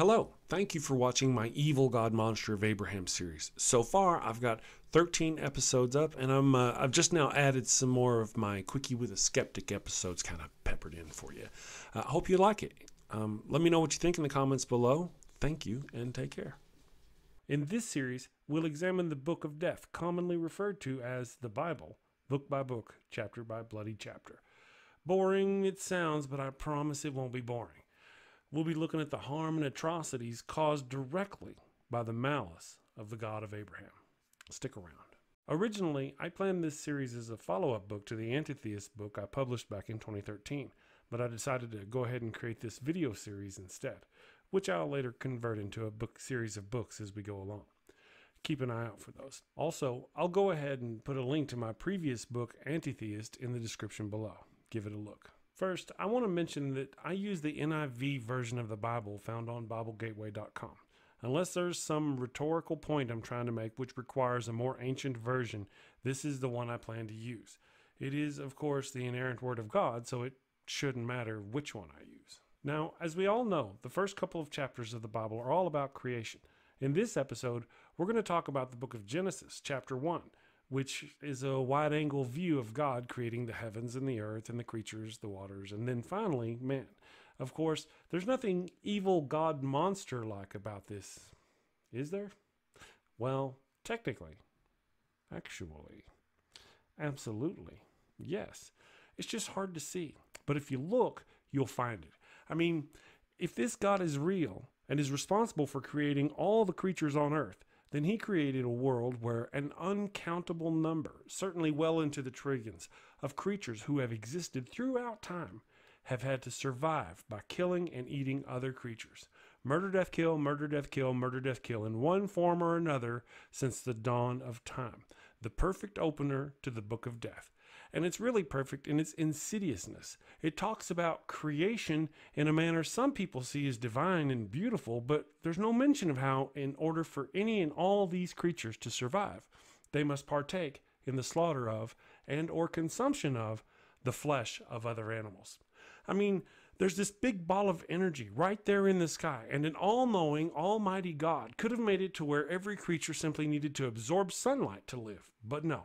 Hello, thank you for watching my Evil God Monster of Abraham series. So far, I've got 13 episodes up, and I'm uh, I've just now added some more of my Quickie with a Skeptic episodes, kind of peppered in for you. I uh, hope you like it. Um, let me know what you think in the comments below. Thank you, and take care. In this series, we'll examine the Book of Death, commonly referred to as the Bible, book by book, chapter by bloody chapter. Boring it sounds, but I promise it won't be boring we'll be looking at the harm and atrocities caused directly by the malice of the God of Abraham. Stick around. Originally, I planned this series as a follow up book to the Antitheist book I published back in 2013, but I decided to go ahead and create this video series instead, which I'll later convert into a book series of books as we go along. Keep an eye out for those. Also, I'll go ahead and put a link to my previous book, Antitheist, in the description below. Give it a look. First, I want to mention that I use the NIV version of the Bible found on BibleGateway.com. Unless there's some rhetorical point I'm trying to make which requires a more ancient version, this is the one I plan to use. It is, of course, the inerrant Word of God, so it shouldn't matter which one I use. Now, as we all know, the first couple of chapters of the Bible are all about creation. In this episode, we're going to talk about the book of Genesis, chapter 1, which is a wide angle view of God creating the heavens and the earth and the creatures, the waters, and then finally man. Of course, there's nothing evil God monster like about this, is there? Well, technically, actually, absolutely, yes. It's just hard to see. But if you look, you'll find it. I mean, if this God is real and is responsible for creating all the creatures on earth, then he created a world where an uncountable number, certainly well into the trillions, of creatures who have existed throughout time have had to survive by killing and eating other creatures. Murder, death, kill, murder, death, kill, murder, death, kill, in one form or another since the dawn of time. The perfect opener to the book of death. And it's really perfect in its insidiousness. It talks about creation in a manner some people see as divine and beautiful, but there's no mention of how, in order for any and all these creatures to survive, they must partake in the slaughter of and or consumption of the flesh of other animals. I mean, there's this big ball of energy right there in the sky, and an all knowing, almighty God could have made it to where every creature simply needed to absorb sunlight to live. But no,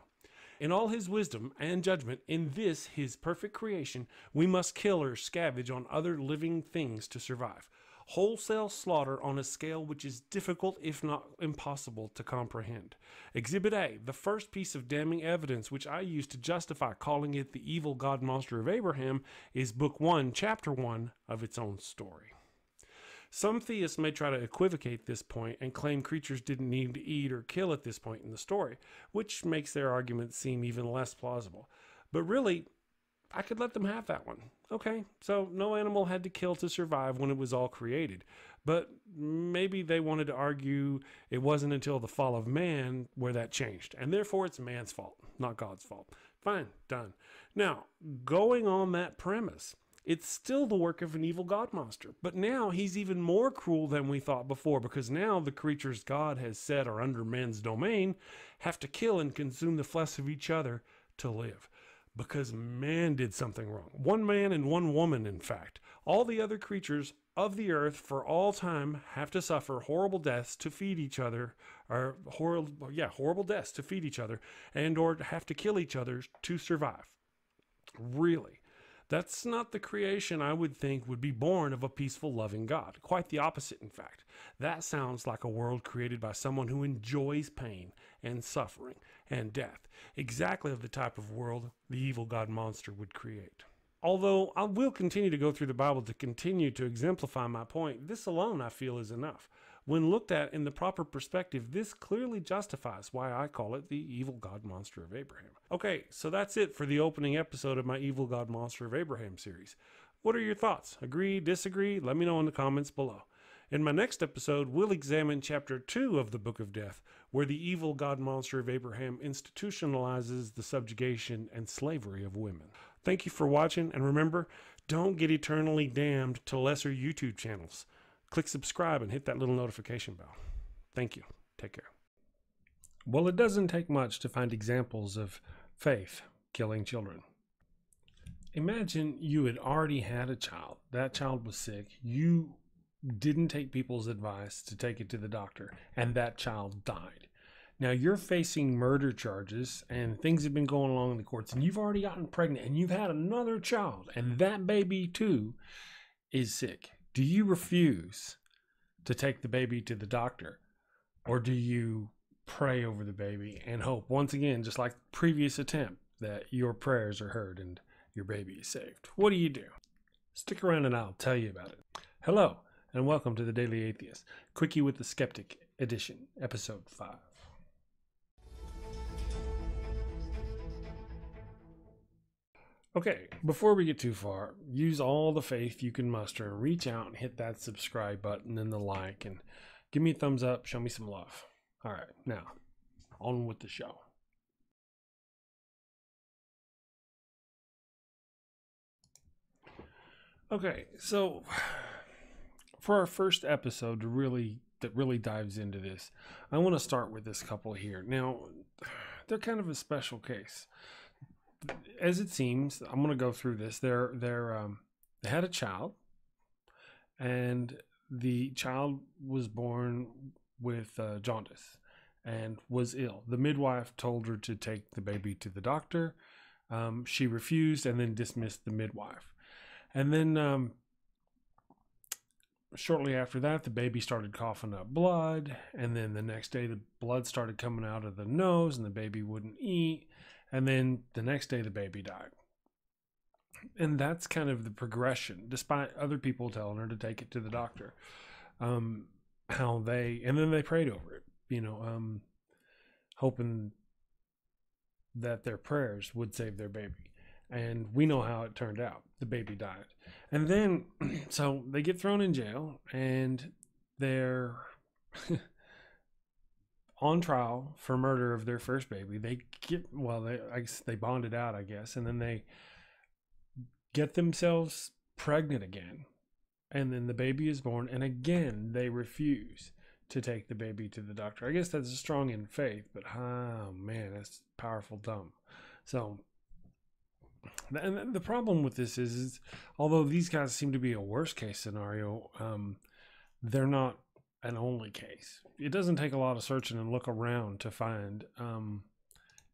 in all his wisdom and judgment, in this his perfect creation, we must kill or scavenge on other living things to survive. Wholesale slaughter on a scale which is difficult, if not impossible, to comprehend. Exhibit A, the first piece of damning evidence which I use to justify calling it the evil god monster of Abraham, is Book 1, Chapter 1 of its own story. Some theists may try to equivocate this point and claim creatures didn't need to eat or kill at this point in the story, which makes their argument seem even less plausible. But really, I could let them have that one. Okay, so no animal had to kill to survive when it was all created. But maybe they wanted to argue it wasn't until the fall of man where that changed, and therefore it's man's fault, not God's fault. Fine, done. Now, going on that premise, it's still the work of an evil god monster. But now he's even more cruel than we thought before because now the creatures God has set are under men's domain have to kill and consume the flesh of each other to live. Because man did something wrong. One man and one woman, in fact. All the other creatures of the earth for all time have to suffer horrible deaths to feed each other or horrible yeah horrible deaths to feed each other and or have to kill each other to survive really that's not the creation I would think would be born of a peaceful, loving God. Quite the opposite, in fact. That sounds like a world created by someone who enjoys pain and suffering and death. Exactly of the type of world the evil God monster would create. Although I will continue to go through the Bible to continue to exemplify my point, this alone I feel is enough. When looked at in the proper perspective, this clearly justifies why I call it the evil God monster of Abraham. Okay, so that's it for the opening episode of my Evil God Monster of Abraham series. What are your thoughts? Agree, disagree? Let me know in the comments below. In my next episode, we'll examine chapter 2 of the Book of Death, where the evil God monster of Abraham institutionalizes the subjugation and slavery of women. Thank you for watching, and remember, don't get eternally damned to lesser YouTube channels click subscribe and hit that little notification bell. Thank you. Take care. Well, it doesn't take much to find examples of faith killing children. Imagine you had already had a child. That child was sick. You didn't take people's advice to take it to the doctor, and that child died. Now you're facing murder charges and things have been going along in the courts, and you've already gotten pregnant and you've had another child, and that baby too is sick. Do you refuse to take the baby to the doctor? Or do you pray over the baby and hope, once again, just like the previous attempt, that your prayers are heard and your baby is saved? What do you do? Stick around and I'll tell you about it. Hello, and welcome to the Daily Atheist, Quickie with the Skeptic Edition, Episode 5. Okay, before we get too far, use all the faith you can muster and reach out and hit that subscribe button and the like and give me a thumbs up, show me some love. All right, now on with the show. Okay, so for our first episode to really that really dives into this, I want to start with this couple here. Now, they're kind of a special case as it seems, I'm going to go through this. They're they're um, they had a child, and the child was born with uh, jaundice and was ill. The midwife told her to take the baby to the doctor. Um, she refused and then dismissed the midwife. And then um, shortly after that, the baby started coughing up blood. And then the next day, the blood started coming out of the nose, and the baby wouldn't eat. And then the next day, the baby died. And that's kind of the progression, despite other people telling her to take it to the doctor. Um, how they, and then they prayed over it, you know, um, hoping that their prayers would save their baby. And we know how it turned out. The baby died. And then, so they get thrown in jail and they're on trial for murder of their first baby. They get well, they I guess they bonded out, I guess, and then they get themselves pregnant again. And then the baby is born, and again they refuse to take the baby to the doctor. I guess that's strong in faith, but oh man, that's powerful dumb. So and the problem with this is, is although these guys seem to be a worst case scenario, um, they're not an only case. It doesn't take a lot of searching and look around to find um,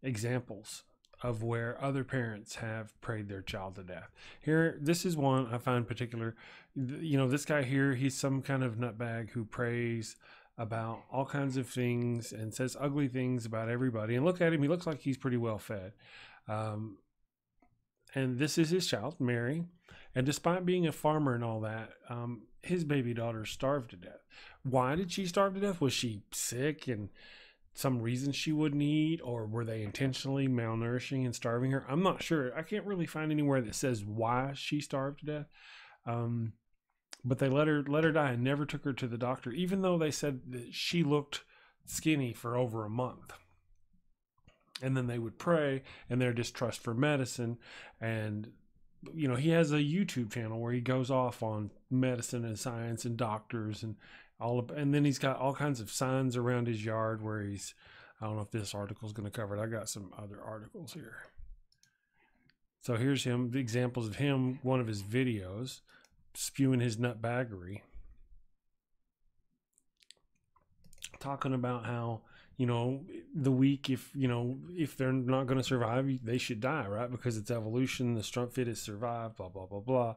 examples of where other parents have prayed their child to death. Here, this is one I find particular. You know, this guy here, he's some kind of nutbag who prays about all kinds of things and says ugly things about everybody. And look at him, he looks like he's pretty well fed. Um, and this is his child, Mary. And despite being a farmer and all that, um, his baby daughter starved to death. Why did she starve to death? Was she sick and some reason she wouldn't eat, or were they intentionally malnourishing and starving her? I'm not sure. I can't really find anywhere that says why she starved to death. Um, but they let her let her die and never took her to the doctor, even though they said that she looked skinny for over a month. And then they would pray and their distrust for medicine and you know, he has a YouTube channel where he goes off on medicine and science and doctors and all of, and then he's got all kinds of signs around his yard where he's, I don't know if this article is going to cover it. I got some other articles here. So here's him, the examples of him, one of his videos, spewing his nutbaggery, talking about how you know the weak if you know if they're not going to survive they should die right? Because it's evolution the strong fittest survive blah blah blah blah.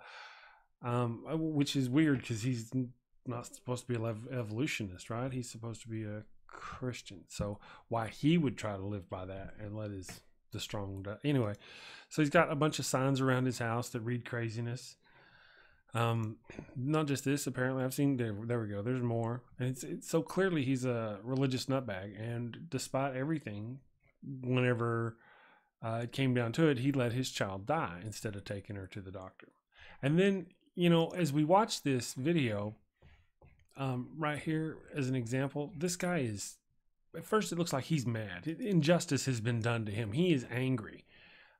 Um, which is weird because he's not supposed to be an evolutionist right? He's supposed to be a christian. So why he would try to live by that and let his the strong die anyway. So he's got a bunch of signs around his house that read craziness um, not just this. Apparently, I've seen there. There we go. There's more, and it's, it's so clearly he's a religious nutbag. And despite everything, whenever uh, it came down to it, he let his child die instead of taking her to the doctor. And then, you know, as we watch this video, um, right here as an example, this guy is. At first, it looks like he's mad. Injustice has been done to him. He is angry.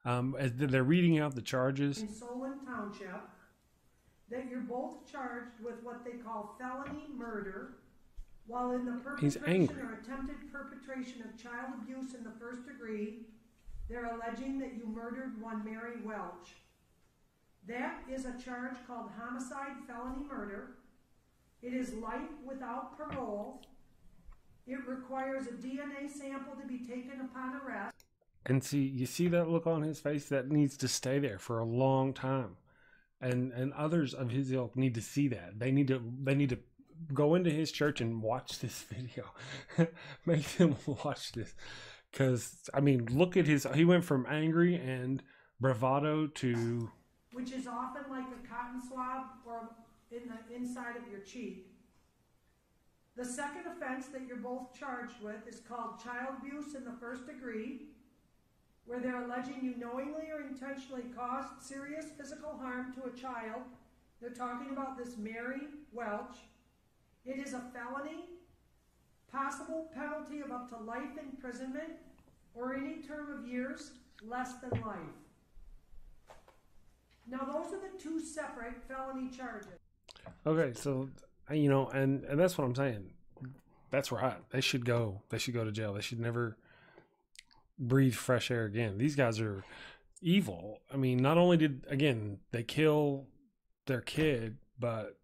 Um, as they're reading out the charges. In Solon Township, that you're both charged with what they call felony murder while in the perpetration or attempted perpetration of child abuse in the first degree. They're alleging that you murdered one Mary Welch. That is a charge called homicide felony murder. It is life without parole. It requires a DNA sample to be taken upon arrest. And see, you see that look on his face that needs to stay there for a long time. And and others of his ilk need to see that. They need to they need to go into his church and watch this video. Make them watch this. Cuz I mean, look at his he went from angry and bravado to which is often like a cotton swab or in the inside of your cheek. The second offense that you're both charged with is called child abuse in the first degree where they're alleging you knowingly or intentionally caused serious physical harm to a child. They're talking about this Mary Welch. It is a felony, possible penalty of up to life imprisonment or any term of years less than life. Now, those are the two separate felony charges. Okay, so you know, and and that's what I'm saying. That's right. They should go. They should go to jail. They should never breathe fresh air again. These guys are evil. I mean, not only did again they kill their kid, but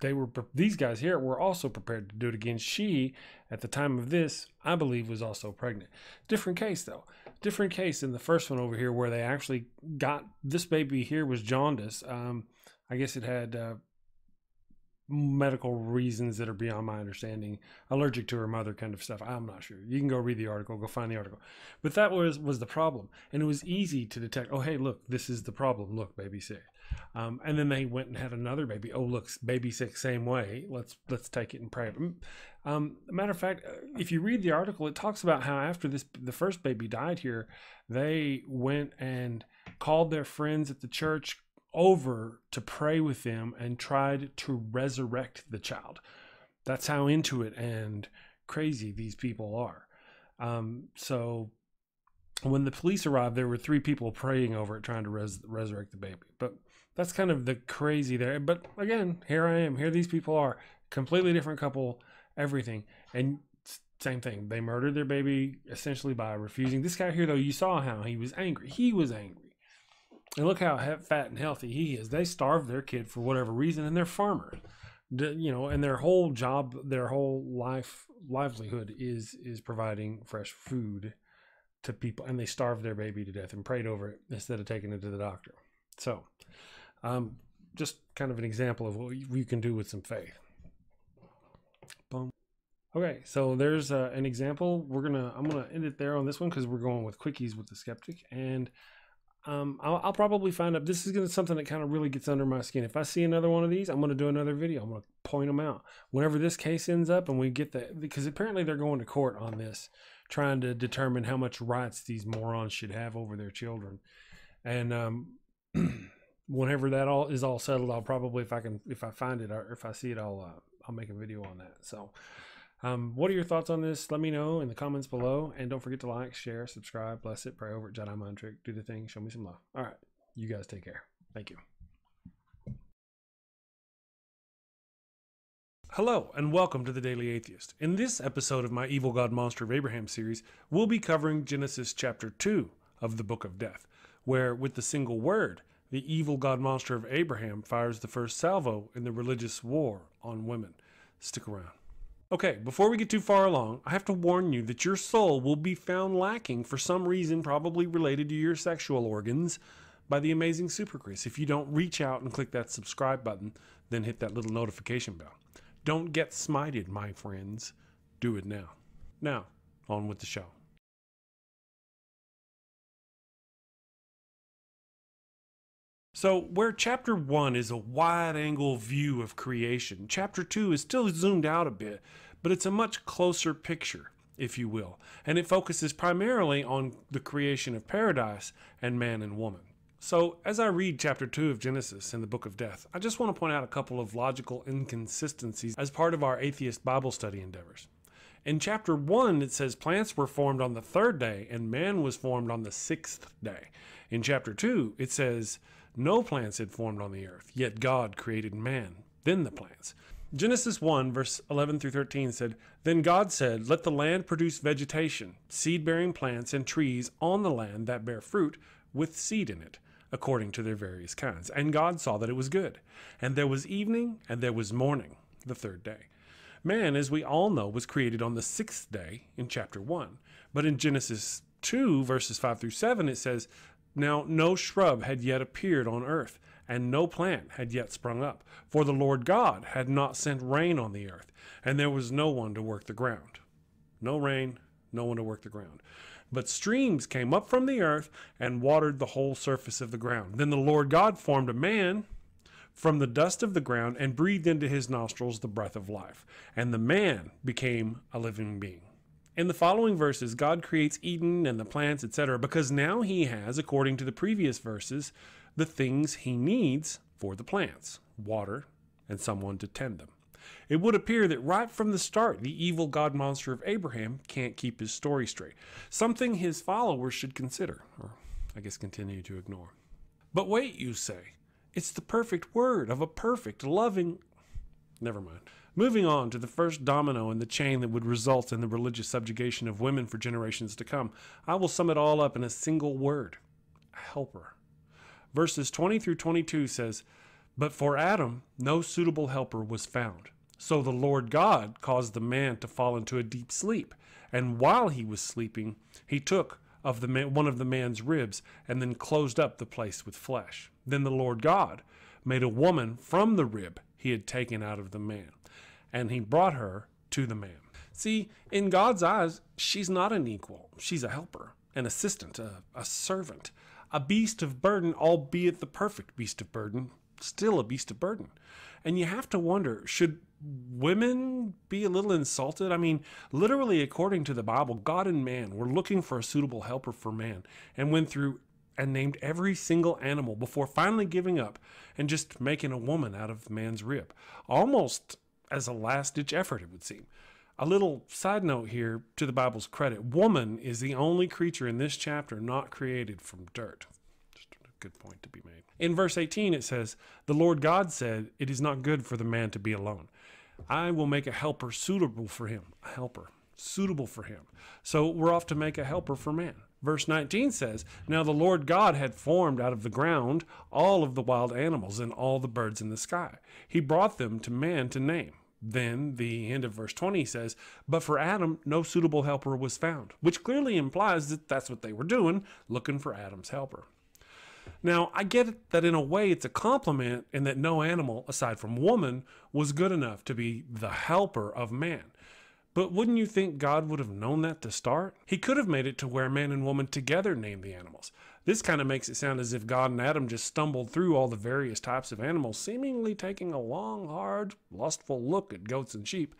they were these guys here were also prepared to do it again. She, at the time of this, I believe, was also pregnant. Different case though. Different case than the first one over here, where they actually got this baby here was jaundice. Um, I guess it had uh, medical reasons that are beyond my understanding allergic to her mother kind of stuff i'm not sure. You can go read the article go find the article. But that was was the problem. And it was easy to detect oh hey look this is the problem. Look baby sick. Um, and then they went and had another baby. Oh look baby sick same way. Let's let's take it and pray. Um, matter of fact uh, if you read the article it talks about how after this the first baby died here they went and called their friends at the church over to pray with them and tried to resurrect the child. That's how into it and crazy these people are. Um, so when the police arrived, there were three people praying over it, trying to res- resurrect the baby. But that's kind of the crazy there. But again, here I am. Here these people are, completely different couple, everything, and same thing. They murdered their baby essentially by refusing. This guy here, though, you saw how he was angry. He was angry. And look how fat and healthy he is. They starve their kid for whatever reason, and they're farmers. You know, and their whole job, their whole life livelihood is is providing fresh food to people, and they starve their baby to death and prayed over it instead of taking it to the doctor. So, um, just kind of an example of what you can do with some faith. Boom. Okay, so there's uh, an example. We're gonna I'm gonna end it there on this one because we're going with quickies with the skeptic and um, I'll, I'll, probably find out. This is gonna something that kind of really gets under my skin. If I see another one of these, I'm gonna do another video. I'm gonna point them out. Whenever this case ends up, and we get that, because apparently they're going to court on this, trying to determine how much rights these morons should have over their children. And um, whenever that all is all settled, I'll probably, if I can, if I find it or if I see it, I'll uh, I'll make a video on that. So. Um, what are your thoughts on this? Let me know in the comments below. And don't forget to like, share, subscribe, bless it, pray over it, Jedi Mind Trick, do the thing, show me some love. All right. You guys take care. Thank you. Hello, and welcome to the Daily Atheist. In this episode of my Evil God Monster of Abraham series, we'll be covering Genesis chapter 2 of the Book of Death, where, with the single word, the evil God Monster of Abraham fires the first salvo in the religious war on women. Stick around. Okay, before we get too far along, I have to warn you that your soul will be found lacking for some reason, probably related to your sexual organs, by the amazing Super Chris. If you don't reach out and click that subscribe button, then hit that little notification bell. Don't get smited, my friends. Do it now. Now, on with the show. So, where chapter 1 is a wide angle view of creation, chapter 2 is still zoomed out a bit, but it's a much closer picture, if you will, and it focuses primarily on the creation of paradise and man and woman. So, as I read chapter 2 of Genesis in the Book of Death, I just want to point out a couple of logical inconsistencies as part of our atheist Bible study endeavors. In chapter 1, it says plants were formed on the third day and man was formed on the sixth day. In chapter 2, it says no plants had formed on the earth, yet God created man, then the plants. Genesis 1, verse 11 through 13 said, Then God said, Let the land produce vegetation, seed bearing plants and trees on the land that bear fruit with seed in it, according to their various kinds. And God saw that it was good. And there was evening, and there was morning, the third day. Man, as we all know, was created on the sixth day in chapter 1. But in Genesis 2, verses 5 through 7, it says, Now no shrub had yet appeared on earth, and no plant had yet sprung up, for the Lord God had not sent rain on the earth, and there was no one to work the ground. No rain, no one to work the ground. But streams came up from the earth and watered the whole surface of the ground. Then the Lord God formed a man from the dust of the ground and breathed into his nostrils the breath of life. And the man became a living being. In the following verses, God creates Eden and the plants, etc., because now he has, according to the previous verses, the things he needs for the plants water and someone to tend them. It would appear that right from the start, the evil god monster of Abraham can't keep his story straight, something his followers should consider, or I guess continue to ignore. But wait, you say, it's the perfect word of a perfect, loving. Never mind. Moving on to the first domino in the chain that would result in the religious subjugation of women for generations to come, I will sum it all up in a single word helper. Verses 20 through 22 says, But for Adam no suitable helper was found. So the Lord God caused the man to fall into a deep sleep. And while he was sleeping, he took of the man, one of the man's ribs and then closed up the place with flesh. Then the Lord God made a woman from the rib he had taken out of the man, and he brought her to the man. See, in God's eyes, she's not an equal. She's a helper, an assistant, a, a servant, a beast of burden, albeit the perfect beast of burden, still a beast of burden. And you have to wonder should women be a little insulted? I mean, literally, according to the Bible, God and man were looking for a suitable helper for man and went through and named every single animal before finally giving up and just making a woman out of man's rib. Almost as a last ditch effort, it would seem. A little side note here to the Bible's credit woman is the only creature in this chapter not created from dirt. Just a good point to be made. In verse 18, it says, The Lord God said, It is not good for the man to be alone. I will make a helper suitable for him. A helper suitable for him. So we're off to make a helper for man. Verse 19 says, Now the Lord God had formed out of the ground all of the wild animals and all the birds in the sky. He brought them to man to name. Then the end of verse 20 says, But for Adam, no suitable helper was found, which clearly implies that that's what they were doing, looking for Adam's helper. Now, I get that in a way it's a compliment in that no animal, aside from woman, was good enough to be the helper of man. But wouldn't you think God would have known that to start? He could have made it to where man and woman together named the animals. This kind of makes it sound as if God and Adam just stumbled through all the various types of animals, seemingly taking a long, hard, lustful look at goats and sheep,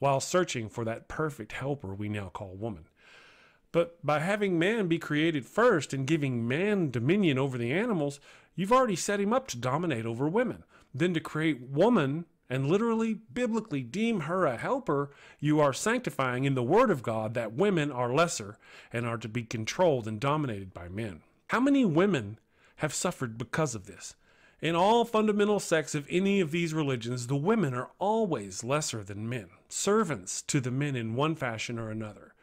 while searching for that perfect helper we now call woman. But by having man be created first and giving man dominion over the animals, you've already set him up to dominate over women. Then to create woman and literally biblically deem her a helper, you are sanctifying in the Word of God that women are lesser and are to be controlled and dominated by men. How many women have suffered because of this? In all fundamental sects of any of these religions, the women are always lesser than men, servants to the men in one fashion or another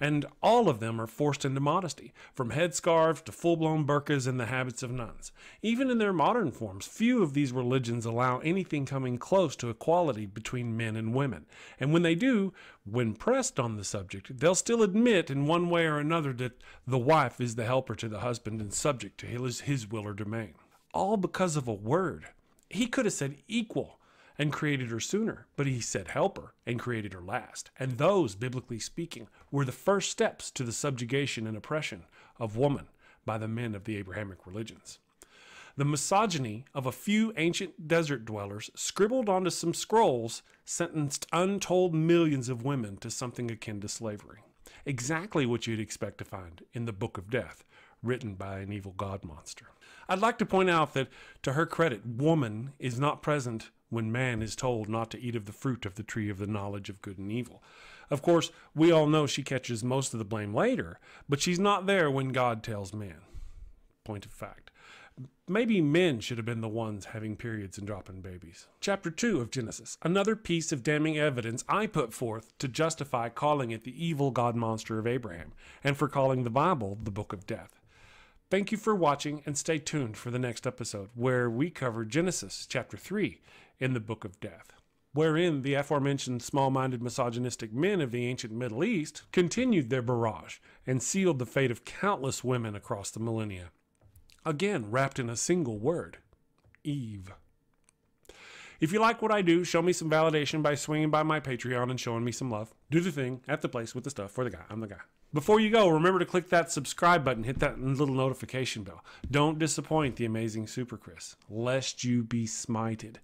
and all of them are forced into modesty, from headscarves to full blown burqas and the habits of nuns. Even in their modern forms, few of these religions allow anything coming close to equality between men and women. And when they do, when pressed on the subject, they'll still admit in one way or another that the wife is the helper to the husband and subject to his, his will or domain. All because of a word. He could have said equal and created her sooner, but he said helper and created her last. And those, biblically speaking, were the first steps to the subjugation and oppression of woman by the men of the Abrahamic religions. The misogyny of a few ancient desert dwellers scribbled onto some scrolls sentenced untold millions of women to something akin to slavery. Exactly what you'd expect to find in the Book of Death, written by an evil god monster. I'd like to point out that, to her credit, woman is not present when man is told not to eat of the fruit of the tree of the knowledge of good and evil. Of course, we all know she catches most of the blame later, but she's not there when God tells man. Point of fact. Maybe men should have been the ones having periods and dropping babies. Chapter 2 of Genesis. Another piece of damning evidence I put forth to justify calling it the evil God monster of Abraham, and for calling the Bible the book of death. Thank you for watching and stay tuned for the next episode where we cover Genesis chapter 3 in the Book of Death, wherein the aforementioned small minded misogynistic men of the ancient Middle East continued their barrage and sealed the fate of countless women across the millennia. Again, wrapped in a single word Eve. If you like what I do, show me some validation by swinging by my Patreon and showing me some love. Do the thing at the place with the stuff for the guy. I'm the guy. Before you go, remember to click that subscribe button, hit that little notification bell. Don't disappoint the amazing Super Chris, lest you be smited,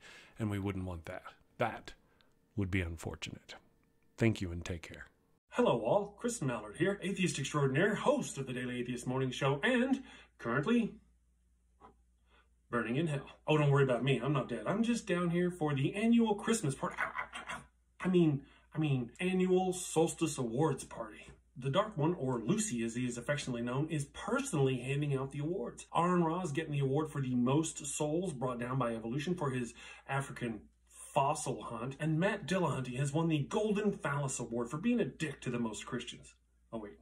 and we wouldn't want that. That would be unfortunate. Thank you and take care. Hello, all. Chris Mallard here, atheist extraordinaire, host of the Daily Atheist Morning Show, and currently burning in hell. Oh, don't worry about me. I'm not dead. I'm just down here for the annual Christmas party. I mean, I mean, annual solstice awards party. The Dark One, or Lucy as he is affectionately known, is personally handing out the awards. Aaron Ra is getting the award for the most souls brought down by evolution for his African fossil hunt, and Matt Dillahunty has won the Golden Phallus Award for being a dick to the most Christians. Oh, wait.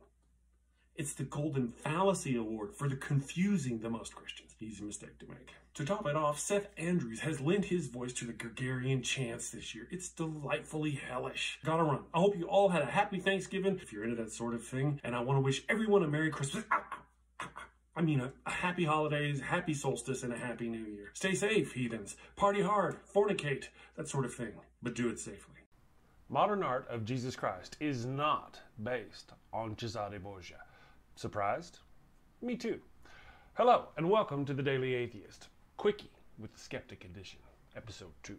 It's the Golden Fallacy Award for the confusing the most Christians. Easy mistake to make. To top it off, Seth Andrews has lent his voice to the Gregorian chants this year. It's delightfully hellish. Gotta run. I hope you all had a happy Thanksgiving, if you're into that sort of thing, and I want to wish everyone a Merry Christmas. Ah, ah, ah, I mean, a, a, happy holidays, happy solstice, and a happy new year. Stay safe, heathens. Party hard, fornicate, that sort of thing, but do it safely. Modern art of Jesus Christ is not based on Cesare Borgia. Surprised? Me too. Hello, and welcome to the Daily Atheist. Quickie with the Skeptic Edition, Episode 2.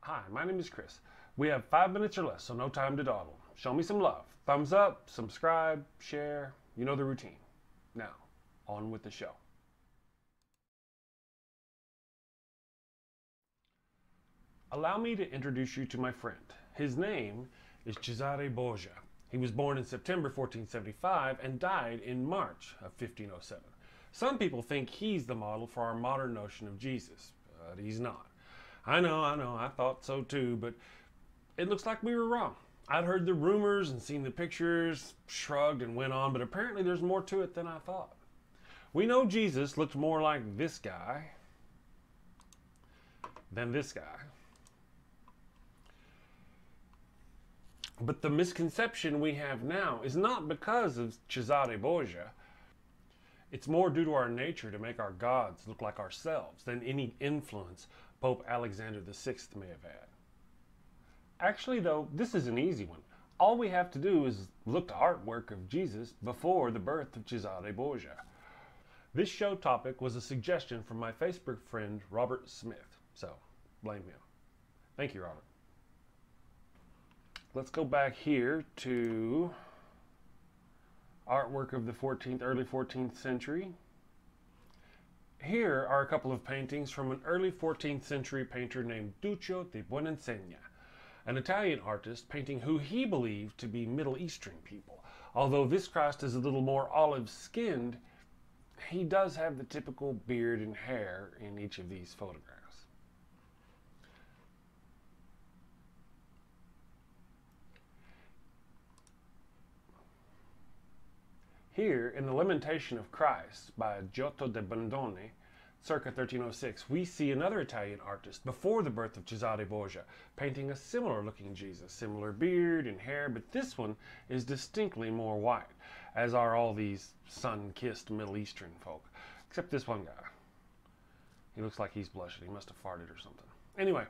Hi, my name is Chris. We have five minutes or less, so no time to dawdle. Show me some love. Thumbs up, subscribe, share. You know the routine. Now, on with the show. Allow me to introduce you to my friend. His name is Cesare Borgia. He was born in September 1475 and died in March of 1507. Some people think he's the model for our modern notion of Jesus, but he's not. I know, I know, I thought so too, but it looks like we were wrong. I'd heard the rumors and seen the pictures, shrugged and went on, but apparently there's more to it than I thought. We know Jesus looked more like this guy than this guy. But the misconception we have now is not because of Cesare Borgia. It's more due to our nature to make our gods look like ourselves than any influence Pope Alexander VI may have had. Actually, though, this is an easy one. All we have to do is look to artwork of Jesus before the birth of Cesare Borgia. This show topic was a suggestion from my Facebook friend Robert Smith, so blame him. Thank you, Robert let's go back here to artwork of the 14th, early 14th century. Here are a couple of paintings from an early 14th century painter named Duccio di Buoninsegna, an Italian artist painting who he believed to be Middle Eastern people. Although this Christ is a little more olive skinned, he does have the typical beard and hair in each of these photographs. Here, in the Lamentation of Christ by Giotto da Bondone, circa 1306, we see another Italian artist before the birth of Cesare Borgia, painting a similar looking Jesus, similar beard and hair, but this one is distinctly more white, as are all these sun-kissed Middle Eastern folk, except this one guy. He looks like he's blushing. He must have farted or something. Anyway,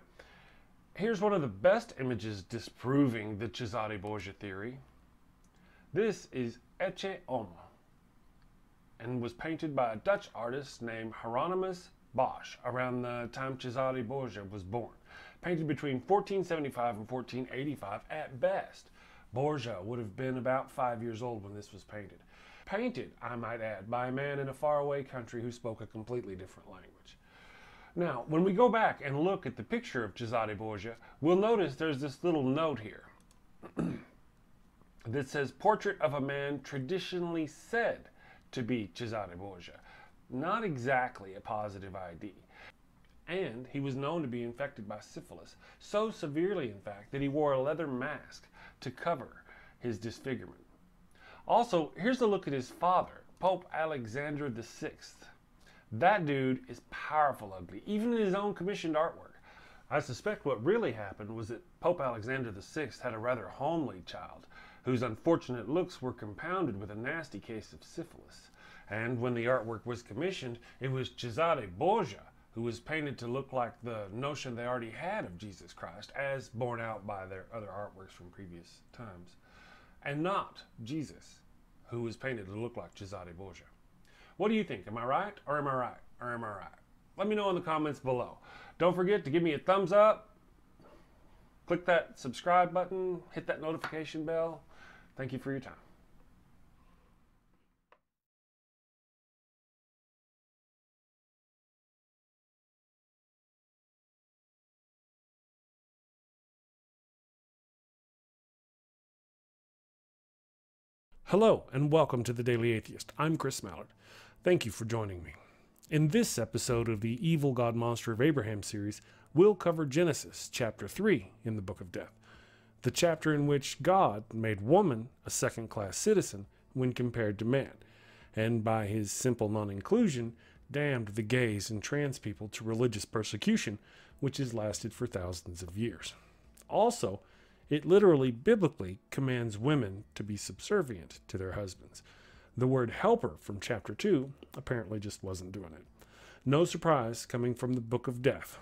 here's one of the best images disproving the Cesare Borgia theory. This is Ecce Homo and was painted by a Dutch artist named Hieronymus Bosch around the time Cesare Borgia was born. Painted between 1475 and 1485 at best. Borgia would have been about five years old when this was painted. Painted, I might add, by a man in a faraway country who spoke a completely different language. Now, when we go back and look at the picture of Cesare Borgia, we'll notice there's this little note here. that says portrait of a man traditionally said to be Cesare Borgia. Not exactly a positive ID. And he was known to be infected by syphilis, so severely, in fact, that he wore a leather mask to cover his disfigurement. Also, here's a look at his father, Pope Alexander VI. That dude is powerful ugly, even in his own commissioned artwork. I suspect what really happened was that Pope Alexander VI had a rather homely child, whose unfortunate looks were compounded with a nasty case of syphilis. And when the artwork was commissioned, it was Cesare Borgia who was painted to look like the notion they already had of Jesus Christ, as borne out by their other artworks from previous times, and not Jesus, who was painted to look like Cesare Borgia. What do you think? Am I right or am I right or am I right? Let me know in the comments below. Don't forget to give me a thumbs up, click that subscribe button, hit that notification bell. Thank you for your time. Hello, and welcome to the Daily Atheist. I'm Chris Mallard. Thank you for joining me. In this episode of the Evil God Monster of Abraham series, we'll cover Genesis chapter 3 in the Book of Death, the chapter in which God made woman a second class citizen when compared to man, and by his simple non inclusion, damned the gays and trans people to religious persecution, which has lasted for thousands of years. Also, it literally, biblically, commands women to be subservient to their husbands. The word helper from chapter 2 apparently just wasn't doing it. No surprise coming from the book of death.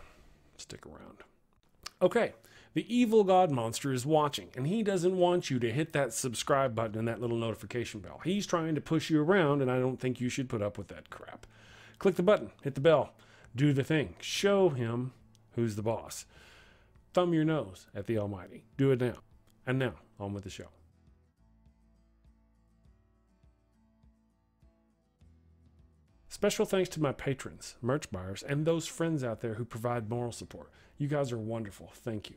Stick around. Okay, the evil god monster is watching, and he doesn't want you to hit that subscribe button and that little notification bell. He's trying to push you around, and I don't think you should put up with that crap. Click the button, hit the bell, do the thing. Show him who's the boss. Thumb your nose at the Almighty. Do it now. And now, on with the show. Special thanks to my patrons, merch buyers, and those friends out there who provide moral support. You guys are wonderful. Thank you.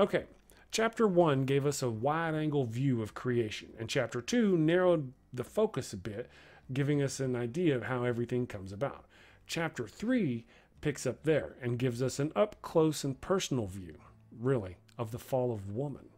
Okay, chapter 1 gave us a wide angle view of creation, and chapter 2 narrowed the focus a bit, giving us an idea of how everything comes about. Chapter 3 picks up there and gives us an up close and personal view, really, of the fall of woman.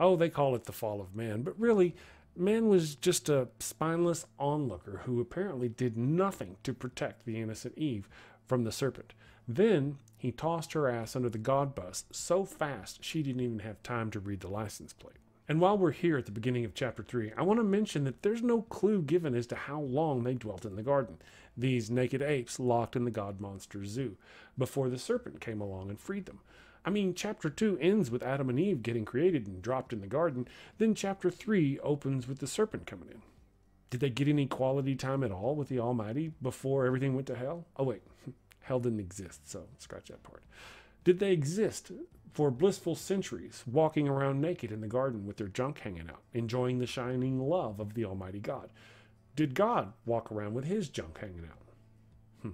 Oh, they call it the fall of man, but really, man was just a spineless onlooker who apparently did nothing to protect the innocent Eve from the serpent. Then he tossed her ass under the God bus so fast she didn't even have time to read the license plate. And while we're here at the beginning of chapter 3, I want to mention that there's no clue given as to how long they dwelt in the garden, these naked apes locked in the god monster zoo, before the serpent came along and freed them. I mean, chapter 2 ends with Adam and Eve getting created and dropped in the garden, then chapter 3 opens with the serpent coming in. Did they get any quality time at all with the Almighty before everything went to hell? Oh, wait, hell didn't exist, so scratch that part. Did they exist for blissful centuries, walking around naked in the garden with their junk hanging out, enjoying the shining love of the Almighty God? Did God walk around with his junk hanging out? Hmm.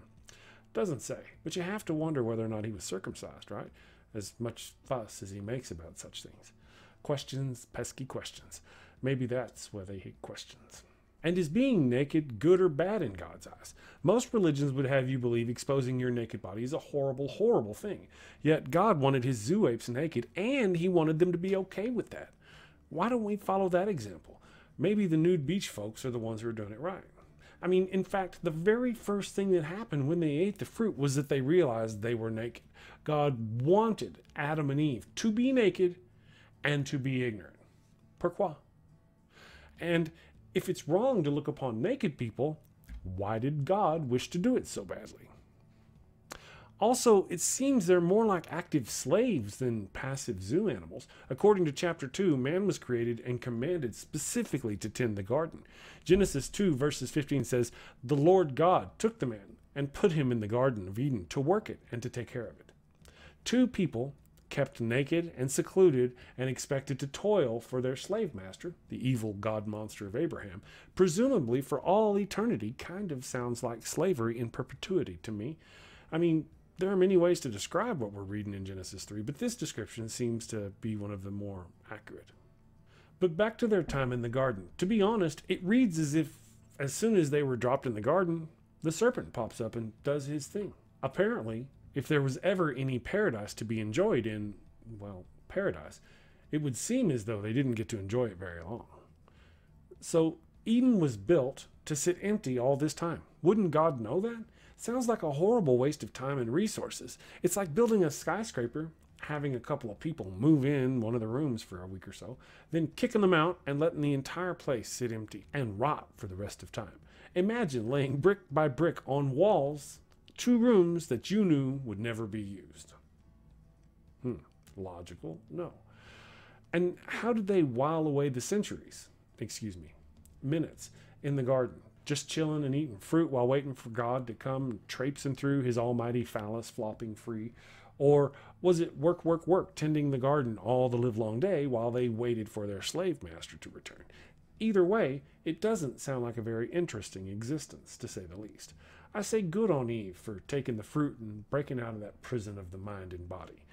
Doesn't say, but you have to wonder whether or not he was circumcised, right? As much fuss as he makes about such things. Questions, pesky questions. Maybe that's why they hate questions. And is being naked good or bad in God's eyes? Most religions would have you believe exposing your naked body is a horrible, horrible thing. Yet God wanted his zoo apes naked, and he wanted them to be okay with that. Why don't we follow that example? Maybe the nude beach folks are the ones who are doing it right. I mean, in fact, the very first thing that happened when they ate the fruit was that they realized they were naked. God wanted Adam and Eve to be naked and to be ignorant. Pourquoi? And if it's wrong to look upon naked people, why did God wish to do it so badly? Also, it seems they're more like active slaves than passive zoo animals. According to chapter 2, man was created and commanded specifically to tend the garden. Genesis 2, verses 15 says, The Lord God took the man and put him in the garden of Eden to work it and to take care of it. Two people kept naked and secluded and expected to toil for their slave master, the evil god monster of Abraham, presumably for all eternity, kind of sounds like slavery in perpetuity to me. I mean, there are many ways to describe what we're reading in Genesis 3, but this description seems to be one of the more accurate. But back to their time in the garden. To be honest, it reads as if as soon as they were dropped in the garden, the serpent pops up and does his thing. Apparently, if there was ever any paradise to be enjoyed in, well, paradise, It would seem as though they didn't get to enjoy it very long. So Eden was built to sit empty all this time. Wouldn't God know that? Sounds like a horrible waste of time and resources. It's like building a skyscraper, having a couple of people move in one of the rooms for a week or so, then kicking them out and letting the entire place sit empty and rot for the rest of time. Imagine laying brick by brick on walls two rooms that you knew would never be used. Hmm, logical? No. And how did they while away the centuries? Excuse me, minutes in the garden? Just chilling and eating fruit while waiting for God to come traipsing through his almighty phallus flopping free? Or was it work, work, work, tending the garden all the livelong day while they waited for their slave master to return? Either way, it doesn't sound like a very interesting existence, to say the least. I say good on Eve for taking the fruit and breaking out of that prison of the mind and body.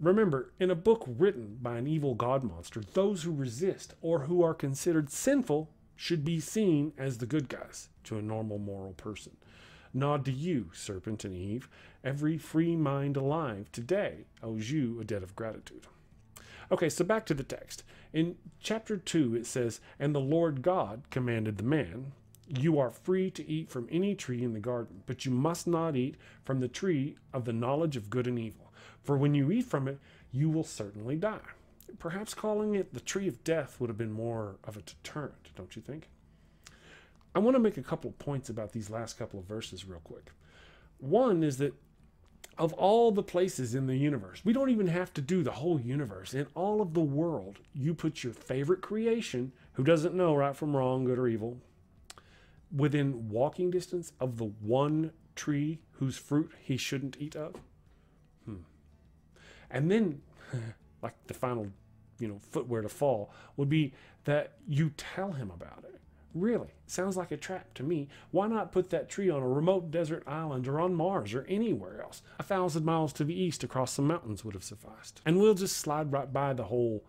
Remember, in a book written by an evil god monster, those who resist or who are considered sinful should be seen as the good guys to a normal moral person. Nod to you, serpent and Eve. Every free mind alive today owes you a debt of gratitude. Okay, so back to the text. In chapter 2, it says, And the Lord God commanded the man, You are free to eat from any tree in the garden, but you must not eat from the tree of the knowledge of good and evil. For when you eat from it, you will certainly die. Perhaps calling it the tree of death would have been more of a deterrent, don't you think? I want to make a couple of points about these last couple of verses, real quick. One is that of all the places in the universe, we don't even have to do the whole universe. In all of the world, you put your favorite creation, who doesn't know right from wrong, good or evil, within walking distance of the one tree whose fruit he shouldn't eat of. Hmm. And then, like the final, you know, footwear to fall would be that you tell him about it. Really, sounds like a trap to me. Why not put that tree on a remote desert island or on Mars or anywhere else? A thousand miles to the east across some mountains would have sufficed. And we'll just slide right by the whole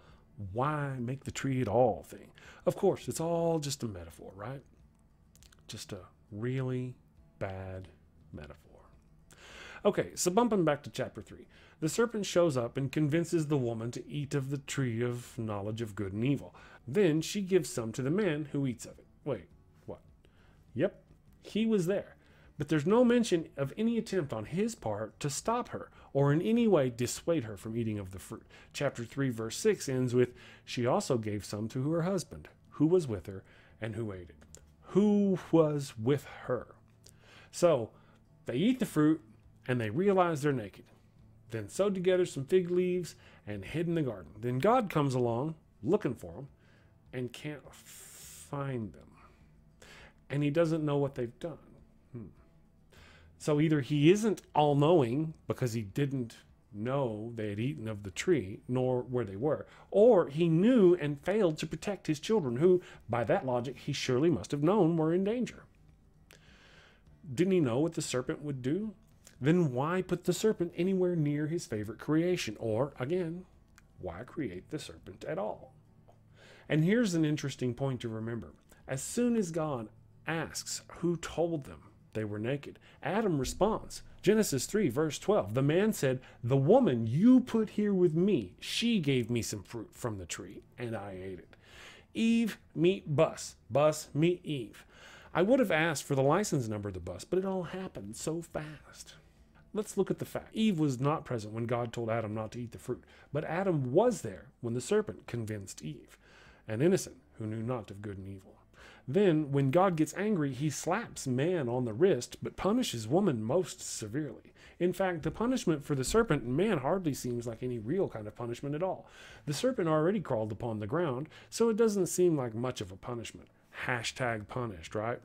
why make the tree at all thing. Of course, it's all just a metaphor, right? Just a really bad metaphor. Okay, so bumping back to chapter 3. The serpent shows up and convinces the woman to eat of the tree of knowledge of good and evil. Then she gives some to the man who eats of it. Wait, what? Yep, he was there. But there's no mention of any attempt on his part to stop her or in any way dissuade her from eating of the fruit. Chapter 3, verse 6 ends with She also gave some to her husband, who was with her, and who ate it. Who was with her? So they eat the fruit and they realize they're naked. Then sewed together some fig leaves and hid in the garden. Then God comes along looking for them and can't find them and he doesn't know what they've done. Hmm. So either he isn't all knowing because he didn't know they had eaten of the tree, nor where they were, or he knew and failed to protect his children, who, by that logic, he surely must have known were in danger. Didn't he know what the serpent would do? Then why put the serpent anywhere near his favorite creation? Or, again, why create the serpent at all? And here's an interesting point to remember. As soon as God asks who told them they were naked. Adam responds, Genesis 3, verse 12. The man said, The woman you put here with me, she gave me some fruit from the tree, and I ate it. Eve, meet bus. Bus, meet Eve. I would have asked for the license number of the bus, but it all happened so fast. Let's look at the fact. Eve was not present when God told Adam not to eat the fruit, but Adam was there when the serpent convinced Eve, an innocent who knew not of good and evil. Then, when God gets angry, he slaps man on the wrist, but punishes woman most severely. In fact, the punishment for the serpent and man hardly seems like any real kind of punishment at all. The serpent already crawled upon the ground, so it doesn't seem like much of a punishment. Hashtag punished, right?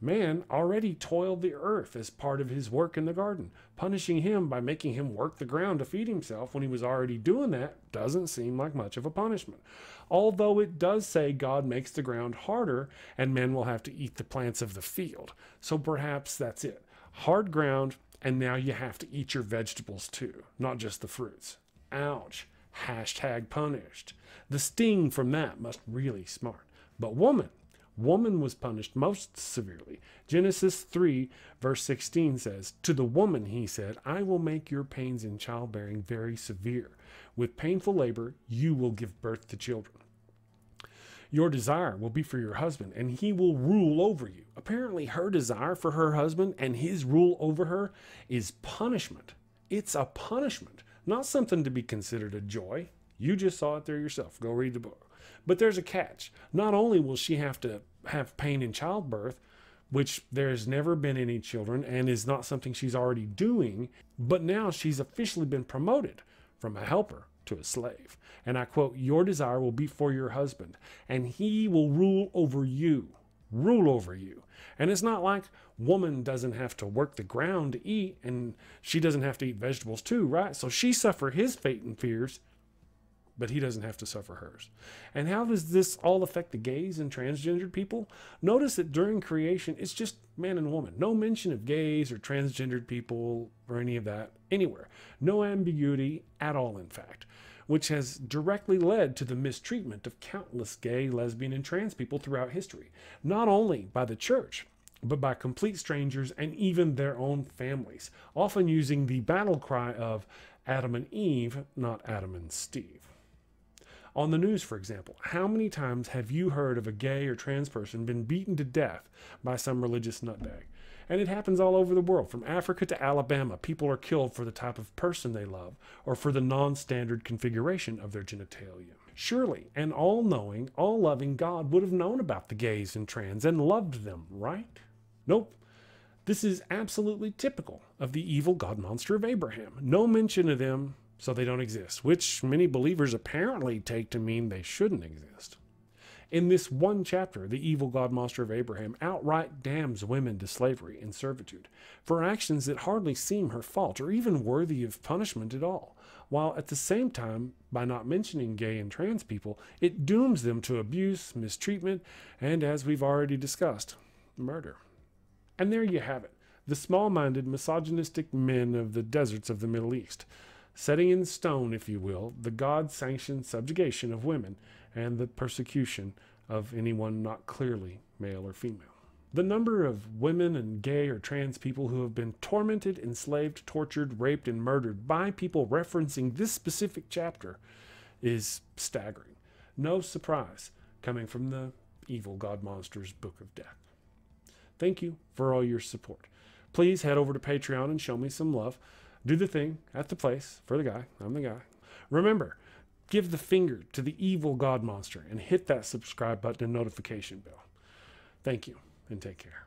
Man already toiled the earth as part of his work in the garden. Punishing him by making him work the ground to feed himself when he was already doing that doesn't seem like much of a punishment. Although it does say God makes the ground harder and men will have to eat the plants of the field. So perhaps that's it. Hard ground, and now you have to eat your vegetables too, not just the fruits. Ouch. Hashtag punished. The sting from that must really smart. But woman, woman was punished most severely. Genesis 3, verse 16 says, To the woman, he said, I will make your pains in childbearing very severe. With painful labor, you will give birth to children. Your desire will be for your husband, and he will rule over you. Apparently, her desire for her husband and his rule over her is punishment. It's a punishment, not something to be considered a joy. You just saw it there yourself. Go read the book. But there's a catch. Not only will she have to have pain in childbirth, which there's never been any children and is not something she's already doing, but now she's officially been promoted from a helper to a slave. And I quote, Your desire will be for your husband, and he will rule over you. Rule over you. And it's not like woman doesn't have to work the ground to eat, and she doesn't have to eat vegetables too, right? So she suffer his fate and fears, but he doesn't have to suffer hers. And how does this all affect the gays and transgendered people? Notice that during creation, it's just man and woman. No mention of gays or transgendered people or any of that anywhere. No ambiguity at all, in fact, which has directly led to the mistreatment of countless gay, lesbian, and trans people throughout history, not only by the church. But by complete strangers and even their own families, often using the battle cry of Adam and Eve, not Adam and Steve. On the news, for example, how many times have you heard of a gay or trans person been beaten to death by some religious nutbag? And it happens all over the world. From Africa to Alabama, people are killed for the type of person they love or for the non standard configuration of their genitalia. Surely, an all knowing, all loving God would have known about the gays and trans and loved them, right? Nope. This is absolutely typical of the evil God monster of Abraham. No mention of them so they don't exist, which many believers apparently take to mean they shouldn't exist. In this one chapter, the evil God monster of Abraham outright damns women to slavery and servitude for actions that hardly seem her fault or even worthy of punishment at all, while at the same time, by not mentioning gay and trans people, it dooms them to abuse, mistreatment, and as we've already discussed, murder. And there you have it the small minded, misogynistic men of the deserts of the Middle East setting in stone, if you will, the God sanctioned subjugation of women and the persecution of anyone not clearly male or female. The number of women and gay or trans people who have been tormented, enslaved, tortured, raped, and murdered by people referencing this specific chapter is staggering. No surprise coming from the evil God Monster's Book of Death. Thank you for all your support. Please head over to Patreon and show me some love do the thing at the place for the guy. I'm the guy. Remember, give the finger to the evil God monster and hit that subscribe button and notification bell. Thank you and take care.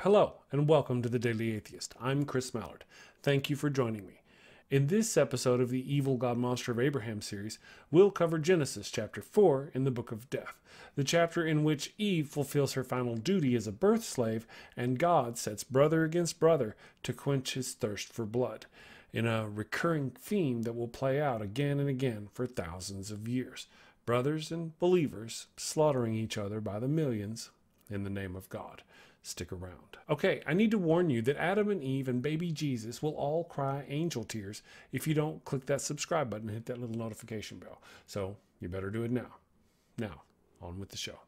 Hello and welcome to the Daily Atheist. I'm Chris Mallard. Thank you for joining me. In this episode of the Evil God Monster of Abraham series, we'll cover Genesis chapter 4 in the Book of Death, the chapter in which Eve fulfills her final duty as a birth slave and God sets brother against brother to quench his thirst for blood, in a recurring theme that will play out again and again for thousands of years. Brothers and believers slaughtering each other by the millions in the name of God stick around. Okay, I need to warn you that Adam and Eve and baby Jesus will all cry angel tears if you don't click that subscribe button and hit that little notification bell. So you better do it now. Now, on with the show.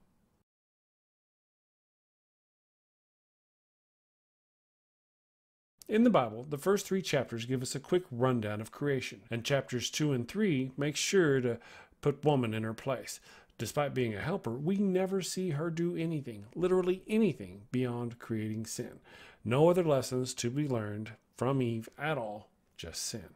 In the Bible, the first three chapters give us a quick rundown of creation, and chapters 2 and 3 make sure to put woman in her place. Despite being a helper, we never see her do anything, literally anything, beyond creating sin. No other lessons to be learned from Eve at all, just sin.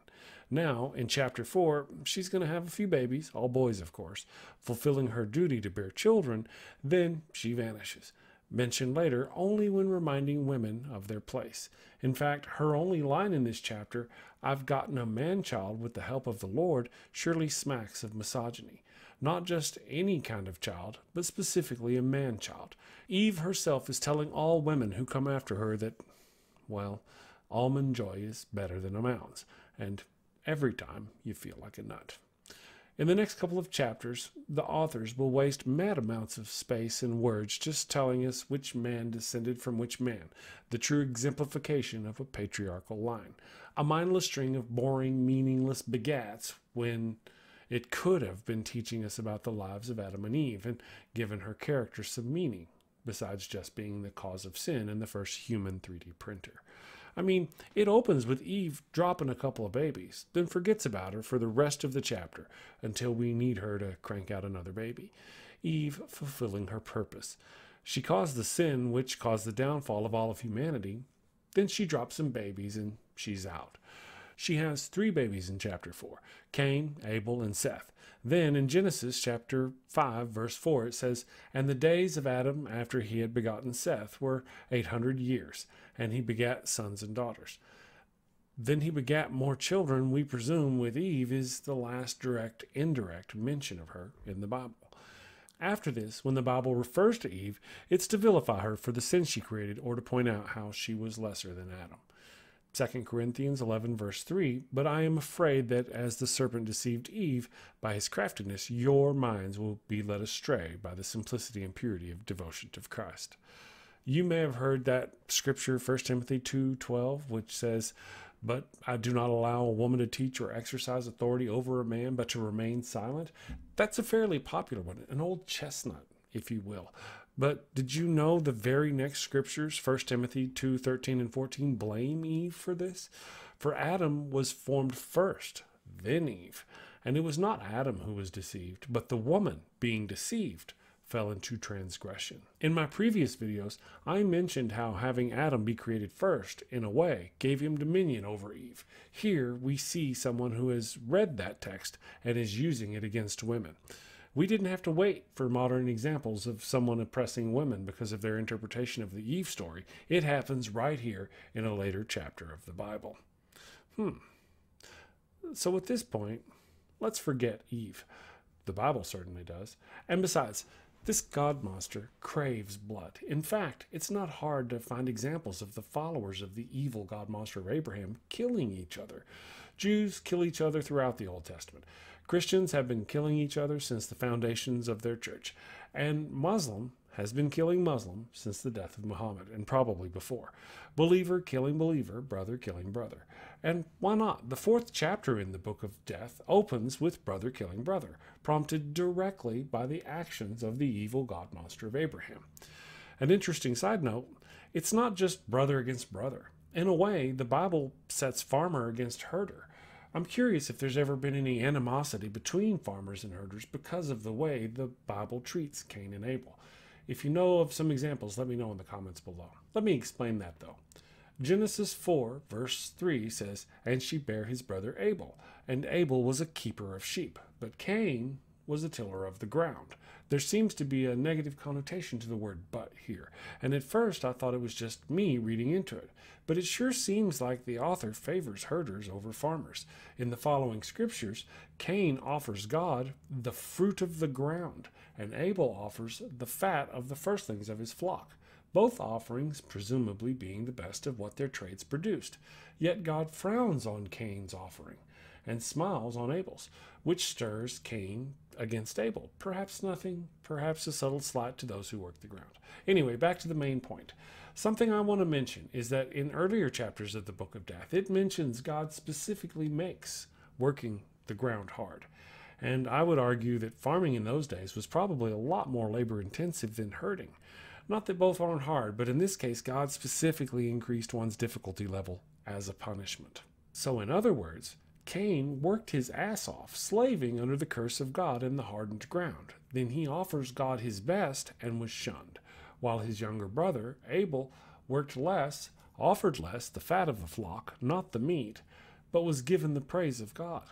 Now, in chapter 4, she's going to have a few babies, all boys, of course, fulfilling her duty to bear children, then she vanishes. Mentioned later only when reminding women of their place. In fact, her only line in this chapter, I've gotten a man child with the help of the Lord, surely smacks of misogyny not just any kind of child, but specifically a man child. Eve herself is telling all women who come after her that, well, almond joy is better than a mouse, and every time you feel like a nut. In the next couple of chapters, the authors will waste mad amounts of space and words just telling us which man descended from which man, the true exemplification of a patriarchal line. A mindless string of boring, meaningless begats when It could have been teaching us about the lives of Adam and Eve and given her character some meaning, besides just being the cause of sin and the first human 3D printer. I mean, it opens with Eve dropping a couple of babies, then forgets about her for the rest of the chapter until we need her to crank out another baby. Eve fulfilling her purpose. She caused the sin which caused the downfall of all of humanity. Then she drops some babies and she's out. She has three babies in chapter 4 Cain, Abel, and Seth. Then in Genesis chapter 5, verse 4, it says, And the days of Adam after he had begotten Seth were 800 years, and he begat sons and daughters. Then he begat more children, we presume, with Eve is the last direct, indirect mention of her in the Bible. After this, when the Bible refers to Eve, it's to vilify her for the sin she created or to point out how she was lesser than Adam. 2 Corinthians 11, verse 3 But I am afraid that as the serpent deceived Eve by his craftiness, your minds will be led astray by the simplicity and purity of devotion to Christ. You may have heard that scripture, 1 Timothy 2 12, which says, But I do not allow a woman to teach or exercise authority over a man, but to remain silent. That's a fairly popular one, an old chestnut, if you will. But did you know the very next scriptures, 1 Timothy 2 13 and 14, blame Eve for this? For Adam was formed first, then Eve. And it was not Adam who was deceived, but the woman, being deceived, fell into transgression. In my previous videos, I mentioned how having Adam be created first, in a way, gave him dominion over Eve. Here we see someone who has read that text and is using it against women. We didn't have to wait for modern examples of someone oppressing women because of their interpretation of the Eve story. It happens right here in a later chapter of the Bible. Hmm. So at this point, let's forget Eve. The Bible certainly does. And besides, this god monster craves blood. In fact, it's not hard to find examples of the followers of the evil god monster Abraham killing each other. Jews kill each other throughout the Old Testament. Christians have been killing each other since the foundations of their church, and Muslim has been killing Muslim since the death of Muhammad, and probably before. Believer killing believer, brother killing brother. And why not? The fourth chapter in the book of death opens with brother killing brother, prompted directly by the actions of the evil god monster of Abraham. An interesting side note it's not just brother against brother. In a way, the Bible sets farmer against herder. I'm curious if there's ever been any animosity between farmers and herders because of the way the Bible treats Cain and Abel. If you know of some examples, let me know in the comments below. Let me explain that though. Genesis 4, verse 3 says, And she bare his brother Abel, and Abel was a keeper of sheep, but Cain was a tiller of the ground. There seems to be a negative connotation to the word but here, and at first I thought it was just me reading into it, but it sure seems like the author favors herders over farmers. In the following scriptures, Cain offers God the fruit of the ground, and Abel offers the fat of the firstlings of his flock both offerings presumably being the best of what their trades produced. Yet God frowns on Cain's offering and smiles on Abel's, which stirs Cain against Abel. Perhaps nothing, perhaps a subtle slight to those who work the ground. Anyway, back to the main point. Something I want to mention is that in earlier chapters of the book of death, it mentions God specifically makes working the ground hard. And I would argue that farming in those days was probably a lot more labor intensive than herding. Not that both aren't hard, but in this case, God specifically increased one's difficulty level as a punishment. So, in other words, Cain worked his ass off, slaving under the curse of God in the hardened ground. Then he offers God his best and was shunned, while his younger brother, Abel, worked less, offered less, the fat of the flock, not the meat, but was given the praise of God.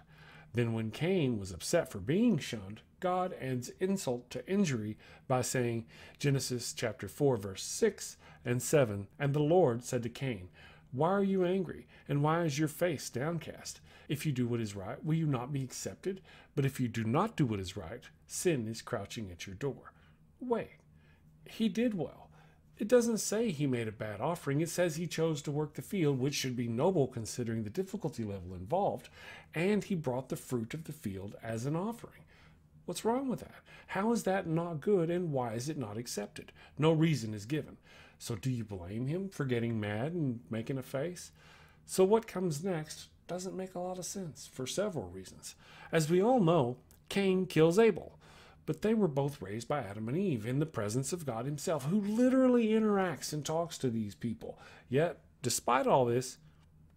Then, when Cain was upset for being shunned, God adds insult to injury by saying, Genesis chapter 4, verse 6 and 7, And the Lord said to Cain, Why are you angry, and why is your face downcast? If you do what is right, will you not be accepted? But if you do not do what is right, sin is crouching at your door. Wait, he did well. It doesn't say he made a bad offering. It says he chose to work the field, which should be noble considering the difficulty level involved, and he brought the fruit of the field as an offering. What's wrong with that? How is that not good and why is it not accepted? No reason is given. So do you blame him for getting mad and making a face? So what comes next? Doesn't make a lot of sense for several reasons. As we all know, Cain kills Abel, but they were both raised by Adam and Eve in the presence of God Himself, who literally interacts and talks to these people. Yet, despite all this,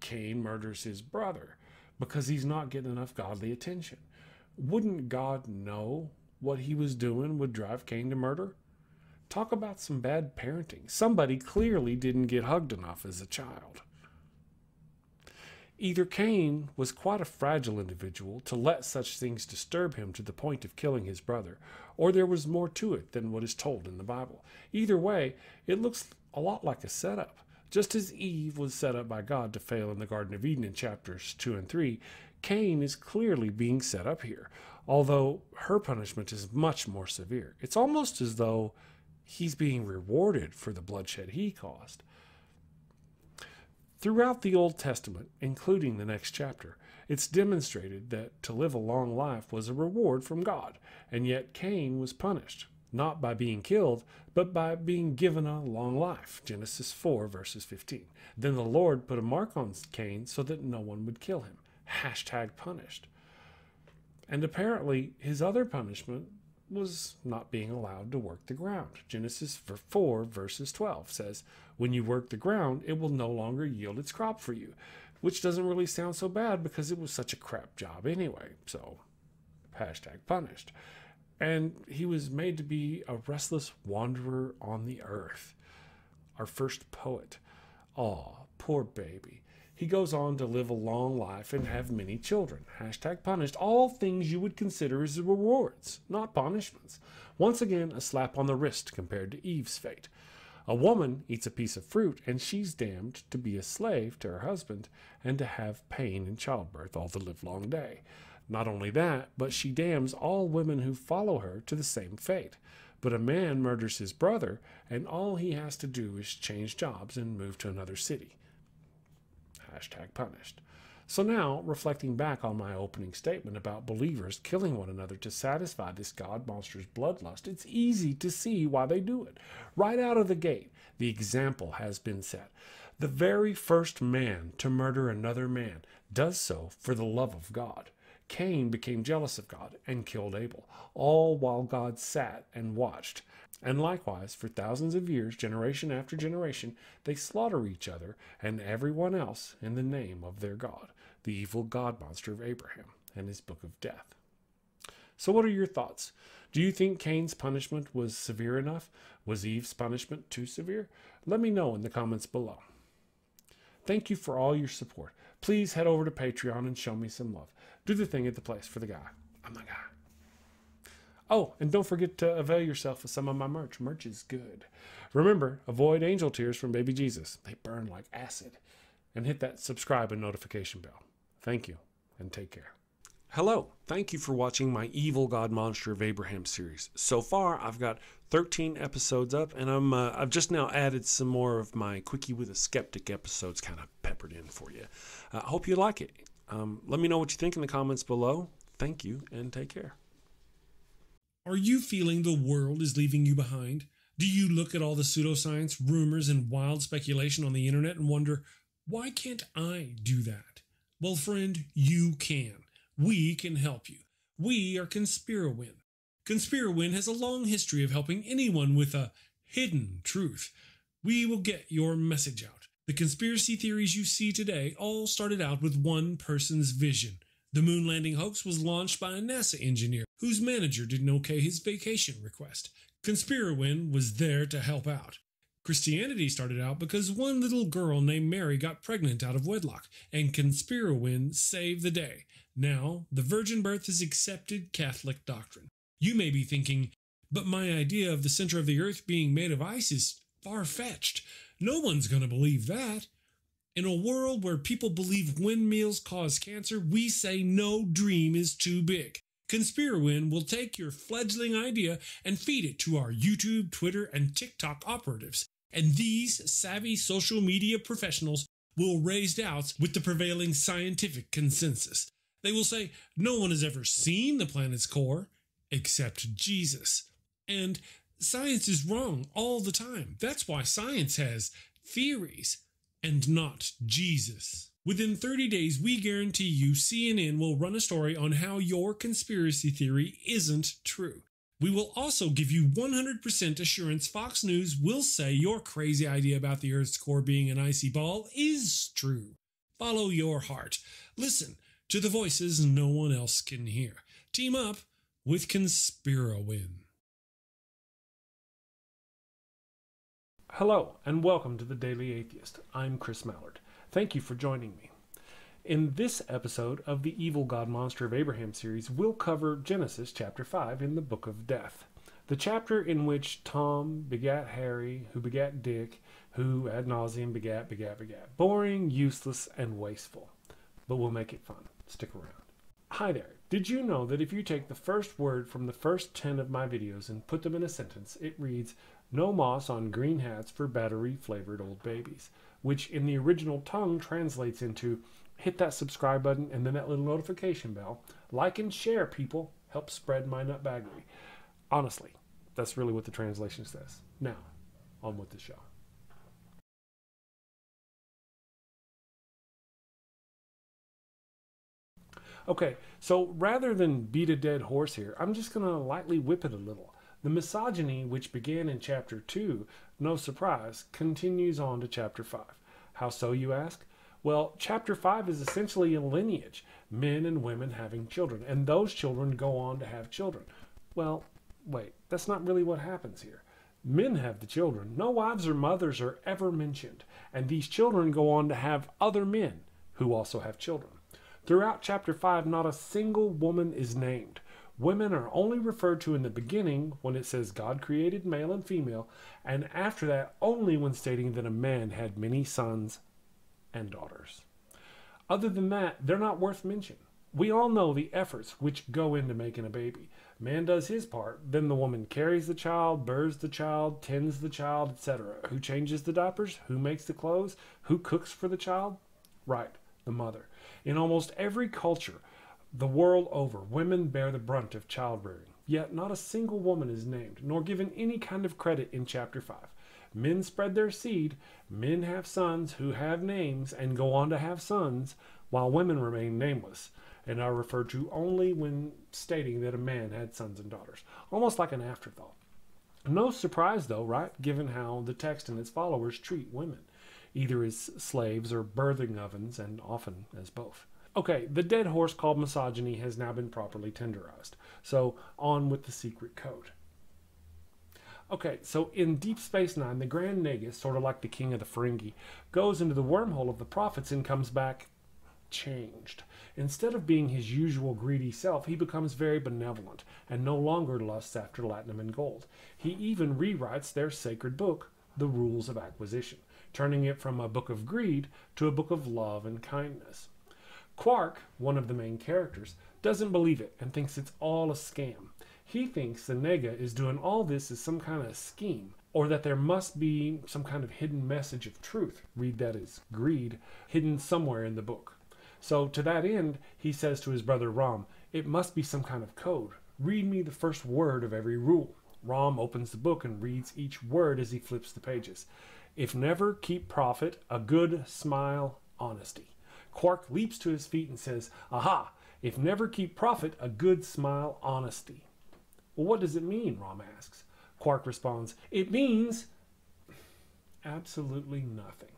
Cain murders his brother because he's not getting enough godly attention. Wouldn't God know what he was doing would drive Cain to murder? Talk about some bad parenting. Somebody clearly didn't get hugged enough as a child. Either Cain was quite a fragile individual to let such things disturb him to the point of killing his brother, or there was more to it than what is told in the Bible. Either way, it looks a lot like a setup. Just as Eve was set up by God to fail in the Garden of Eden in chapters 2 and 3, Cain is clearly being set up here, although her punishment is much more severe. It's almost as though he's being rewarded for the bloodshed he caused. Throughout the Old Testament, including the next chapter, it's demonstrated that to live a long life was a reward from God, and yet Cain was punished, not by being killed, but by being given a long life. Genesis 4, verses 15. Then the Lord put a mark on Cain so that no one would kill him. Hashtag punished. And apparently, his other punishment was not being allowed to work the ground. Genesis 4, verses 12 says, When you work the ground, it will no longer yield its crop for you, which doesn't really sound so bad because it was such a crap job anyway. So, hashtag punished. And he was made to be a restless wanderer on the earth. Our first poet. Aw, poor baby. He goes on to live a long life and have many children. Hashtag punished. All things you would consider as rewards, not punishments. Once again, a slap on the wrist compared to Eve's fate. A woman eats a piece of fruit, and she's damned to be a slave to her husband and to have pain in childbirth all the livelong day. Not only that, but she damns all women who follow her to the same fate. But a man murders his brother, and all he has to do is change jobs and move to another city hashtag punished. So now, reflecting back on my opening statement about believers killing one another to satisfy this God monster's bloodlust, it's easy to see why they do it. Right out of the gate, the example has been set. The very first man to murder another man does so for the love of God. Cain became jealous of God and killed Abel, all while God sat and watched. And likewise, for thousands of years, generation after generation, they slaughter each other and everyone else in the name of their God, the evil God monster of Abraham and his book of death. So, what are your thoughts? Do you think Cain's punishment was severe enough? Was Eve's punishment too severe? Let me know in the comments below. Thank you for all your support. Please head over to Patreon and show me some love. Do the thing at the place for the guy. I'm the guy. Oh, and don't forget to avail yourself of some of my merch. Merch is good. Remember, avoid angel tears from baby Jesus. They burn like acid. And hit that subscribe and notification bell. Thank you, and take care. Hello, thank you for watching my Evil God Monster of Abraham series. So far, I've got 13 episodes up, and I'm uh, I've just now added some more of my Quickie with a Skeptic episodes, kind of peppered in for you. I uh, hope you like it. Um, let me know what you think in the comments below. Thank you, and take care. Are you feeling the world is leaving you behind? Do you look at all the pseudoscience, rumors, and wild speculation on the internet and wonder, why can't I do that? Well, friend, you can. We can help you. We are ConspiraWin. ConspiraWin has a long history of helping anyone with a hidden truth. We will get your message out. The conspiracy theories you see today all started out with one person's vision the moon landing hoax was launched by a NASA engineer whose manager didn't okay his vacation request. ConspiraWin was there to help out. Christianity started out because one little girl named Mary got pregnant out of wedlock, and ConspiraWin saved the day. Now, the virgin birth is accepted Catholic doctrine. You may be thinking, but my idea of the center of the earth being made of ice is far fetched. No one's going to believe that. In a world where people believe windmills cause cancer, we say no dream is too big. ConspiraWin will take your fledgling idea and feed it to our YouTube, Twitter, and TikTok operatives. And these savvy social media professionals will raise doubts with the prevailing scientific consensus. They will say no one has ever seen the planet's core except Jesus. And science is wrong all the time. That's why science has theories and not Jesus. Within 30 days, we guarantee you CNN will run a story on how your conspiracy theory isn't true. We will also give you 100% assurance Fox News will say your crazy idea about the Earth's core being an icy ball is true. Follow your heart. Listen to the voices no one else can hear. Team up with ConspiraWin. Hello, and welcome to the Daily Atheist. I'm Chris Mallard. Thank you for joining me. In this episode of the Evil God Monster of Abraham series, we'll cover Genesis chapter 5 in the Book of Death. The chapter in which Tom begat Harry, who begat Dick, who ad nauseum begat, begat, begat. Boring, useless, and wasteful. But we'll make it fun. Stick around. Hi there. Did you know that if you take the first word from the first 10 of my videos and put them in a sentence, it reads, No moss on green hats for battery flavored old babies? which in the original tongue translates into hit that subscribe button and then that little notification bell. Like and share, people. Help spread my nutbaggery. Honestly, that's really what the translation says. Now, on with the show. Okay, so rather than beat a dead horse here, I'm just going to lightly whip it a little. The misogyny, which began in chapter 2, no surprise, continues on to chapter 5. How so, you ask? Well, chapter 5 is essentially a lineage men and women having children, and those children go on to have children. Well, wait, that's not really what happens here. Men have the children, no wives or mothers are ever mentioned, and these children go on to have other men who also have children. Throughout chapter 5, not a single woman is named. Women are only referred to in the beginning when it says God created male and female, and after that only when stating that a man had many sons and daughters. Other than that, they're not worth mention. We all know the efforts which go into making a baby. Man does his part, then the woman carries the child, births the child, tends the child, etc. Who changes the diapers? Who makes the clothes? Who cooks for the child? Right, the mother. In almost every culture, the world over, women bear the brunt of childbearing, yet not a single woman is named, nor given any kind of credit in chapter 5. Men spread their seed, men have sons who have names and go on to have sons, while women remain nameless and are referred to only when stating that a man had sons and daughters, almost like an afterthought. No surprise, though, right, given how the text and its followers treat women, either as slaves or birthing ovens, and often as both. Okay, the dead horse called misogyny has now been properly tenderized. So on with the secret code. Okay, so in Deep Space Nine, the Grand Nagus, sort of like the king of the Ferengi, goes into the wormhole of the prophets and comes back changed. Instead of being his usual greedy self, he becomes very benevolent and no longer lusts after latinum and gold. He even rewrites their sacred book, The Rules of Acquisition, turning it from a book of greed to a book of love and kindness. Quark, one of the main characters, doesn't believe it and thinks it's all a scam. He thinks the Nagus is doing all this as some kind of scheme, or that there must be some kind of hidden message of truth, read that as greed, hidden somewhere in the book. So, to that end, he says to his brother Rom, It must be some kind of code. Read me the first word of every rule. Rom opens the book and reads each word as he flips the pages. If never, keep profit, a good smile, honesty. Quark leaps to his feet and says, Aha! If never keep profit, a good smile, honesty. Well, what does it mean? Rom asks. Quark responds, It means absolutely nothing.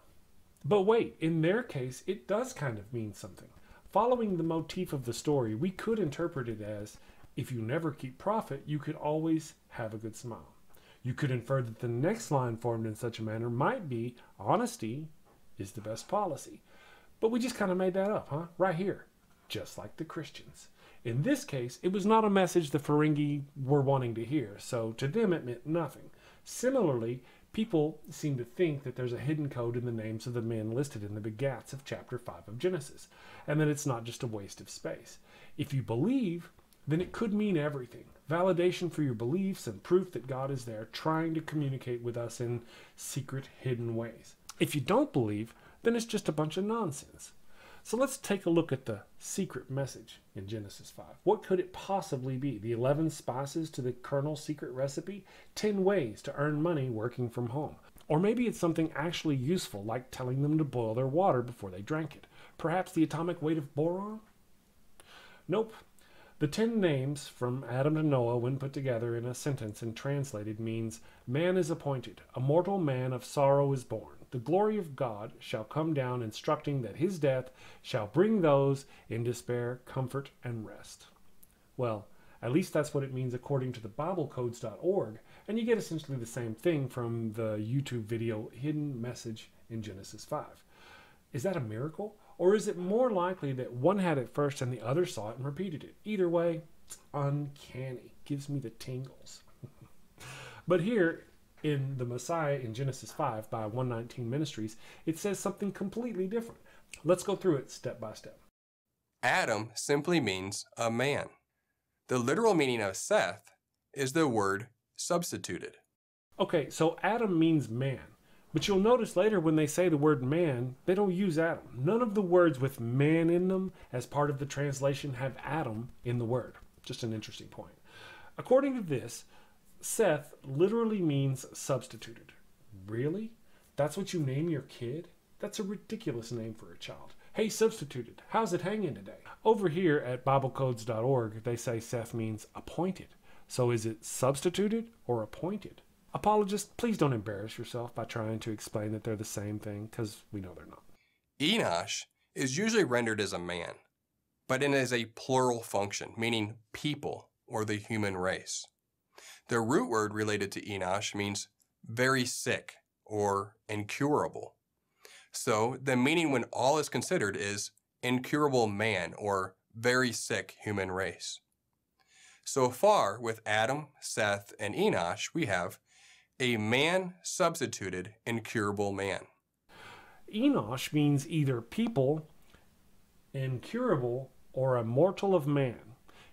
But wait, in their case, it does kind of mean something. Following the motif of the story, we could interpret it as if you never keep profit, you could always have a good smile. You could infer that the next line formed in such a manner might be honesty is the best policy. But we just kind of made that up, huh? Right here. Just like the Christians. In this case, it was not a message the Ferengi were wanting to hear, so to them it meant nothing. Similarly, people seem to think that there's a hidden code in the names of the men listed in the begats of chapter 5 of Genesis, and that it's not just a waste of space. If you believe, then it could mean everything validation for your beliefs and proof that God is there trying to communicate with us in secret, hidden ways. If you don't believe, then it's just a bunch of nonsense. So let's take a look at the secret message in Genesis 5. What could it possibly be? The 11 spices to the Colonel's secret recipe? 10 ways to earn money working from home. Or maybe it's something actually useful, like telling them to boil their water before they drank it. Perhaps the atomic weight of boron? Nope. The ten names from Adam to Noah, when put together in a sentence and translated, means Man is appointed, a mortal man of sorrow is born. The glory of God shall come down, instructing that his death shall bring those in despair comfort and rest. Well, at least that's what it means according to the BibleCodes.org, and you get essentially the same thing from the YouTube video Hidden Message in Genesis 5. Is that a miracle? Or is it more likely that one had it first and the other saw it and repeated it? Either way, it's uncanny. Gives me the tingles. but here in the Messiah in Genesis 5 by 119 Ministries, it says something completely different. Let's go through it step by step. Adam simply means a man. The literal meaning of Seth is the word substituted. Okay, so Adam means man. But you'll notice later when they say the word man, they don't use Adam. None of the words with man in them as part of the translation have Adam in the word. Just an interesting point. According to this, Seth literally means substituted. Really? That's what you name your kid? That's a ridiculous name for a child. Hey, substituted, how's it hanging today? Over here at BibleCodes.org, they say Seth means appointed. So is it substituted or appointed? Apologists, please don't embarrass yourself by trying to explain that they're the same thing, because we know they're not. Enosh is usually rendered as a man, but it is a plural function, meaning people or the human race. The root word related to Enosh means very sick or incurable. So the meaning when all is considered is incurable man or very sick human race. So far, with Adam, Seth, and Enosh, we have a man substituted incurable man. Enosh means either people, incurable, or a mortal of man.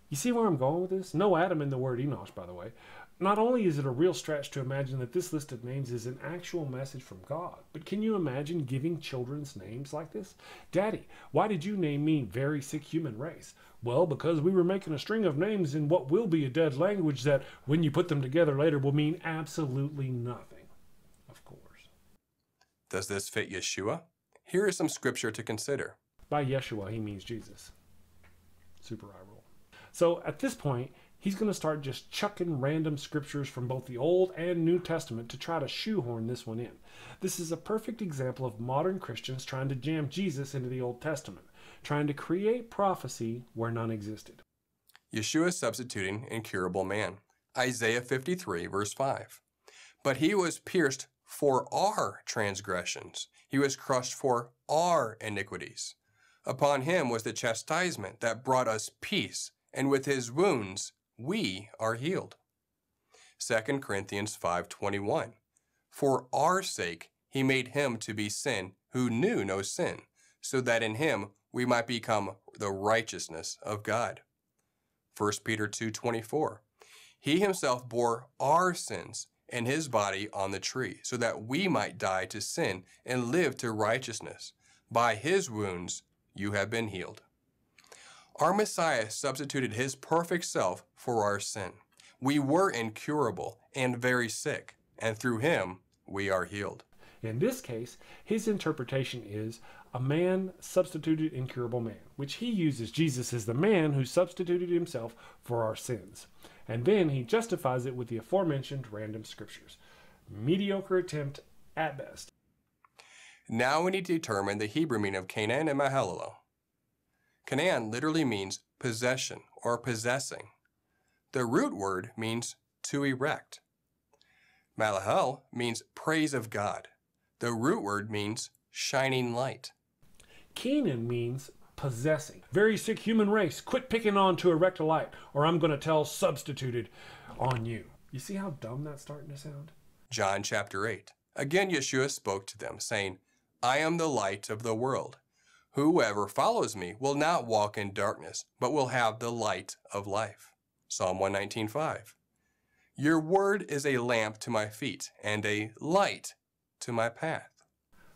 You see where I'm going with this? No Adam in the word Enosh, by the way. Not only is it a real stretch to imagine that this list of names is an actual message from God, but can you imagine giving children's names like this? Daddy, why did you name me Very Sick Human Race? Well, because we were making a string of names in what will be a dead language that, when you put them together later, will mean absolutely nothing. Of course. Does this fit Yeshua? Here is some scripture to consider. By Yeshua, he means Jesus. Super eye roll. So at this point, he's going to start just chucking random scriptures from both the Old and New Testament to try to shoehorn this one in. This is a perfect example of modern Christians trying to jam Jesus into the Old Testament trying to create prophecy where none existed. Yeshua substituting incurable man. Isaiah 53, verse 5. But he was pierced for our transgressions, he was crushed for our iniquities. Upon him was the chastisement that brought us peace, and with his wounds we are healed. 2 Corinthians 5:21 For our sake he made him to be sin who knew no sin, so that in him we might become the righteousness of God. 1 Peter 2:24 He himself bore our sins in his body on the tree so that we might die to sin and live to righteousness. By his wounds you have been healed. Our Messiah substituted his perfect self for our sin. We were incurable and very sick, and through him we are healed. In this case, his interpretation is a man substituted incurable man, which he uses Jesus as the man who substituted himself for our sins. And then he justifies it with the aforementioned random scriptures. Mediocre attempt at best. Now we need to determine the Hebrew meaning of Kenan and Mahalalel. Kenan literally means possession or possessing. The root word means to erect. Malahel means praise of God. The root word means shining light. Kenan means possessing. Very sick human race, quit picking on to erect a light, or I'm going to tell substituted on you. You see how dumb that's starting to sound? John chapter 8. Again, Yeshua spoke to them, saying, I am the light of the world. Whoever follows me will not walk in darkness, but will have the light of life. Psalm 119.5. Your word is a lamp to my feet and a light to my path.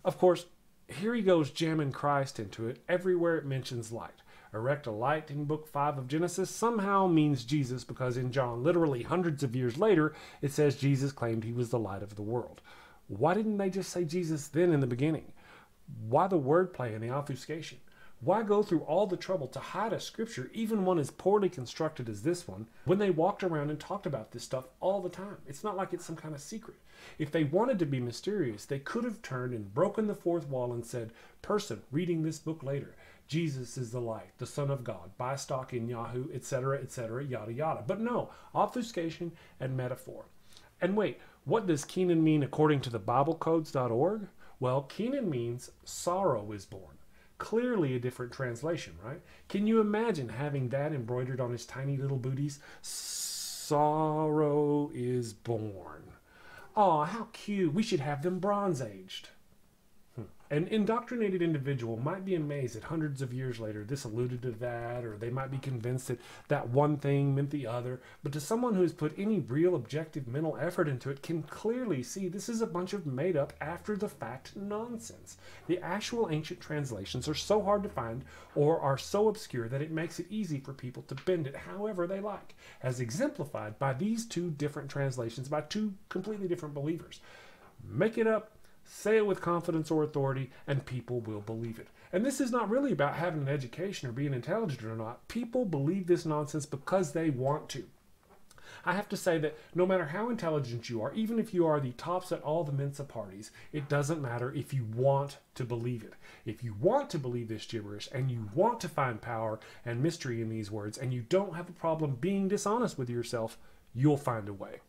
Of course, here he goes jamming Christ into it everywhere it mentions light. Erect a light in book 5 of Genesis somehow means Jesus because in John, literally hundreds of years later, it says Jesus claimed he was the light of the world. Why didn't they just say Jesus then in the beginning? Why the wordplay and the obfuscation? Why go through all the trouble to hide a scripture, even one as poorly constructed as this one, when they walked around and talked about this stuff all the time? It's not like it's some kind of secret. If they wanted to be mysterious, they could have turned and broken the fourth wall and said, Person reading this book later, Jesus is the light, the Son of God, buy stock in Yahoo, etc., etc., yada yada. But no, obfuscation and metaphor. And wait, what does Kenan mean according to the BibleCodes.org? Well, Kenan means sorrow is born. Clearly a different translation, right? Can you imagine having that embroidered on his tiny little booties? Sorrow is born. Aw, how cute. We should have them bronze aged. An indoctrinated individual might be amazed that hundreds of years later this alluded to that, or they might be convinced that that one thing meant the other. But to someone who has put any real objective mental effort into it, can clearly see this is a bunch of made up, after the fact nonsense. The actual ancient translations are so hard to find or are so obscure that it makes it easy for people to bend it however they like, as exemplified by these two different translations by two completely different believers. Make it up Say it with confidence or authority, and people will believe it. And this is not really about having an education or being intelligent or not. People believe this nonsense because they want to. I have to say that no matter how intelligent you are, even if you are the tops at all the Mensa parties, it doesn't matter if you want to believe it. If you want to believe this gibberish and you want to find power and mystery in these words and you don't have a problem being dishonest with yourself, you'll find a way.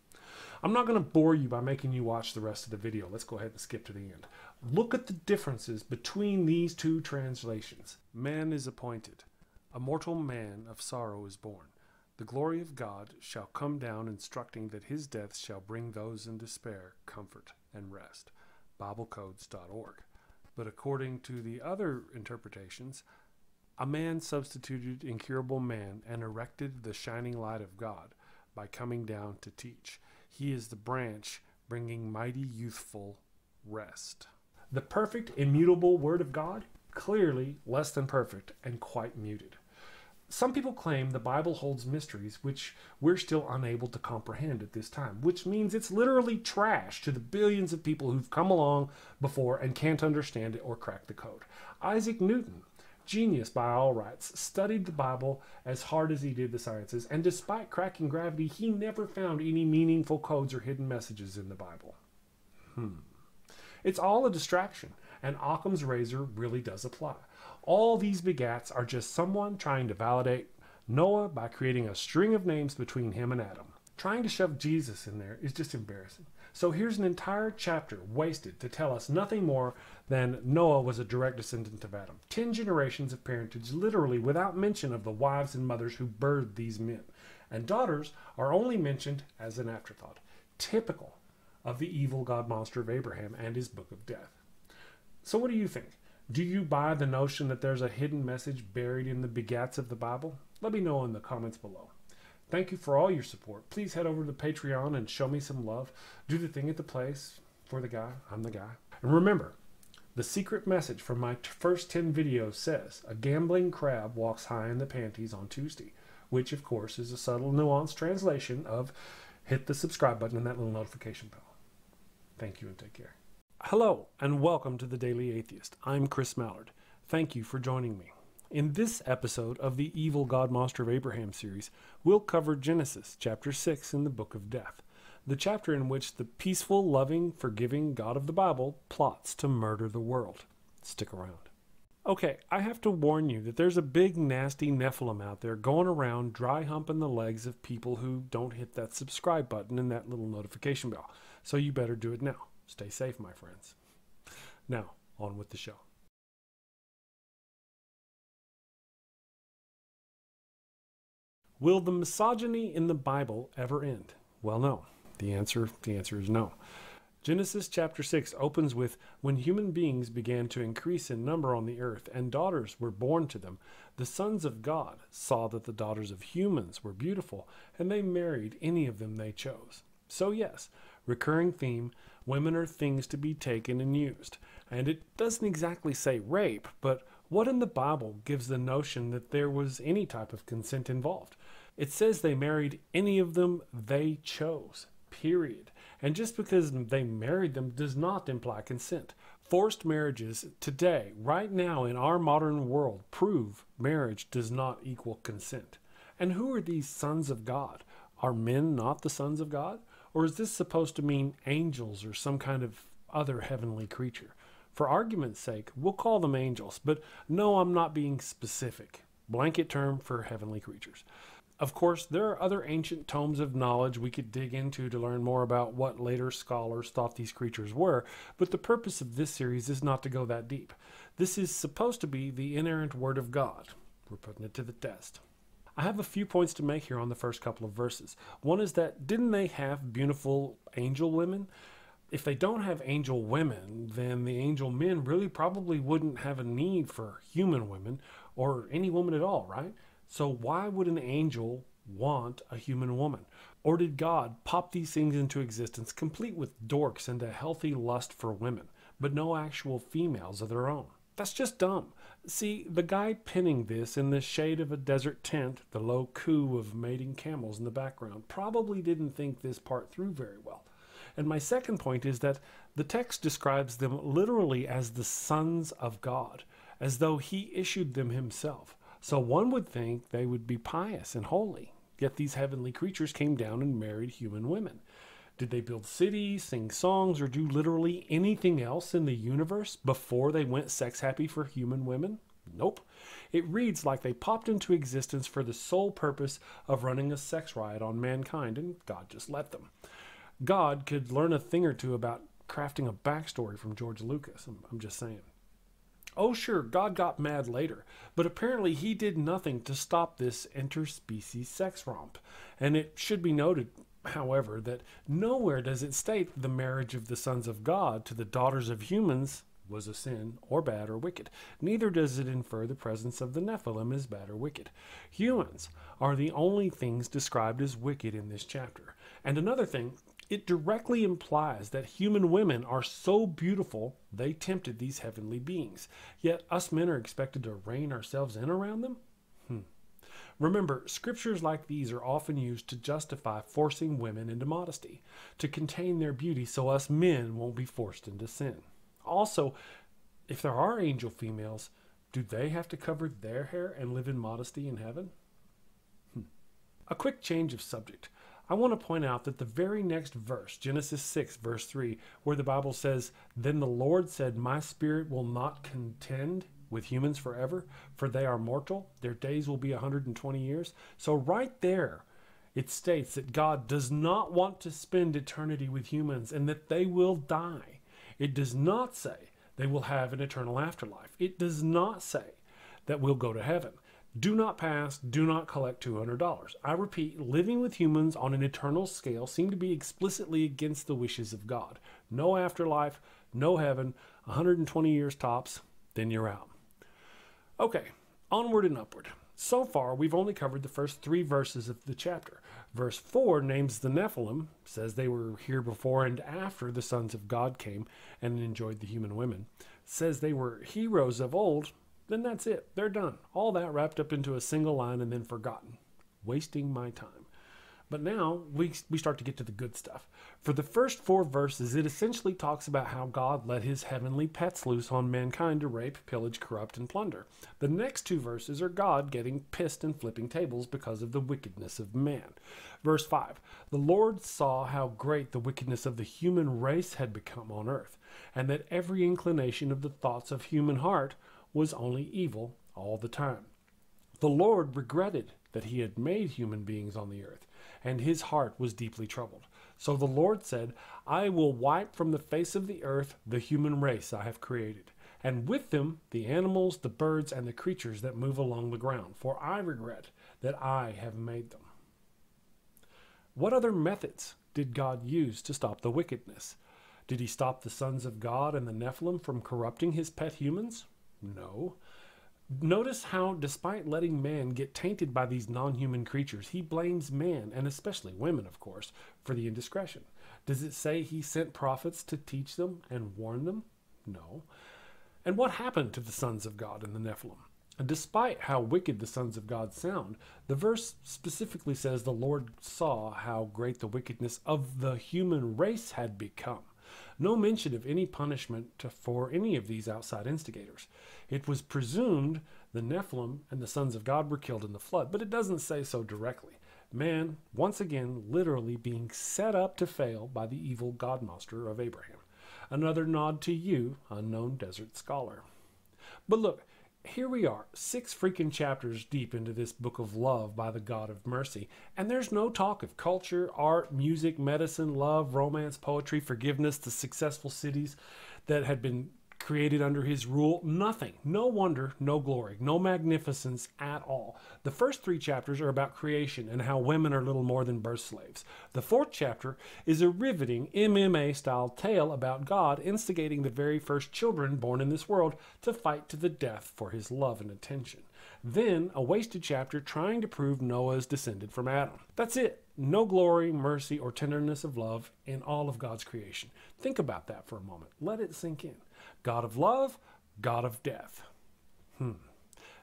I'm not going to bore you by making you watch the rest of the video. Let's go ahead and skip to the end. Look at the differences between these two translations. Man is appointed. A mortal man of sorrow is born. The glory of God shall come down, instructing that his death shall bring those in despair comfort and rest. BibleCodes.org. But according to the other interpretations, a man substituted incurable man and erected the shining light of God by coming down to teach. He is the branch bringing mighty youthful rest. The perfect, immutable Word of God? Clearly less than perfect and quite muted. Some people claim the Bible holds mysteries which we're still unable to comprehend at this time, which means it's literally trash to the billions of people who've come along before and can't understand it or crack the code. Isaac Newton genius by all rights, studied the Bible as hard as he did the sciences, and despite cracking gravity, he never found any meaningful codes or hidden messages in the Bible. Hmm. It's all a distraction, and Occam's razor really does apply. All these begats are just someone trying to validate Noah by creating a string of names between him and Adam. Trying to shove Jesus in there is just embarrassing. So here's an entire chapter wasted to tell us nothing more than Noah was a direct descendant of Adam. Ten generations of parentage, literally without mention of the wives and mothers who birthed these men. And daughters are only mentioned as an afterthought, typical of the evil god monster of Abraham and his book of death. So, what do you think? Do you buy the notion that there's a hidden message buried in the begats of the Bible? Let me know in the comments below. Thank you for all your support. Please head over to Patreon and show me some love. Do the thing at the place for the guy. I'm the guy. And remember, the secret message from my first 10 videos says a gambling crab walks high in the panties on Tuesday, which, of course, is a subtle, nuanced translation of hit the subscribe button and that little notification bell. Thank you and take care. Hello, and welcome to the Daily Atheist. I'm Chris Mallard. Thank you for joining me. In this episode of the Evil God Monster of Abraham series, we'll cover Genesis chapter 6 in the Book of Death, the chapter in which the peaceful, loving, forgiving God of the Bible plots to murder the world. Stick around. Okay, I have to warn you that there's a big, nasty Nephilim out there going around dry humping the legs of people who don't hit that subscribe button and that little notification bell. So you better do it now. Stay safe, my friends. Now, on with the show. Will the misogyny in the Bible ever end? Well, no. The answer, the answer is no. Genesis chapter 6 opens with When human beings began to increase in number on the earth, and daughters were born to them, the sons of God saw that the daughters of humans were beautiful, and they married any of them they chose. So, yes, recurring theme women are things to be taken and used. And it doesn't exactly say rape, but what in the Bible gives the notion that there was any type of consent involved? It says they married any of them they chose, period. And just because they married them does not imply consent. Forced marriages today, right now in our modern world, prove marriage does not equal consent. And who are these sons of God? Are men not the sons of God? Or is this supposed to mean angels or some kind of other heavenly creature? For argument's sake, we'll call them angels, but no, I'm not being specific. Blanket term for heavenly creatures. Of course, there are other ancient tomes of knowledge we could dig into to learn more about what later scholars thought these creatures were, but the purpose of this series is not to go that deep. This is supposed to be the inerrant Word of God. We're putting it to the test. I have a few points to make here on the first couple of verses. One is that didn't they have beautiful angel women? If they don't have angel women, then the angel men really probably wouldn't have a need for human women or any woman at all, right? So, why would an angel want a human woman? Or did God pop these things into existence complete with dorks and a healthy lust for women, but no actual females of their own? That's just dumb. See, the guy pinning this in the shade of a desert tent, the low coo of mating camels in the background, probably didn't think this part through very well. And my second point is that the text describes them literally as the sons of God, as though he issued them himself. So one would think they would be pious and holy. Yet these heavenly creatures came down and married human women. Did they build cities, sing songs, or do literally anything else in the universe before they went sex happy for human women? Nope. It reads like they popped into existence for the sole purpose of running a sex riot on mankind, and God just let them. God could learn a thing or two about crafting a backstory from George Lucas. I'm, I'm just saying. Oh, sure, God got mad later, but apparently he did nothing to stop this interspecies sex romp. And it should be noted, however, that nowhere does it state the marriage of the sons of God to the daughters of humans was a sin, or bad, or wicked. Neither does it infer the presence of the Nephilim as bad or wicked. Humans are the only things described as wicked in this chapter. And another thing, it directly implies that human women are so beautiful they tempted these heavenly beings. Yet us men are expected to rein ourselves in around them? Hmm. Remember, scriptures like these are often used to justify forcing women into modesty, to contain their beauty so us men won't be forced into sin. Also, if there are angel females, do they have to cover their hair and live in modesty in heaven? Hmm. A quick change of subject. I want to point out that the very next verse, Genesis 6, verse 3, where the Bible says, Then the Lord said, My spirit will not contend with humans forever, for they are mortal. Their days will be 120 years. So, right there, it states that God does not want to spend eternity with humans and that they will die. It does not say they will have an eternal afterlife. It does not say that we'll go to heaven. Do not pass, do not collect $200. I repeat, living with humans on an eternal scale seem to be explicitly against the wishes of God. No afterlife, no heaven, 120 years tops, then you're out. Okay, onward and upward. So far, we've only covered the first three verses of the chapter. Verse 4 names the Nephilim, says they were here before and after the sons of God came and enjoyed the human women, says they were heroes of old, then that's it. They're done. All that wrapped up into a single line and then forgotten. Wasting my time. But now we, we start to get to the good stuff. For the first four verses, it essentially talks about how God let his heavenly pets loose on mankind to rape, pillage, corrupt, and plunder. The next two verses are God getting pissed and flipping tables because of the wickedness of man. Verse 5 The Lord saw how great the wickedness of the human race had become on earth, and that every inclination of the thoughts of human heart was only evil all the time. The Lord regretted that he had made human beings on the earth, and his heart was deeply troubled. So the Lord said, I will wipe from the face of the earth the human race I have created, and with them the animals, the birds, and the creatures that move along the ground, for I regret that I have made them. What other methods did God use to stop the wickedness? Did he stop the sons of God and the Nephilim from corrupting his pet humans? No. Notice how, despite letting man get tainted by these non human creatures, he blames man, and especially women, of course, for the indiscretion. Does it say he sent prophets to teach them and warn them? No. And what happened to the sons of God and the Nephilim? Despite how wicked the sons of God sound, the verse specifically says the Lord saw how great the wickedness of the human race had become. No mention of any punishment to, for any of these outside instigators. It was presumed the Nephilim and the sons of God were killed in the flood, but it doesn't say so directly. Man, once again, literally being set up to fail by the evil God monster of Abraham. Another nod to you, unknown desert scholar. But look, here we are, six freaking chapters deep into this book of love by the God of mercy, and there's no talk of culture, art, music, medicine, love, romance, poetry, forgiveness, the successful cities that had been created under his rule. Nothing. No wonder, no glory, no magnificence at all. The first three chapters are about creation and how women are little more than birth slaves. The fourth chapter is a riveting MMA style tale about God instigating the very first children born in this world to fight to the death for his love and attention. Then a wasted chapter trying to prove Noah is descended from Adam. That's it. No glory, mercy, or tenderness of love in all of God's creation. Think about that for a moment. Let it sink in. God of love, God of death. Hmm.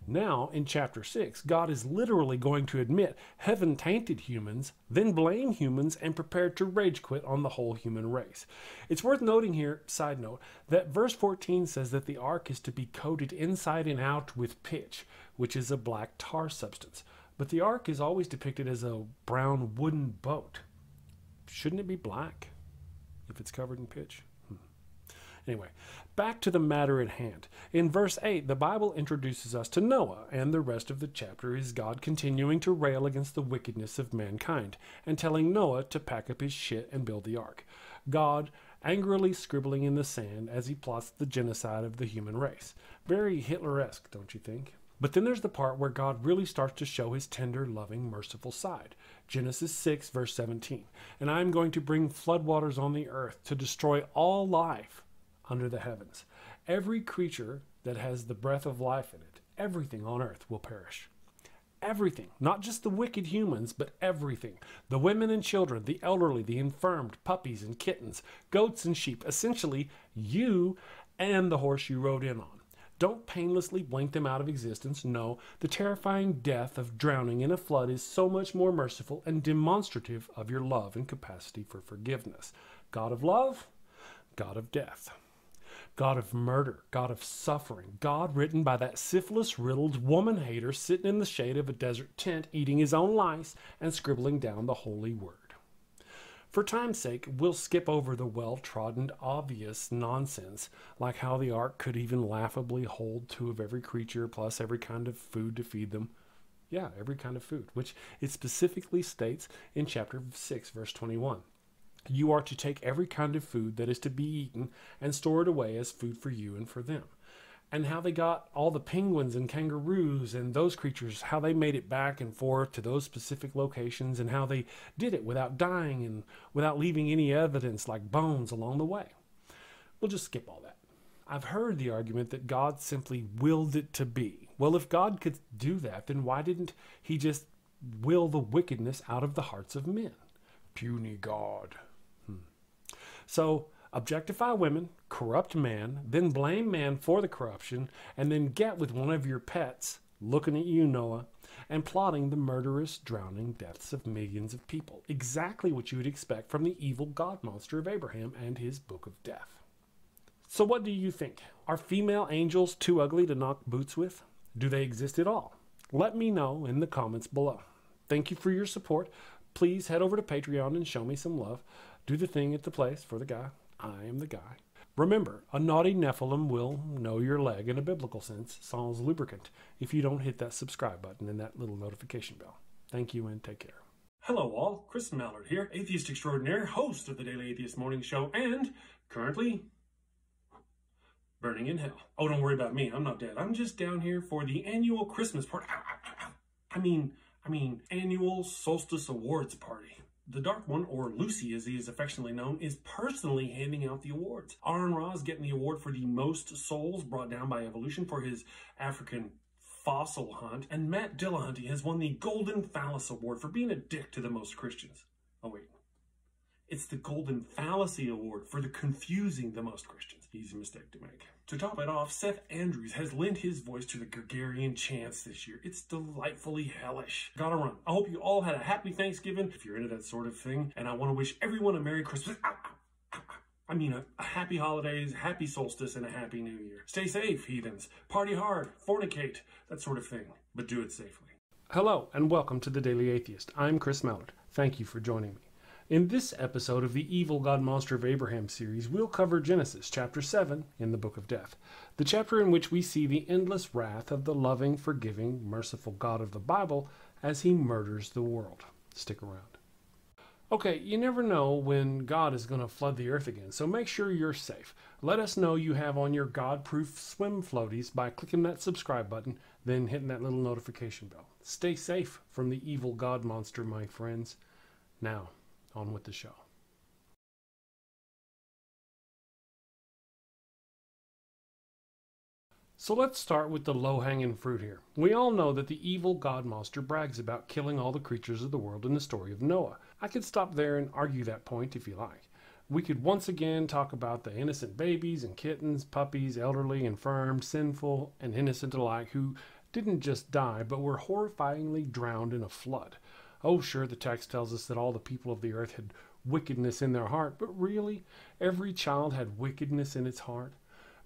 Now, in chapter 6, God is literally going to admit heaven tainted humans, then blame humans, and prepare to rage quit on the whole human race. It's worth noting here, side note, that verse 14 says that the ark is to be coated inside and out with pitch, which is a black tar substance. But the ark is always depicted as a brown wooden boat. Shouldn't it be black if it's covered in pitch? Anyway, back to the matter at hand. In verse 8, the Bible introduces us to Noah, and the rest of the chapter is God continuing to rail against the wickedness of mankind and telling Noah to pack up his shit and build the ark. God angrily scribbling in the sand as he plots the genocide of the human race. Very Hitler esque, don't you think? But then there's the part where God really starts to show his tender, loving, merciful side. Genesis 6, verse 17. And I am going to bring floodwaters on the earth to destroy all life under the heavens. Every creature that has the breath of life in it, everything on earth will perish. Everything, not just the wicked humans, but everything. The women and children, the elderly, the infirmed, puppies and kittens, goats and sheep, essentially you and the horse you rode in on. Don't painlessly blink them out of existence. No, the terrifying death of drowning in a flood is so much more merciful and demonstrative of your love and capacity for forgiveness. God of love, God of death. God of murder, God of suffering, God written by that syphilis riddled woman hater sitting in the shade of a desert tent eating his own lice and scribbling down the holy word. For time's sake, we'll skip over the well trodden, obvious nonsense, like how the ark could even laughably hold two of every creature plus every kind of food to feed them. Yeah, every kind of food, which it specifically states in chapter 6, verse 21 you are to take every kind of food that is to be eaten and store it away as food for you and for them. And how they got all the penguins and kangaroos and those creatures, how they made it back and forth to those specific locations, and how they did it without dying and without leaving any evidence like bones along the way. We'll just skip all that. I've heard the argument that God simply willed it to be. Well, if God could do that, then why didn't He just will the wickedness out of the hearts of men? Puny God. So objectify women, corrupt man, then blame man for the corruption, and then get with one of your pets, looking at you, Noah, and plotting the murderous, drowning deaths of millions of people. Exactly what you would expect from the evil God monster of Abraham and his book of death. So, what do you think? Are female angels too ugly to knock boots with? Do they exist at all? Let me know in the comments below. Thank you for your support. Please head over to Patreon and show me some love. Do the thing at the place for the guy. I am the guy. Remember, a naughty Nephilim will know your leg in a biblical sense, sans lubricant, if you don't hit that subscribe button and that little notification bell. Thank you and take care. Hello, all. Chris Mallard here, atheist extraordinaire, host of the Daily Atheist Morning Show, and currently burning in hell. Oh, don't worry about me. I'm not dead. I'm just down here for the annual Christmas party. I mean, I mean, annual solstice awards party. The Dark One, or Lucy as he is affectionately known, is personally handing out the awards. Aaron Ra is getting the award for the most souls brought down by evolution for his African fossil hunt, and Matt Dillahunty has won the Golden Phallus Award for being a dick to the most Christians. Oh wait, it's the Golden Fallacy Award for the confusing the most Christians. Easy mistake to make. To top it off, Seth Andrews has lent his voice to the Gregorian chants this year. It's delightfully hellish. Gotta run. I hope you all had a happy Thanksgiving if you're into that sort of thing, and I want to wish everyone a Merry Christmas. Ow, ow, ow, I mean, a, a, happy holidays, happy solstice, and a happy new year. Stay safe, heathens. Party hard, fornicate, that sort of thing, but do it safely. Hello, and welcome to the Daily Atheist. I'm Chris Mallard. Thank you for joining me. In this episode of the Evil God Monster of Abraham series, we'll cover Genesis chapter 7 in the Book of Death, the chapter in which we see the endless wrath of the loving, forgiving, merciful God of the Bible as he murders the world. Stick around. Okay, you never know when God is going to flood the earth again, so make sure you're safe. Let us know you have on your God proof swim floaties by clicking that subscribe button, then hitting that little notification bell. Stay safe from the evil God monster, my friends. Now, on with the show. So let's start with the low hanging fruit here. We all know that the evil God monster brags about killing all the creatures of the world in the story of Noah. I could stop there and argue that point if you like. We could once again talk about the innocent babies and kittens, puppies, elderly, infirm, sinful, and innocent alike who didn't just die but were horrifyingly drowned in a flood. Oh, sure, the text tells us that all the people of the earth had wickedness in their heart, but really, every child had wickedness in its heart?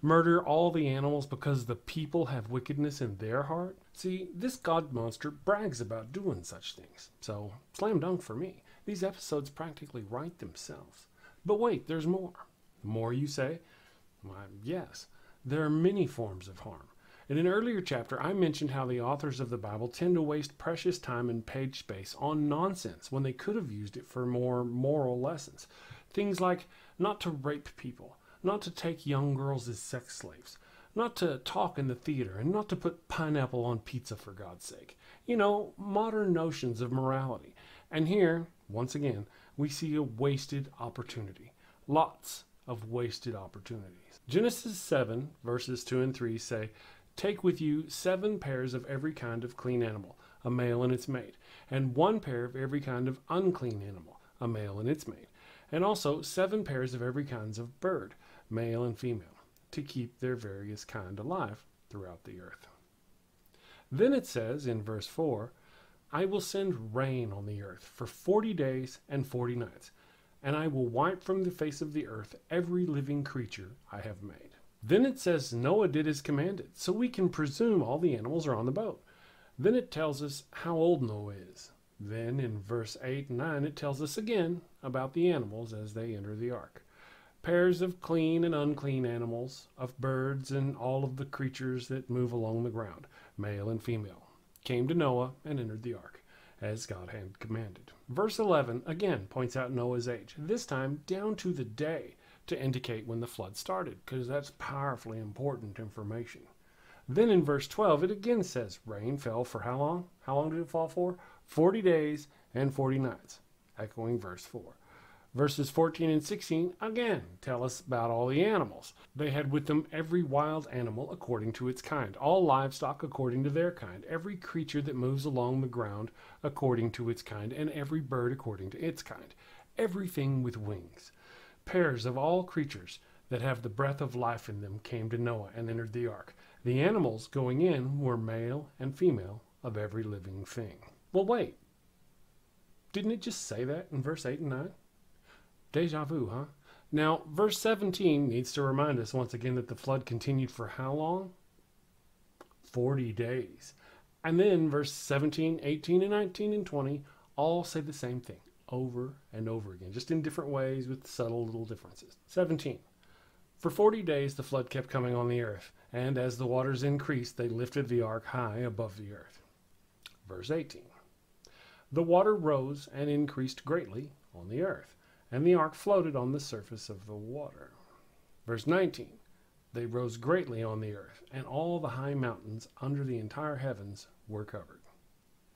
Murder all the animals because the people have wickedness in their heart? See, this god monster brags about doing such things. So, slam dunk for me. These episodes practically write themselves. But wait, there's more. More, you say? Why, yes. There are many forms of harm. In an earlier chapter, I mentioned how the authors of the Bible tend to waste precious time and page space on nonsense when they could have used it for more moral lessons. Things like not to rape people, not to take young girls as sex slaves, not to talk in the theater, and not to put pineapple on pizza for God's sake. You know, modern notions of morality. And here, once again, we see a wasted opportunity. Lots of wasted opportunities. Genesis 7, verses 2 and 3 say, Take with you seven pairs of every kind of clean animal, a male and its mate, and one pair of every kind of unclean animal, a male and its mate, and also seven pairs of every kinds of bird, male and female, to keep their various kind alive throughout the earth. Then it says in verse 4 I will send rain on the earth for forty days and forty nights, and I will wipe from the face of the earth every living creature I have made. Then it says Noah did as commanded, so we can presume all the animals are on the boat. Then it tells us how old Noah is. Then in verse 8 and 9 it tells us again about the animals as they enter the ark pairs of clean and unclean animals, of birds and all of the creatures that move along the ground, male and female, came to Noah and entered the ark, as God had commanded. Verse 11 again points out Noah's age, this time down to the day to indicate when the flood started, because that's powerfully important information. Then in verse 12, it again says rain fell for how long? How long did it fall for? 40 days and 40 nights, echoing verse 4. Verses 14 and 16 again tell us about all the animals. They had with them every wild animal according to its kind, all livestock according to their kind, every creature that moves along the ground according to its kind, and every bird according to its kind, everything with wings. Pairs of all creatures that have the breath of life in them came to Noah and entered the ark. The animals going in were male and female of every living thing. Well, wait. Didn't it just say that in verse 8 and 9? Deja vu, huh? Now, verse 17 needs to remind us once again that the flood continued for how long? 40 days. And then verse 17, 18, and 19, and 20 all say the same thing over and over again, just in different ways with subtle little differences. 17. For 40 days the flood kept coming on the earth, and as the waters increased, they lifted the ark high above the earth. Verse 18. The water rose and increased greatly on the earth and the ark floated on the surface of the water. Verse 19 They rose greatly on the earth, and all the high mountains under the entire heavens were covered.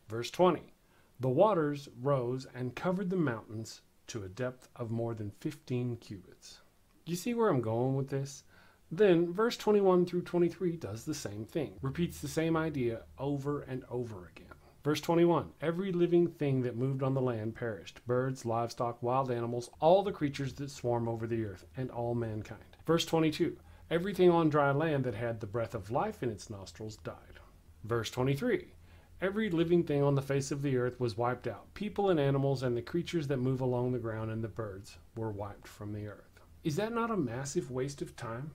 Verse 20 The waters rose and covered the mountains to a depth of more than 15 cubits. You see where I'm going with this? Then, verse 21 through 23 does the same thing, repeats the same idea over and over again. Verse 21 Every living thing that moved on the land perished birds, livestock, wild animals, all the creatures that swarm over the earth, and all mankind. Verse 22 Everything on dry land that had the breath of life in its nostrils died. Verse 23 Every living thing on the face of the earth was wiped out. People and animals and the creatures that move along the ground and the birds were wiped from the earth. Is that not a massive waste of time?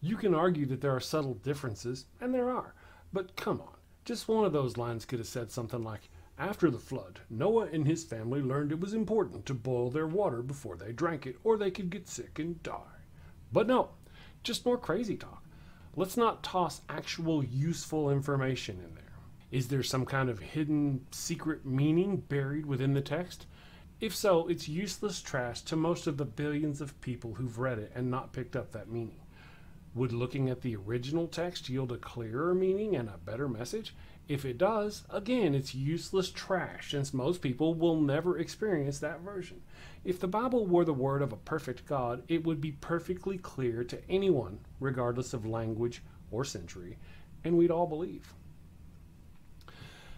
You can argue that there are subtle differences, and there are, but come on. Just one of those lines could have said something like, after the flood, Noah and his family learned it was important to boil their water before they drank it, or they could get sick and die. But no, just more crazy talk. Let's not toss actual useful information in there. Is there some kind of hidden secret meaning buried within the text? If so, it's useless trash to most of the billions of people who've read it and not picked up that meaning. Would looking at the original text yield a clearer meaning and a better message? If it does, again, it's useless trash since most people will never experience that version. If the Bible were the word of a perfect God, it would be perfectly clear to anyone, regardless of language or century, and we'd all believe.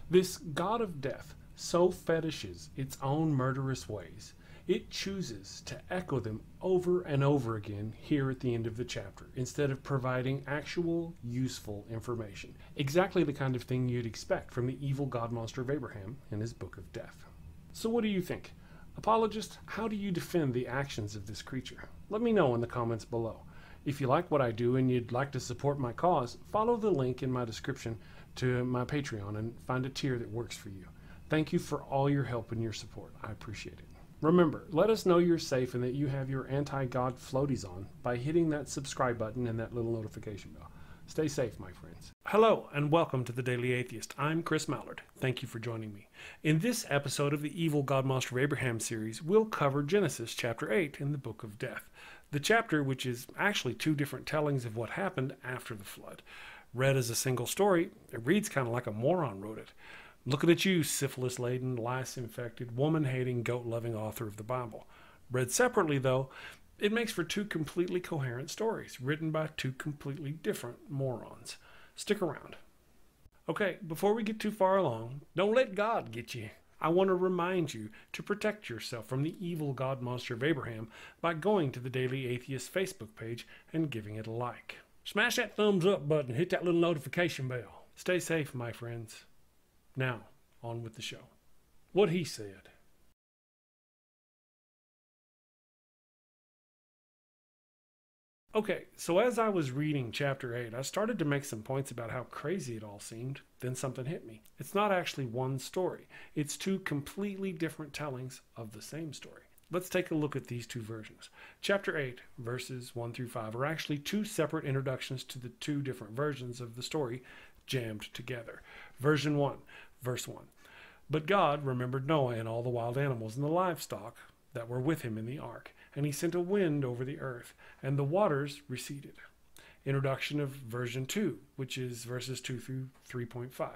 This God of death so fetishes its own murderous ways it chooses to echo them over and over again here at the end of the chapter instead of providing actual useful information. Exactly the kind of thing you'd expect from the evil god monster of Abraham in his Book of Death. So, what do you think? Apologist, how do you defend the actions of this creature? Let me know in the comments below. If you like what I do and you'd like to support my cause, follow the link in my description to my Patreon and find a tier that works for you. Thank you for all your help and your support. I appreciate it. Remember, let us know you're safe and that you have your anti God floaties on by hitting that subscribe button and that little notification bell. Stay safe, my friends. Hello, and welcome to the Daily Atheist. I'm Chris Mallard. Thank you for joining me. In this episode of the Evil God Monster of Abraham series, we'll cover Genesis chapter 8 in the Book of Death. The chapter, which is actually two different tellings of what happened after the flood. Read as a single story, it reads kind of like a moron wrote it. Looking at you, syphilis laden, lice infected, woman hating, goat loving author of the Bible. Read separately, though, it makes for two completely coherent stories, written by two completely different morons. Stick around. Okay, before we get too far along, don't let God get you. I want to remind you to protect yourself from the evil God monster of Abraham by going to the Daily Atheist Facebook page and giving it a like. Smash that thumbs up button, hit that little notification bell. Stay safe, my friends. Now, on with the show. What he said. Okay, so as I was reading chapter 8, I started to make some points about how crazy it all seemed. Then something hit me. It's not actually one story, it's two completely different tellings of the same story. Let's take a look at these two versions. Chapter 8, verses 1 through 5, are actually two separate introductions to the two different versions of the story jammed together. Version 1 Verse 1 But God remembered Noah and all the wild animals and the livestock that were with him in the ark, and he sent a wind over the earth, and the waters receded. Introduction of version 2, which is verses 2 through 3.5.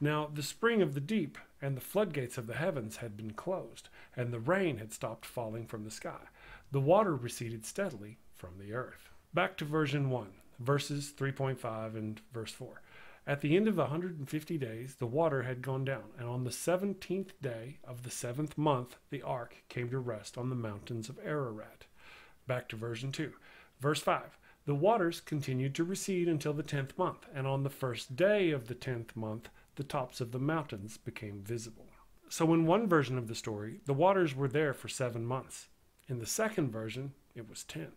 Now the spring of the deep and the floodgates of the heavens had been closed, and the rain had stopped falling from the sky. The water receded steadily from the earth. Back to version 1, verses 3.5 and verse 4. At the end of the 150 days, the water had gone down, and on the seventeenth day of the seventh month, the ark came to rest on the mountains of Ararat. Back to version 2. Verse 5. The waters continued to recede until the tenth month, and on the first day of the tenth month, the tops of the mountains became visible. So, in one version of the story, the waters were there for seven months. In the second version, it was ten.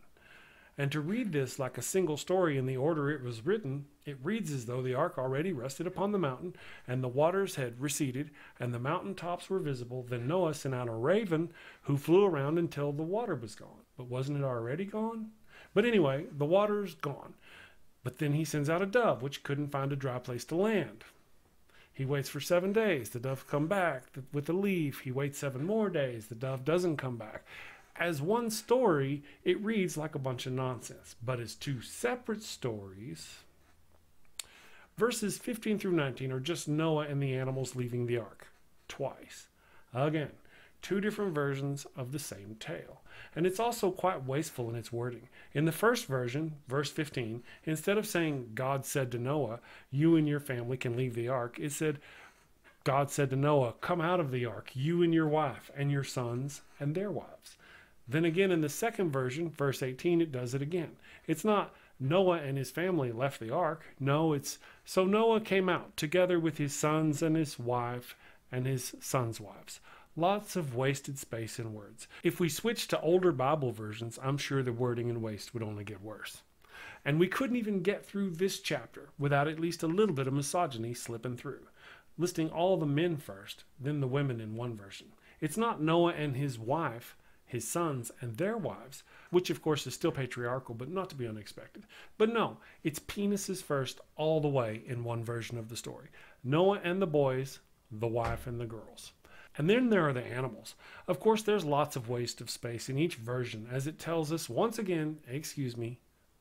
And to read this like a single story in the order it was written, it reads as though the ark already rested upon the mountain, and the waters had receded, and the mountain tops were visible. Then Noah sent out a raven who flew around until the water was gone. But wasn't it already gone? But anyway, the water's gone. But then he sends out a dove, which couldn't find a dry place to land. He waits for seven days. The dove come back with the leaf. He waits seven more days. The dove doesn't come back as one story, it reads like a bunch of nonsense. But as two separate stories, verses 15 through 19 are just Noah and the animals leaving the ark twice. Again, two different versions of the same tale. And it's also quite wasteful in its wording. In the first version, verse 15, instead of saying, God said to Noah, You and your family can leave the ark, it said, God said to Noah, Come out of the ark, you and your wife, and your sons, and their wives. Then again, in the second version, verse 18, it does it again. It's not Noah and his family left the ark. No, it's so Noah came out together with his sons and his wife and his sons' wives. Lots of wasted space in words. If we switched to older Bible versions, I'm sure the wording and waste would only get worse. And we couldn't even get through this chapter without at least a little bit of misogyny slipping through, listing all the men first, then the women in one version. It's not Noah and his wife, his sons and their wives, which of course is still patriarchal, but not to be unexpected. But no, it's penises first all the way in one version of the story. Noah and the boys, the wife and the girls. And then there are the animals. Of course, there's lots of waste of space in each version, as it tells us once again, excuse me,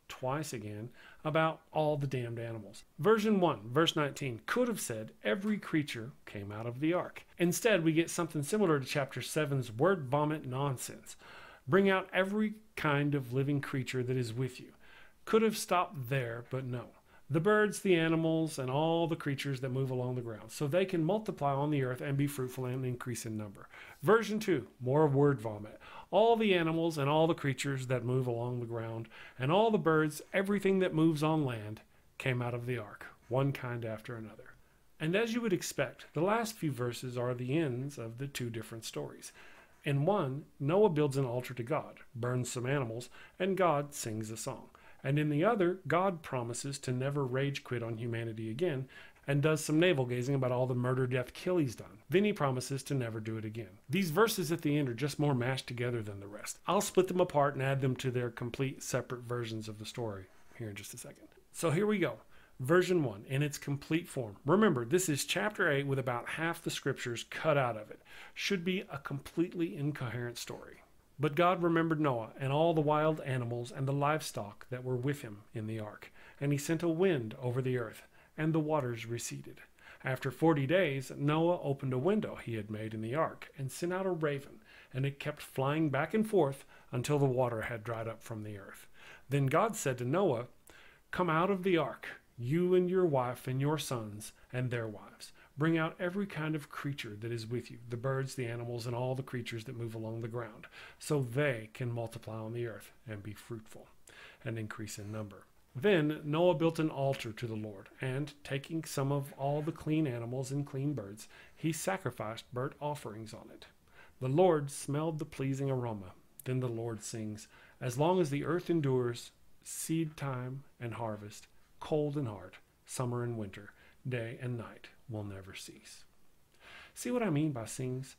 twice again, about all the damned animals. Version 1, verse 19, could have said every creature came out of the ark. Instead, we get something similar to chapter 7's word vomit nonsense. Bring out every kind of living creature that is with you. Could have stopped there, but no the birds, the animals, and all the creatures that move along the ground, so they can multiply on the earth and be fruitful and increase in number. Version 2, more word vomit. All the animals and all the creatures that move along the ground, and all the birds, everything that moves on land, came out of the ark, one kind after another. And as you would expect, the last few verses are the ends of the two different stories. In one, Noah builds an altar to God, burns some animals, and God sings a song. And in the other, God promises to never rage quit on humanity again and does some navel gazing about all the murder, death, kill he's done. Then he promises to never do it again. These verses at the end are just more mashed together than the rest. I'll split them apart and add them to their complete separate versions of the story here in just a second. So here we go. Version 1 in its complete form. Remember, this is chapter 8 with about half the scriptures cut out of it. Should be a completely incoherent story. But God remembered Noah and all the wild animals and the livestock that were with him in the ark. And he sent a wind over the earth, and the waters receded. After forty days, Noah opened a window he had made in the ark, and sent out a raven, and it kept flying back and forth until the water had dried up from the earth. Then God said to Noah, Come out of the ark, you and your wife and your sons and their wives Bring out every kind of creature that is with you, the birds, the animals, and all the creatures that move along the ground, so they can multiply on the earth and be fruitful and increase in number. Then Noah built an altar to the Lord, and taking some of all the clean animals and clean birds, he sacrificed burnt offerings on it. The Lord smelled the pleasing aroma. Then the Lord sings, As long as the earth endures, seed time and harvest, cold and hard, summer and winter, day and night, will never cease. See what I mean by sings?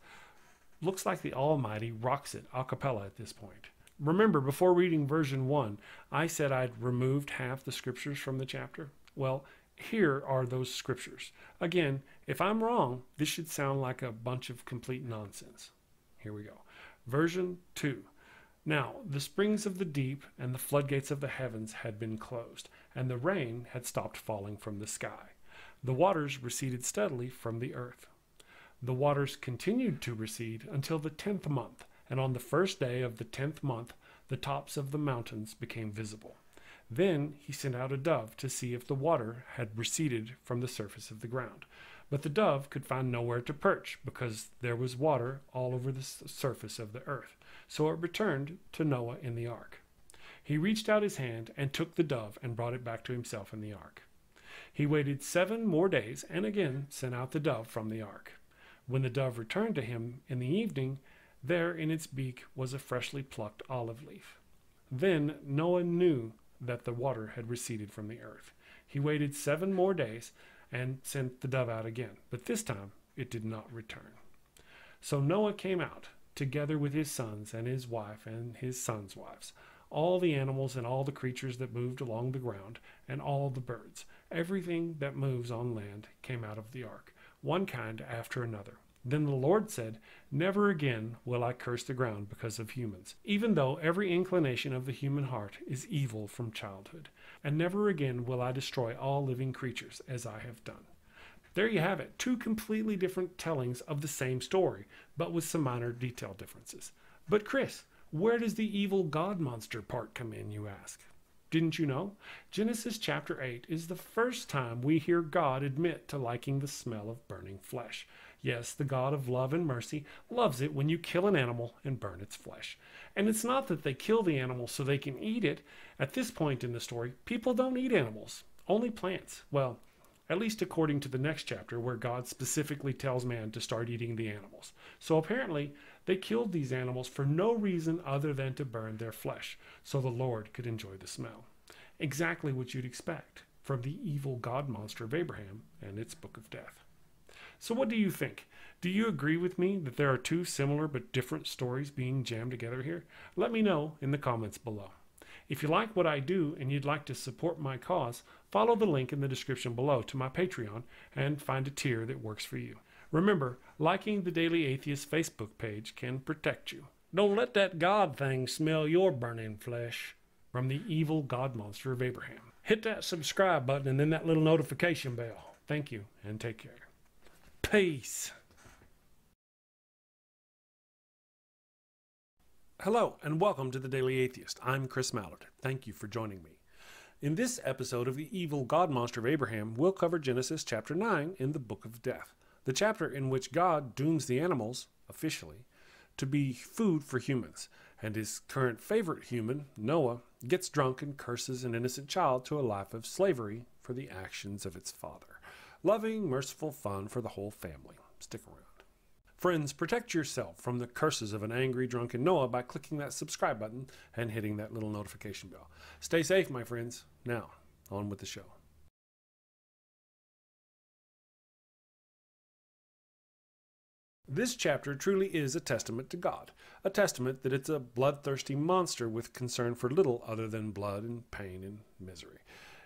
Looks like the Almighty rocks it a cappella at this point. Remember, before reading version 1, I said I'd removed half the scriptures from the chapter? Well, here are those scriptures. Again, if I'm wrong, this should sound like a bunch of complete nonsense. Here we go. Version 2. Now, the springs of the deep and the floodgates of the heavens had been closed, and the rain had stopped falling from the sky the waters receded steadily from the earth. The waters continued to recede until the tenth month, and on the first day of the tenth month the tops of the mountains became visible. Then he sent out a dove to see if the water had receded from the surface of the ground. But the dove could find nowhere to perch, because there was water all over the surface of the earth. So it returned to Noah in the ark. He reached out his hand and took the dove and brought it back to himself in the ark. He waited seven more days and again sent out the dove from the ark. When the dove returned to him in the evening, there in its beak was a freshly plucked olive leaf. Then Noah knew that the water had receded from the earth. He waited seven more days and sent the dove out again, but this time it did not return. So Noah came out, together with his sons and his wife and his sons' wives, all the animals and all the creatures that moved along the ground, and all the birds, Everything that moves on land came out of the ark, one kind after another. Then the Lord said, Never again will I curse the ground because of humans, even though every inclination of the human heart is evil from childhood. And never again will I destroy all living creatures as I have done. There you have it, two completely different tellings of the same story, but with some minor detail differences. But Chris, where does the evil God monster part come in, you ask? Didn't you know? Genesis chapter 8 is the first time we hear God admit to liking the smell of burning flesh. Yes, the God of love and mercy loves it when you kill an animal and burn its flesh. And it's not that they kill the animal so they can eat it. At this point in the story, people don't eat animals, only plants. Well, at least according to the next chapter where God specifically tells man to start eating the animals. So apparently, they killed these animals for no reason other than to burn their flesh, so the Lord could enjoy the smell. Exactly what you'd expect from the evil God monster of Abraham and its book of death. So, what do you think? Do you agree with me that there are two similar but different stories being jammed together here? Let me know in the comments below. If you like what I do and you'd like to support my cause, follow the link in the description below to my Patreon and find a tier that works for you. Remember, liking the Daily Atheist Facebook page can protect you. Don't let that God thing smell your burning flesh. From the evil God monster of Abraham. Hit that subscribe button and then that little notification bell. Thank you and take care. Peace. Hello and welcome to the Daily Atheist. I'm Chris Mallard. Thank you for joining me. In this episode of the evil God monster of Abraham, we'll cover Genesis chapter 9 in the Book of Death the chapter in which God dooms the animals, officially, to be food for humans, and his current favorite human, Noah, gets drunk and curses an innocent child to a life of slavery for the actions of its father. Loving, merciful fun for the whole family. Stick around. Friends, protect yourself from the curses of an angry, drunken Noah by clicking that subscribe button and hitting that little notification bell. Stay safe, my friends. Now, on with the show. This chapter truly is a testament to God, a testament that it's a bloodthirsty monster with concern for little other than blood and pain and misery.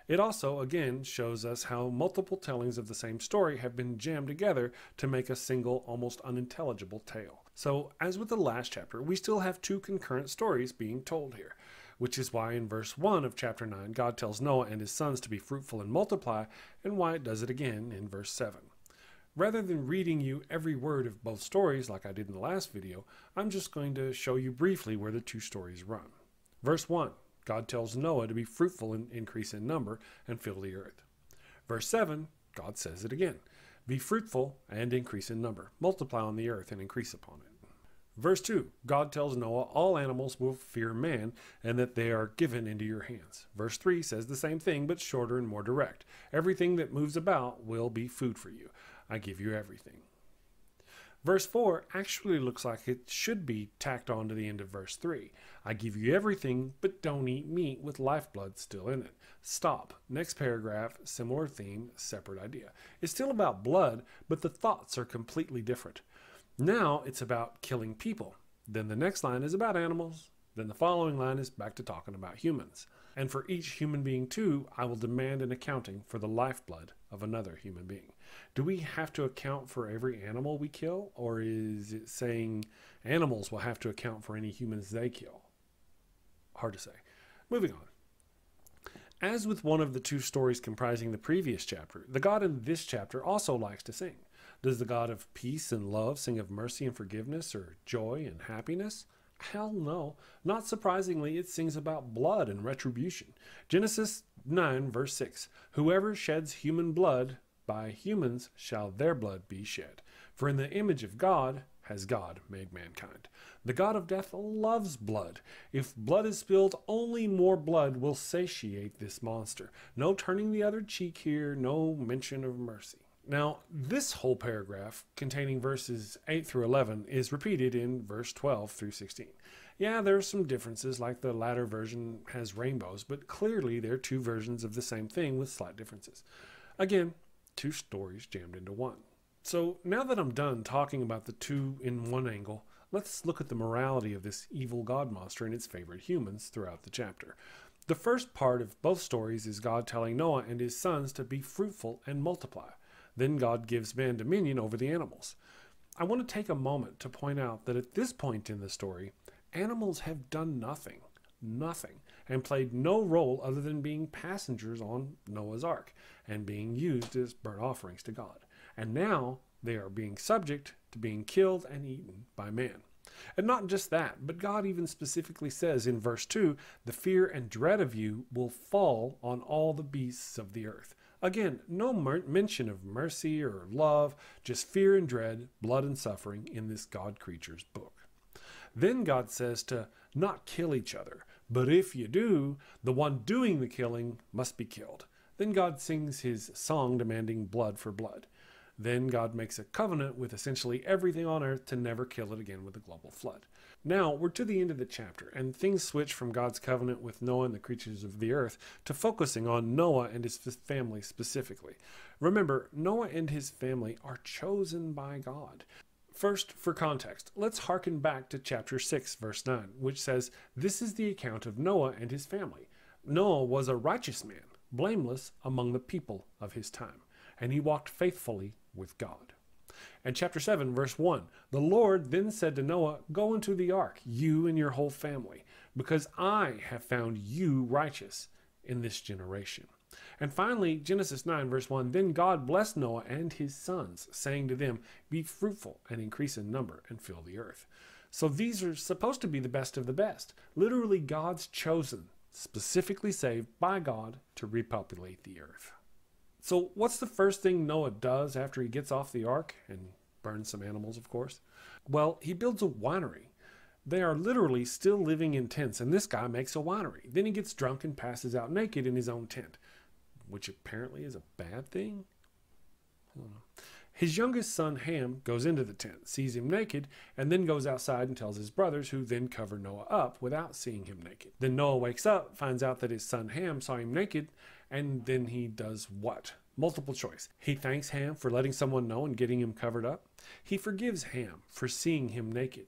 It also, again, shows us how multiple tellings of the same story have been jammed together to make a single, almost unintelligible tale. So, as with the last chapter, we still have two concurrent stories being told here, which is why in verse 1 of chapter 9, God tells Noah and his sons to be fruitful and multiply, and why it does it again in verse 7. Rather than reading you every word of both stories like I did in the last video, I'm just going to show you briefly where the two stories run. Verse 1 God tells Noah to be fruitful and increase in number and fill the earth. Verse 7 God says it again Be fruitful and increase in number, multiply on the earth and increase upon it. Verse 2 God tells Noah all animals will fear man and that they are given into your hands. Verse 3 says the same thing but shorter and more direct. Everything that moves about will be food for you. I give you everything. Verse 4 actually looks like it should be tacked on to the end of verse 3. I give you everything, but don't eat meat with lifeblood still in it. Stop. Next paragraph, similar theme, separate idea. It's still about blood, but the thoughts are completely different. Now it's about killing people. Then the next line is about animals. Then the following line is back to talking about humans. And for each human being, too, I will demand an accounting for the lifeblood of another human being. Do we have to account for every animal we kill, or is it saying animals will have to account for any humans they kill? Hard to say. Moving on. As with one of the two stories comprising the previous chapter, the God in this chapter also likes to sing. Does the God of peace and love sing of mercy and forgiveness or joy and happiness? Hell no. Not surprisingly, it sings about blood and retribution. Genesis 9, verse 6 Whoever sheds human blood, by humans shall their blood be shed. For in the image of God has God made mankind. The God of death loves blood. If blood is spilled, only more blood will satiate this monster. No turning the other cheek here, no mention of mercy. Now, this whole paragraph, containing verses 8 through 11, is repeated in verse 12 through 16. Yeah, there are some differences, like the latter version has rainbows, but clearly they're two versions of the same thing with slight differences. Again, two stories jammed into one. So now that I'm done talking about the two in one angle, let's look at the morality of this evil god monster and its favorite humans throughout the chapter. The first part of both stories is God telling Noah and his sons to be fruitful and multiply. Then God gives man dominion over the animals. I want to take a moment to point out that at this point in the story, animals have done nothing, nothing, and played no role other than being passengers on Noah's ark and being used as burnt offerings to God. And now they are being subject to being killed and eaten by man. And not just that, but God even specifically says in verse 2 the fear and dread of you will fall on all the beasts of the earth. Again, no mention of mercy or love, just fear and dread, blood and suffering in this God creature's book. Then God says to not kill each other, but if you do, the one doing the killing must be killed. Then God sings his song demanding blood for blood. Then God makes a covenant with essentially everything on earth to never kill it again with a global flood. Now we're to the end of the chapter, and things switch from God's covenant with Noah and the creatures of the earth to focusing on Noah and his family specifically. Remember, Noah and his family are chosen by God. First, for context, let's hearken back to chapter 6, verse 9, which says, This is the account of Noah and his family. Noah was a righteous man, blameless among the people of his time, and he walked faithfully with God. And chapter 7, verse 1 The Lord then said to Noah, Go into the ark, you and your whole family, because I have found you righteous in this generation. And finally, Genesis 9, verse 1 Then God blessed Noah and his sons, saying to them, Be fruitful and increase in number and fill the earth. So these are supposed to be the best of the best. Literally, God's chosen, specifically saved by God to repopulate the earth. So, what's the first thing Noah does after he gets off the ark and burns some animals, of course? Well, he builds a winery. They are literally still living in tents, and this guy makes a winery. Then he gets drunk and passes out naked in his own tent, which apparently is a bad thing. His youngest son, Ham, goes into the tent, sees him naked, and then goes outside and tells his brothers, who then cover Noah up without seeing him naked. Then Noah wakes up, finds out that his son Ham saw him naked, and then he does what? Multiple choice. He thanks Ham for letting someone know and getting him covered up. He forgives Ham for seeing him naked.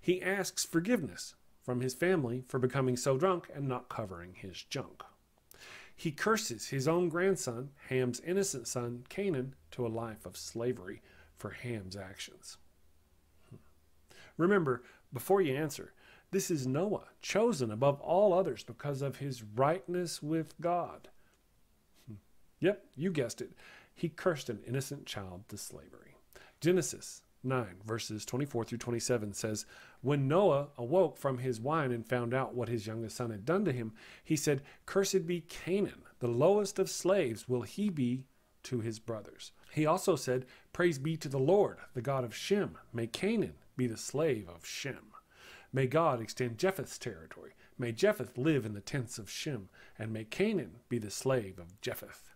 He asks forgiveness from his family for becoming so drunk and not covering his junk. He curses his own grandson, Ham's innocent son, Canaan, to a life of slavery for Ham's actions. Hmm. Remember, before you answer, this is Noah, chosen above all others because of his rightness with God. Hmm. Yep, you guessed it. He cursed an innocent child to slavery. Genesis 9, verses 24 through 27 says, When Noah awoke from his wine and found out what his youngest son had done to him, he said, Cursed be Canaan, the lowest of slaves will he be to his brothers. He also said, Praise be to the Lord, the God of Shem. May Canaan be the slave of Shem. May God extend Japheth's territory. May Japheth live in the tents of Shem, and may Canaan be the slave of Japheth.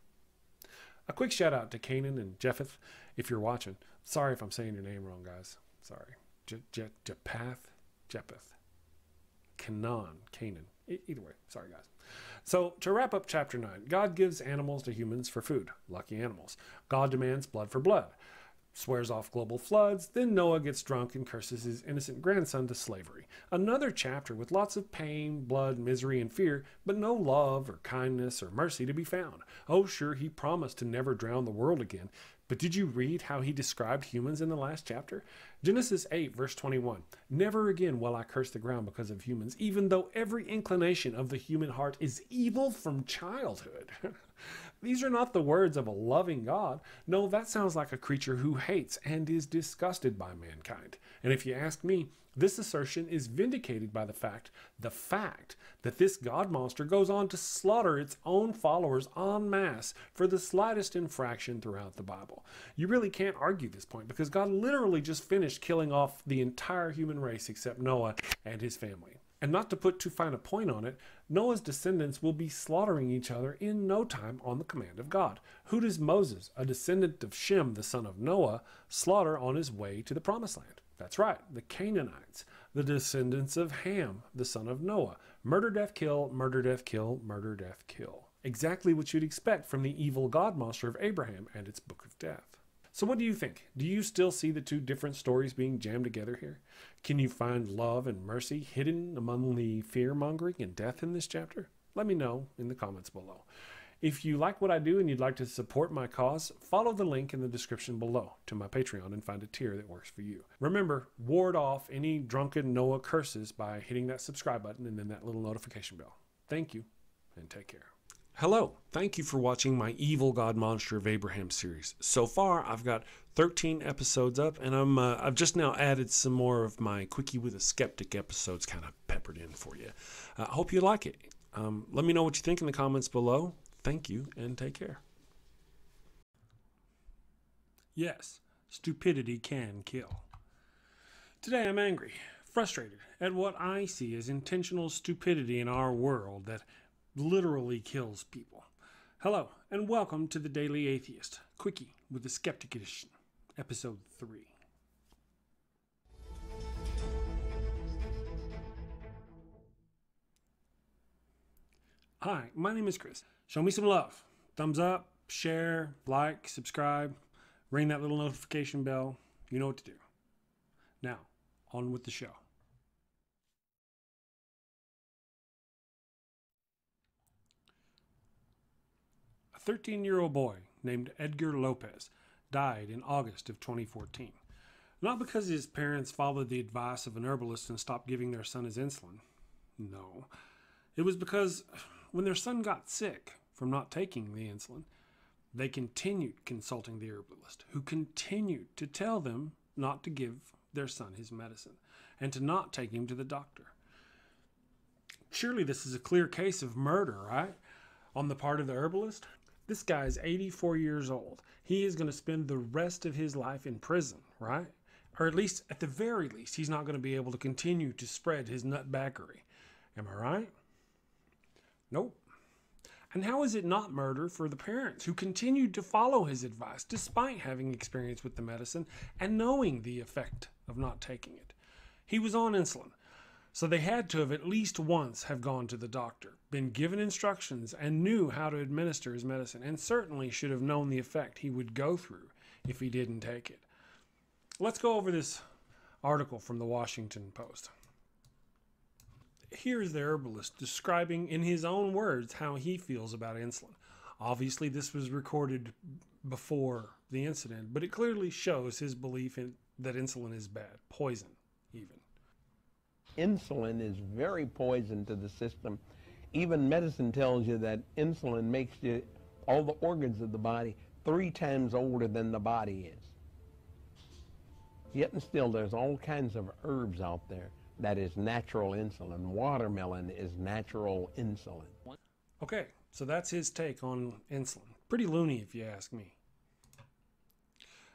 A quick shout out to Canaan and Japheth if you're watching. Sorry if I'm saying your name wrong, guys. Sorry. Japheth? Japheth. Canaan. Canaan. Either way. Sorry, guys. So, to wrap up chapter 9, God gives animals to humans for food. Lucky animals. God demands blood for blood swears off global floods, then Noah gets drunk and curses his innocent grandson to slavery. Another chapter with lots of pain, blood, misery, and fear, but no love or kindness or mercy to be found. Oh, sure, he promised to never drown the world again, but did you read how he described humans in the last chapter? Genesis 8, verse 21. Never again will I curse the ground because of humans, even though every inclination of the human heart is evil from childhood. These are not the words of a loving God. No, that sounds like a creature who hates and is disgusted by mankind. And if you ask me, this assertion is vindicated by the fact, the fact that this God monster goes on to slaughter its own followers en masse for the slightest infraction throughout the Bible. You really can't argue this point because God literally just finished killing off the entire human race except Noah and his family. And not to put too fine a point on it, Noah's descendants will be slaughtering each other in no time on the command of God. Who does Moses, a descendant of Shem, the son of Noah, slaughter on his way to the promised land? That's right, the Canaanites, the descendants of Ham, the son of Noah. Murder, death, kill, murder, death, kill, murder, death, kill. Exactly what you'd expect from the evil God monster of Abraham and its book of death. So, what do you think? Do you still see the two different stories being jammed together here? Can you find love and mercy hidden among the fear mongering and death in this chapter? Let me know in the comments below. If you like what I do and you'd like to support my cause, follow the link in the description below to my Patreon and find a tier that works for you. Remember, ward off any drunken Noah curses by hitting that subscribe button and then that little notification bell. Thank you and take care. Hello, thank you for watching my Evil God Monster of Abraham series. So far, I've got 13 episodes up, and I'm uh, I've just now added some more of my Quickie with a Skeptic episodes, kind of peppered in for you. I uh, hope you like it. Um, let me know what you think in the comments below. Thank you, and take care. Yes, stupidity can kill. Today I'm angry, frustrated at what I see as intentional stupidity in our world that literally kills people. Hello, and welcome to the Daily Atheist, Quickie with the Skeptic Edition, Episode 3. Hi, my name is Chris. Show me some love. Thumbs up, share, like, subscribe, ring that little notification bell. You know what to do. Now, on with the show. A 13 year old boy named Edgar Lopez died in August of 2014. Not because his parents followed the advice of an herbalist and stopped giving their son his insulin. No. It was because when their son got sick from not taking the insulin, they continued consulting the herbalist, who continued to tell them not to give their son his medicine and to not take him to the doctor. Surely this is a clear case of murder, right? On the part of the herbalist? This guy is 84 years old. He is going to spend the rest of his life in prison, right? Or at least, at the very least, he's not going to be able to continue to spread his nutbaggery. Am I right? Nope. And how is it not murder for the parents who continued to follow his advice despite having experience with the medicine and knowing the effect of not taking it? He was on insulin, so they had to have at least once have gone to the doctor, been given instructions and knew how to administer his medicine and certainly should have known the effect he would go through if he didn't take it. Let's go over this article from the Washington Post here's the herbalist describing in his own words how he feels about insulin. Obviously, this was recorded before the incident, but it clearly shows his belief in that insulin is bad, poison, even. Insulin is very poison to the system. Even medicine tells you that insulin makes you all the organs of the body three times older than the body is. Yet and still, there's all kinds of herbs out there that is natural insulin. Watermelon is natural insulin. Okay, so that's his take on insulin. Pretty loony, if you ask me.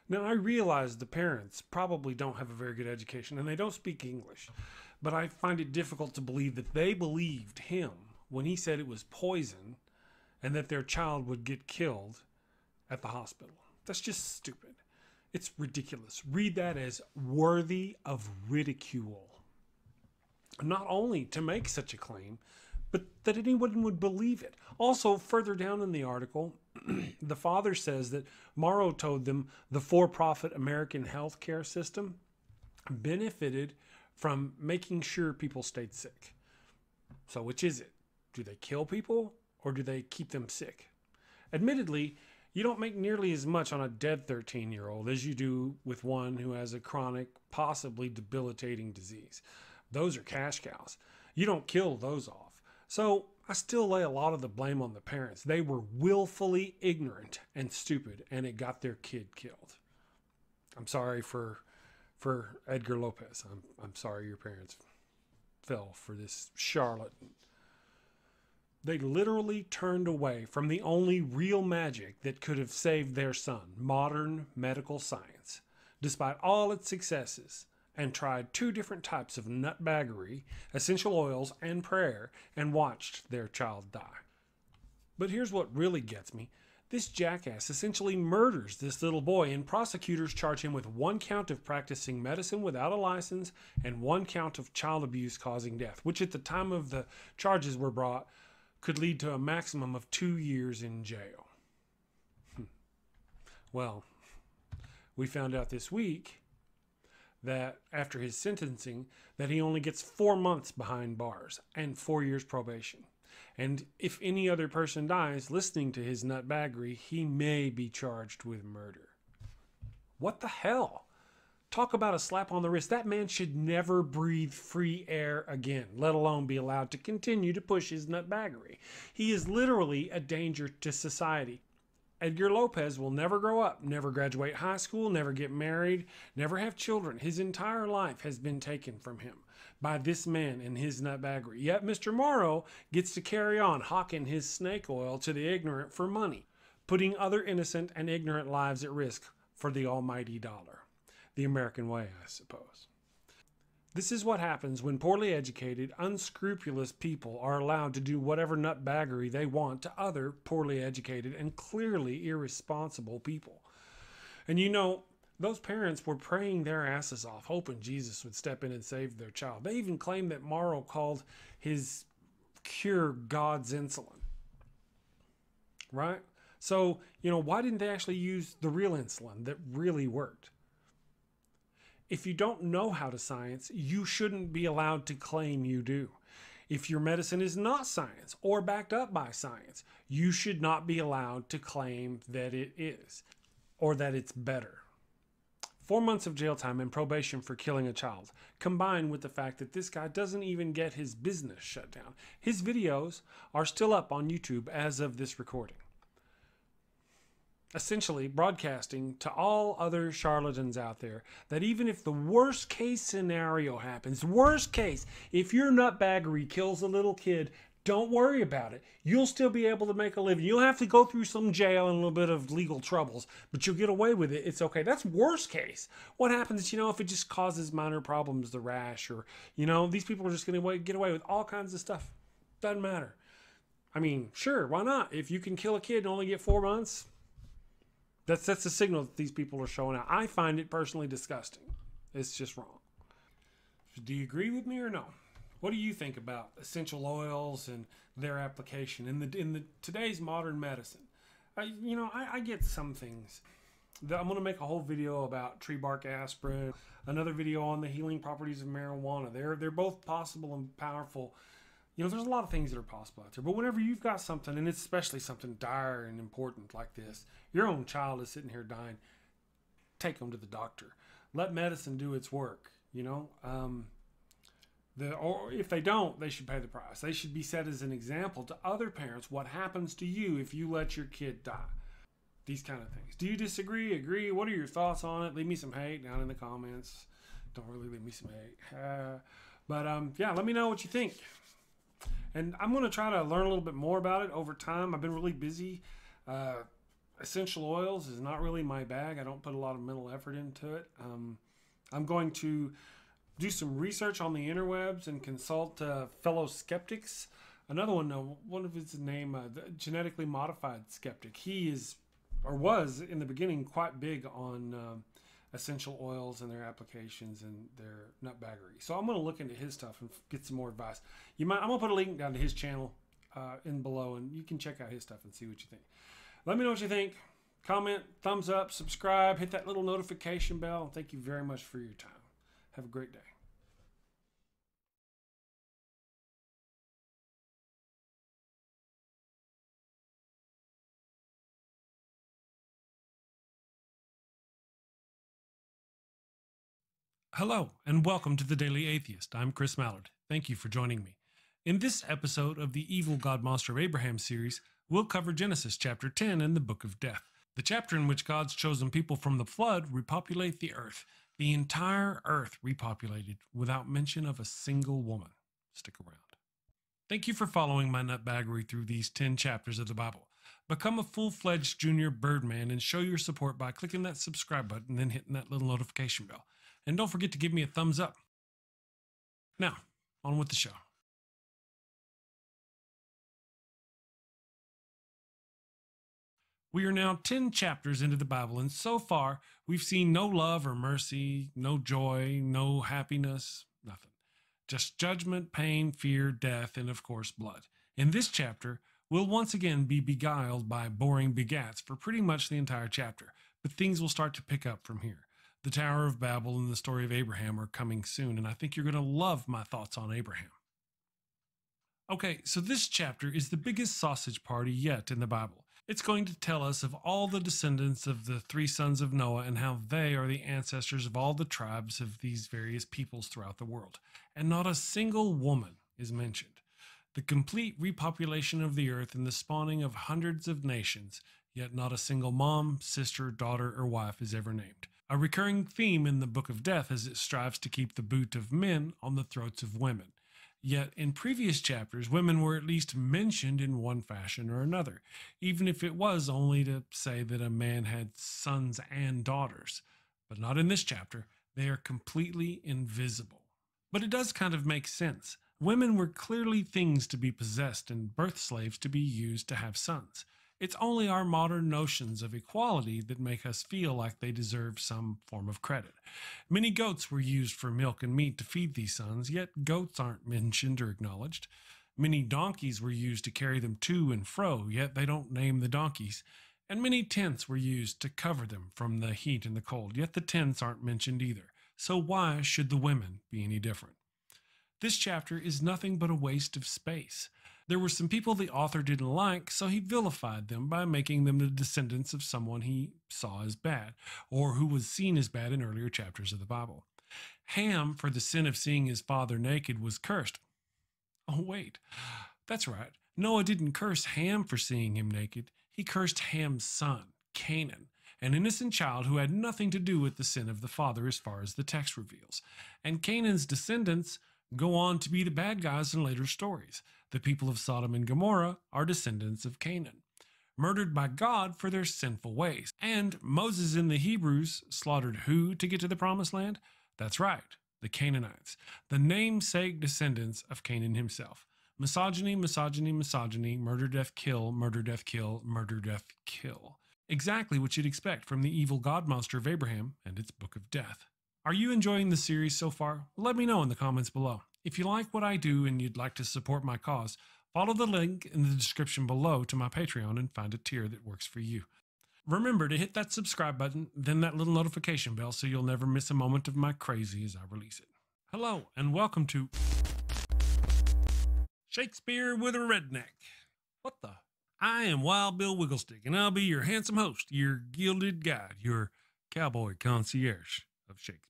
Now, I realize the parents probably don't have a very good education and they don't speak English, but I find it difficult to believe that they believed him when he said it was poison and that their child would get killed at the hospital. That's just stupid. It's ridiculous. Read that as worthy of ridicule not only to make such a claim, but that anyone would believe it. Also, further down in the article, the father says that Morrow told them the for profit American healthcare system benefited from making sure people stayed sick. So, which is it? Do they kill people or do they keep them sick? Admittedly, you don't make nearly as much on a dead 13 year old as you do with one who has a chronic, possibly debilitating disease. Those are cash cows. You don't kill those off. So I still lay a lot of the blame on the parents. They were willfully ignorant and stupid, and it got their kid killed. I'm sorry for for Edgar Lopez. I'm I'm sorry your parents fell for this charlatan. They literally turned away from the only real magic that could have saved their son, modern medical science. Despite all its successes, and tried two different types of nutbaggery, essential oils, and prayer, and watched their child die. But here's what really gets me. This jackass essentially murders this little boy, and prosecutors charge him with one count of practicing medicine without a license and one count of child abuse causing death, which at the time of the charges were brought could lead to a maximum of two years in jail. Hmm. Well, we found out this week that after his sentencing that he only gets four months behind bars and four years probation. And if any other person dies listening to his nutbaggery, he may be charged with murder. What the hell? Talk about a slap on the wrist. That man should never breathe free air again, let alone be allowed to continue to push his nutbaggery. He is literally a danger to society. Edgar Lopez will never grow up, never graduate high school, never get married, never have children. His entire life has been taken from him by this man and his nutbaggery. Yet Mr. Morrow gets to carry on hawking his snake oil to the ignorant for money, putting other innocent and ignorant lives at risk for the almighty dollar. The American way, I suppose. This is what happens when poorly educated, unscrupulous people are allowed to do whatever nutbaggery they want to other poorly educated and clearly irresponsible people. And you know, those parents were praying their asses off, hoping Jesus would step in and save their child. They even claimed that Morrow called his cure God's insulin. Right? So, you know, why didn't they actually use the real insulin that really worked? If you don't know how to science, you shouldn't be allowed to claim you do. If your medicine is not science or backed up by science, you should not be allowed to claim that it is or that it's better. Four months of jail time and probation for killing a child, combined with the fact that this guy doesn't even get his business shut down. His videos are still up on YouTube as of this recording essentially broadcasting to all other charlatans out there that even if the worst case scenario happens, worst case, if your nutbaggery kills a little kid, don't worry about it. You'll still be able to make a living. You'll have to go through some jail and a little bit of legal troubles, but you'll get away with it. It's okay. That's worst case. What happens, you know, if it just causes minor problems, the rash, or, you know, these people are just going to get away with all kinds of stuff. Doesn't matter. I mean, sure, why not? If you can kill a kid and only get four months, that's that's the signal that these people are showing out. I find it personally disgusting. It's just wrong. Do you agree with me or no? What do you think about essential oils and their application in the in the today's modern medicine? I, you know, I, I get some things. I'm going to make a whole video about tree bark aspirin, another video on the healing properties of marijuana. They're they're both possible and powerful you know, there's a lot of things that are possible out there. But whenever you've got something, and it's especially something dire and important like this, your own child is sitting here dying, take them to the doctor. Let medicine do its work. You know, um, the or if they don't, they should pay the price. They should be set as an example to other parents. What happens to you if you let your kid die? These kind of things. Do you disagree? Agree? What are your thoughts on it? Leave me some hate down in the comments. Don't really leave me some hate. Uh, but um, yeah, let me know what you think. And I'm going to try to learn a little bit more about it over time. I've been really busy. Uh, essential oils is not really my bag. I don't put a lot of mental effort into it. Um, I'm going to do some research on the interwebs and consult uh, fellow skeptics. Another one, uh, one of his name, uh, genetically modified skeptic. He is, or was in the beginning, quite big on um, essential oils and their applications and their nutbaggery. So I'm going to look into his stuff and get some more advice. You might I'm going to put a link down to his channel uh, in below, and you can check out his stuff and see what you think. Let me know what you think. Comment, thumbs up, subscribe, hit that little notification bell. Thank you very much for your time. Have a great day. Hello, and welcome to the Daily Atheist. I'm Chris Mallard. Thank you for joining me. In this episode of the Evil God Monster of Abraham series, we'll cover Genesis chapter 10 and the Book of Death, the chapter in which God's chosen people from the flood repopulate the earth, the entire earth repopulated without mention of a single woman. Stick around. Thank you for following my nutbaggery through these 10 chapters of the Bible. Become a full fledged junior birdman and show your support by clicking that subscribe button and then hitting that little notification bell. And don't forget to give me a thumbs up. Now, on with the show. We are now 10 chapters into the Bible, and so far we've seen no love or mercy, no joy, no happiness, nothing. Just judgment, pain, fear, death, and of course, blood. In this chapter, we'll once again be beguiled by boring begats for pretty much the entire chapter, but things will start to pick up from here. The Tower of Babel and the story of Abraham are coming soon, and I think you're going to love my thoughts on Abraham. Okay, so this chapter is the biggest sausage party yet in the Bible. It's going to tell us of all the descendants of the three sons of Noah and how they are the ancestors of all the tribes of these various peoples throughout the world. And not a single woman is mentioned. The complete repopulation of the earth and the spawning of hundreds of nations, yet not a single mom, sister, daughter, or wife is ever named. A recurring theme in the Book of Death as it strives to keep the boot of men on the throats of women. Yet in previous chapters, women were at least mentioned in one fashion or another, even if it was only to say that a man had sons and daughters. But not in this chapter, they are completely invisible. But it does kind of make sense. Women were clearly things to be possessed and birth slaves to be used to have sons. It's only our modern notions of equality that make us feel like they deserve some form of credit. Many goats were used for milk and meat to feed these sons, yet goats aren't mentioned or acknowledged. Many donkeys were used to carry them to and fro, yet they don't name the donkeys. And many tents were used to cover them from the heat and the cold, yet the tents aren't mentioned either. So why should the women be any different? This chapter is nothing but a waste of space. There were some people the author didn't like, so he vilified them by making them the descendants of someone he saw as bad, or who was seen as bad in earlier chapters of the Bible. Ham, for the sin of seeing his father naked, was cursed. Oh, wait, that's right. Noah didn't curse Ham for seeing him naked, he cursed Ham's son, Canaan an innocent child who had nothing to do with the sin of the father as far as the text reveals. And Canaan's descendants go on to be the bad guys in later stories. The people of Sodom and Gomorrah are descendants of Canaan, murdered by God for their sinful ways. And Moses and the Hebrews slaughtered who to get to the promised land? That's right, the Canaanites, the namesake descendants of Canaan himself. Misogyny, misogyny, misogyny, murder, death, kill, murder, death, kill, murder, death, kill. Exactly what you'd expect from the evil god monster of Abraham and its book of death. Are you enjoying the series so far? Let me know in the comments below. If you like what I do and you'd like to support my cause, follow the link in the description below to my Patreon and find a tier that works for you. Remember to hit that subscribe button, then that little notification bell so you'll never miss a moment of my crazy as I release it. Hello, and welcome to Shakespeare with a Redneck. What the? I am Wild Bill Wigglestick, and I'll be your handsome host, your gilded guide, your cowboy concierge of Shakespeare.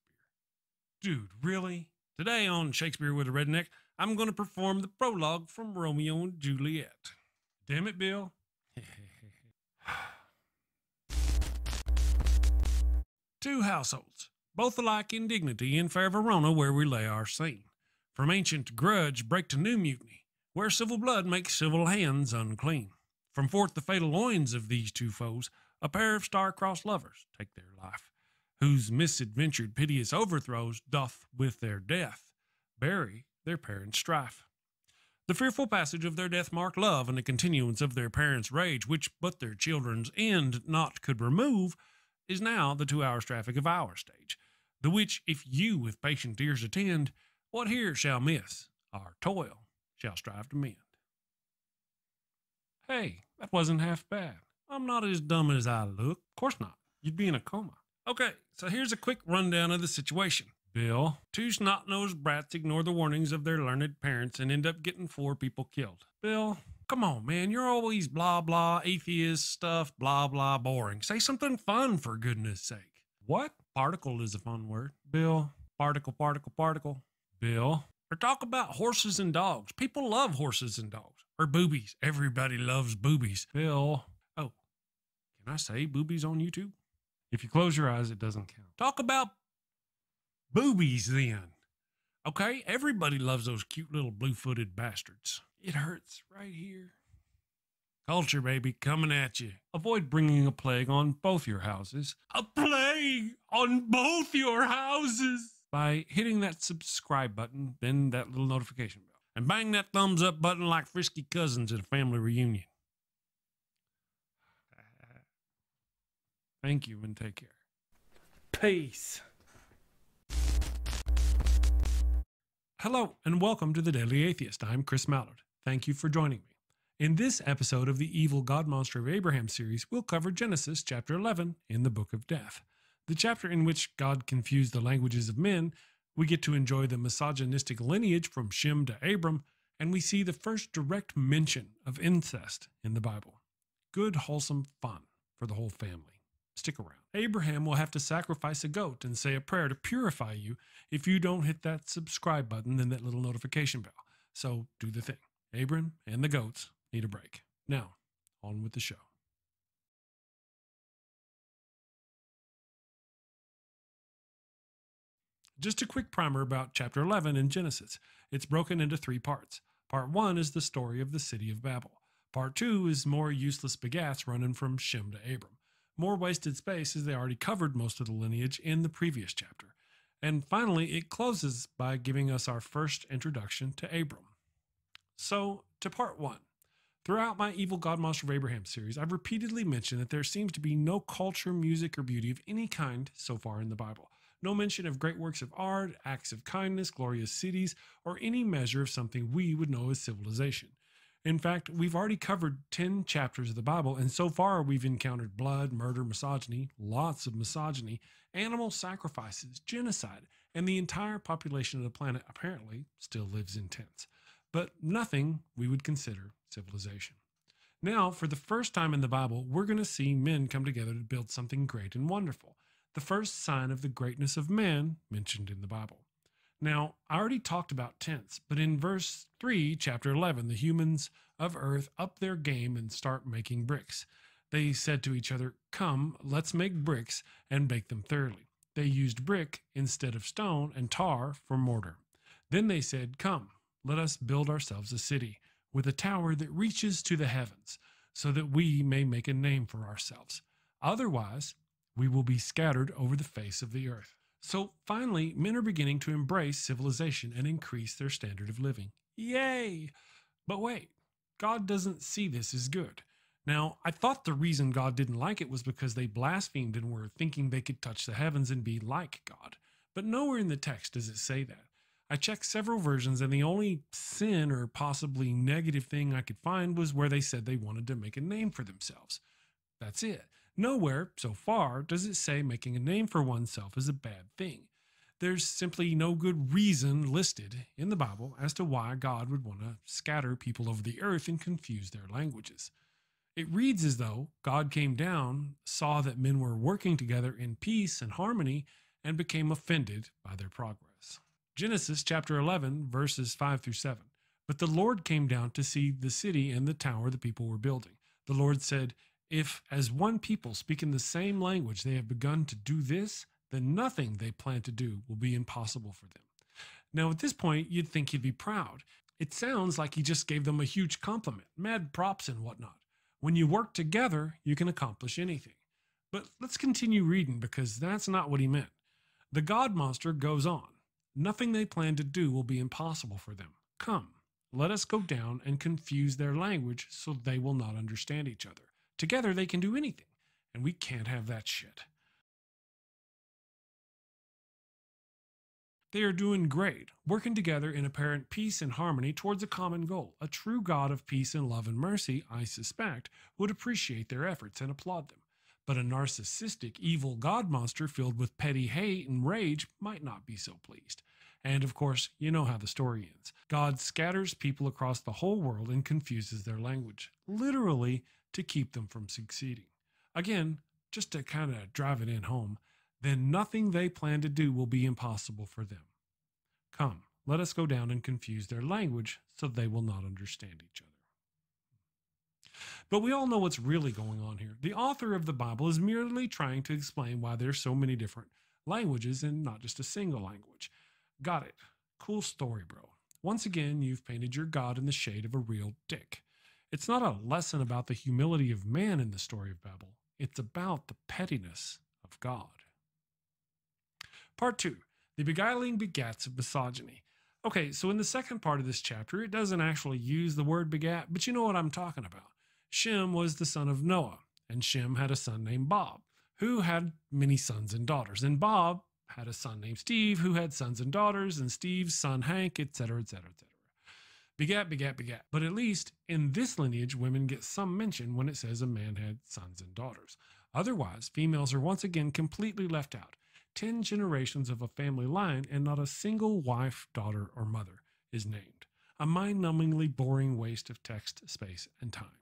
Dude, really? Today on Shakespeare with a Redneck, I'm going to perform the prologue from Romeo and Juliet. Damn it, Bill. Two households, both alike in dignity in fair Verona, where we lay our scene. From ancient grudge break to new mutiny, where civil blood makes civil hands unclean. From forth the fatal loins of these two foes, a pair of star-crossed lovers take their life whose misadventured piteous overthrows doth with their death bury their parents' strife. The fearful passage of their death-marked love and the continuance of their parents' rage, which but their children's end not could remove, is now the two hours traffic of our stage, the which if you with patient ears attend, what here shall miss, our toil shall strive to mend. Hey, that wasn't half bad. I'm not as dumb as I look. Of course not. You'd be in a coma. Okay, so here's a quick rundown of the situation. Bill, two snot-nosed brats ignore the warnings of their learned parents and end up getting four people killed. Bill, come on, man, you're always blah blah, atheist stuff, blah blah, boring. Say something fun for goodness sake. What? Particle is a fun word. Bill, particle, particle, particle. Bill, or talk about horses and dogs. People love horses and dogs. Or boobies. Everybody loves boobies. Bill, oh, can I say boobies on YouTube? If you close your eyes, it doesn't count. Talk about boobies then. Okay, everybody loves those cute little blue footed bastards. It hurts right here. Culture, baby, coming at you. Avoid bringing a plague on both your houses. A plague on both your houses! By hitting that subscribe button, then that little notification bell. And bang that thumbs up button like frisky cousins at a family reunion. Thank you and take care. Peace. Hello and welcome to the Daily Atheist. I'm Chris Mallard. Thank you for joining me. In this episode of the Evil God Monster of Abraham series, we'll cover Genesis chapter 11 in the Book of Death. The chapter in which God confused the languages of men, we get to enjoy the misogynistic lineage from Shem to Abram, and we see the first direct mention of incest in the Bible. Good, wholesome fun for the whole family. Stick around. Abraham will have to sacrifice a goat and say a prayer to purify you if you don't hit that subscribe button and that little notification bell. So do the thing. Abram and the goats need a break. Now, on with the show. Just a quick primer about chapter 11 in Genesis. It's broken into three parts. Part 1 is the story of the city of Babel. Part 2 is more useless begats running from Shem to Abram more wasted space as they already covered most of the lineage in the previous chapter. And finally, it closes by giving us our first introduction to Abram. So, to part one. Throughout my Evil God Monster of Abraham series, I've repeatedly mentioned that there seems to be no culture, music, or beauty of any kind so far in the Bible. No mention of great works of art, acts of kindness, glorious cities, or any measure of something we would know as civilization. In fact, we've already covered 10 chapters of the Bible, and so far we've encountered blood, murder, misogyny, lots of misogyny, animal sacrifices, genocide, and the entire population of the planet apparently still lives in tents. But nothing we would consider civilization. Now, for the first time in the Bible, we're going to see men come together to build something great and wonderful. The first sign of the greatness of man mentioned in the Bible. Now, I already talked about tents, but in verse 3, chapter 11, the humans of earth up their game and start making bricks. They said to each other, Come, let's make bricks and bake them thoroughly. They used brick instead of stone and tar for mortar. Then they said, Come, let us build ourselves a city with a tower that reaches to the heavens, so that we may make a name for ourselves. Otherwise, we will be scattered over the face of the earth. So finally, men are beginning to embrace civilization and increase their standard of living. Yay! But wait, God doesn't see this as good. Now, I thought the reason God didn't like it was because they blasphemed and were thinking they could touch the heavens and be like God. But nowhere in the text does it say that. I checked several versions, and the only sin or possibly negative thing I could find was where they said they wanted to make a name for themselves. That's it. Nowhere, so far, does it say making a name for oneself is a bad thing. There's simply no good reason listed in the Bible as to why God would want to scatter people over the earth and confuse their languages. It reads as though God came down, saw that men were working together in peace and harmony, and became offended by their progress. Genesis chapter 11, verses 5 through 7. But the Lord came down to see the city and the tower the people were building. The Lord said, If, as one people speaking the same language, they have begun to do this, then nothing they plan to do will be impossible for them. Now, at this point, you'd think he'd be proud. It sounds like he just gave them a huge compliment, mad props and whatnot. When you work together, you can accomplish anything. But let's continue reading because that's not what he meant. The God monster goes on. Nothing they plan to do will be impossible for them. Come, let us go down and confuse their language so they will not understand each other. Together they can do anything, and we can't have that shit. They are doing great, working together in apparent peace and harmony towards a common goal. A true God of peace and love and mercy, I suspect, would appreciate their efforts and applaud them. But a narcissistic, evil God monster filled with petty hate and rage might not be so pleased. And of course, you know how the story ends. God scatters people across the whole world and confuses their language, literally to keep them from succeeding. Again, just to kind of drive it in home, then nothing they plan to do will be impossible for them. Come, let us go down and confuse their language so they will not understand each other. But we all know what's really going on here. The author of the Bible is merely trying to explain why there's so many different languages and not just a single language. Got it. Cool story, bro. Once again, you've painted your God in the shade of a real dick. It's not a lesson about the humility of man in the story of Babel, it's about the pettiness of God. Part 2 The Beguiling Begats of Misogyny. Okay, so in the second part of this chapter, it doesn't actually use the word begat, but you know what I'm talking about. Shem was the son of Noah, and Shem had a son named Bob, who had many sons and daughters. And Bob had a son named Steve, who had sons and daughters, and Steve's son Hank, etc., etc., etc. Begat, begat, begat. But at least in this lineage, women get some mention when it says a man had sons and daughters. Otherwise, females are once again completely left out. Ten generations of a family line, and not a single wife, daughter, or mother is named. A mind numbingly boring waste of text, space, and time.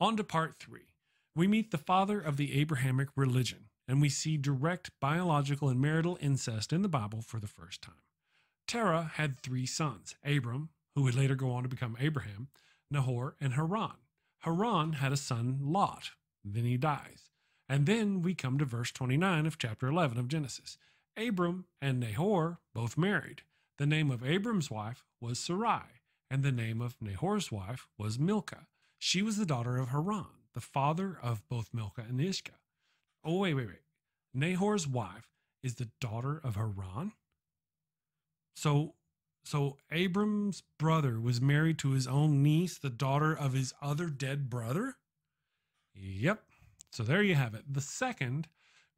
On to part three. We meet the father of the Abrahamic religion, and we see direct biological and marital incest in the Bible for the first time. Terah had three sons Abram, who would later go on to become Abraham, Nahor, and Haran. Haran had a son, Lot. Then he dies. And then we come to verse 29 of chapter 11 of Genesis. Abram and Nahor both married. The name of Abram's wife was Sarai, and the name of Nahor's wife was Milcah. She was the daughter of Haran, the father of both Milcah and Ishka. Oh, wait, wait, wait. Nahor's wife is the daughter of Haran? So so Abram's brother was married to his own niece, the daughter of his other dead brother? Yep. So there you have it. The second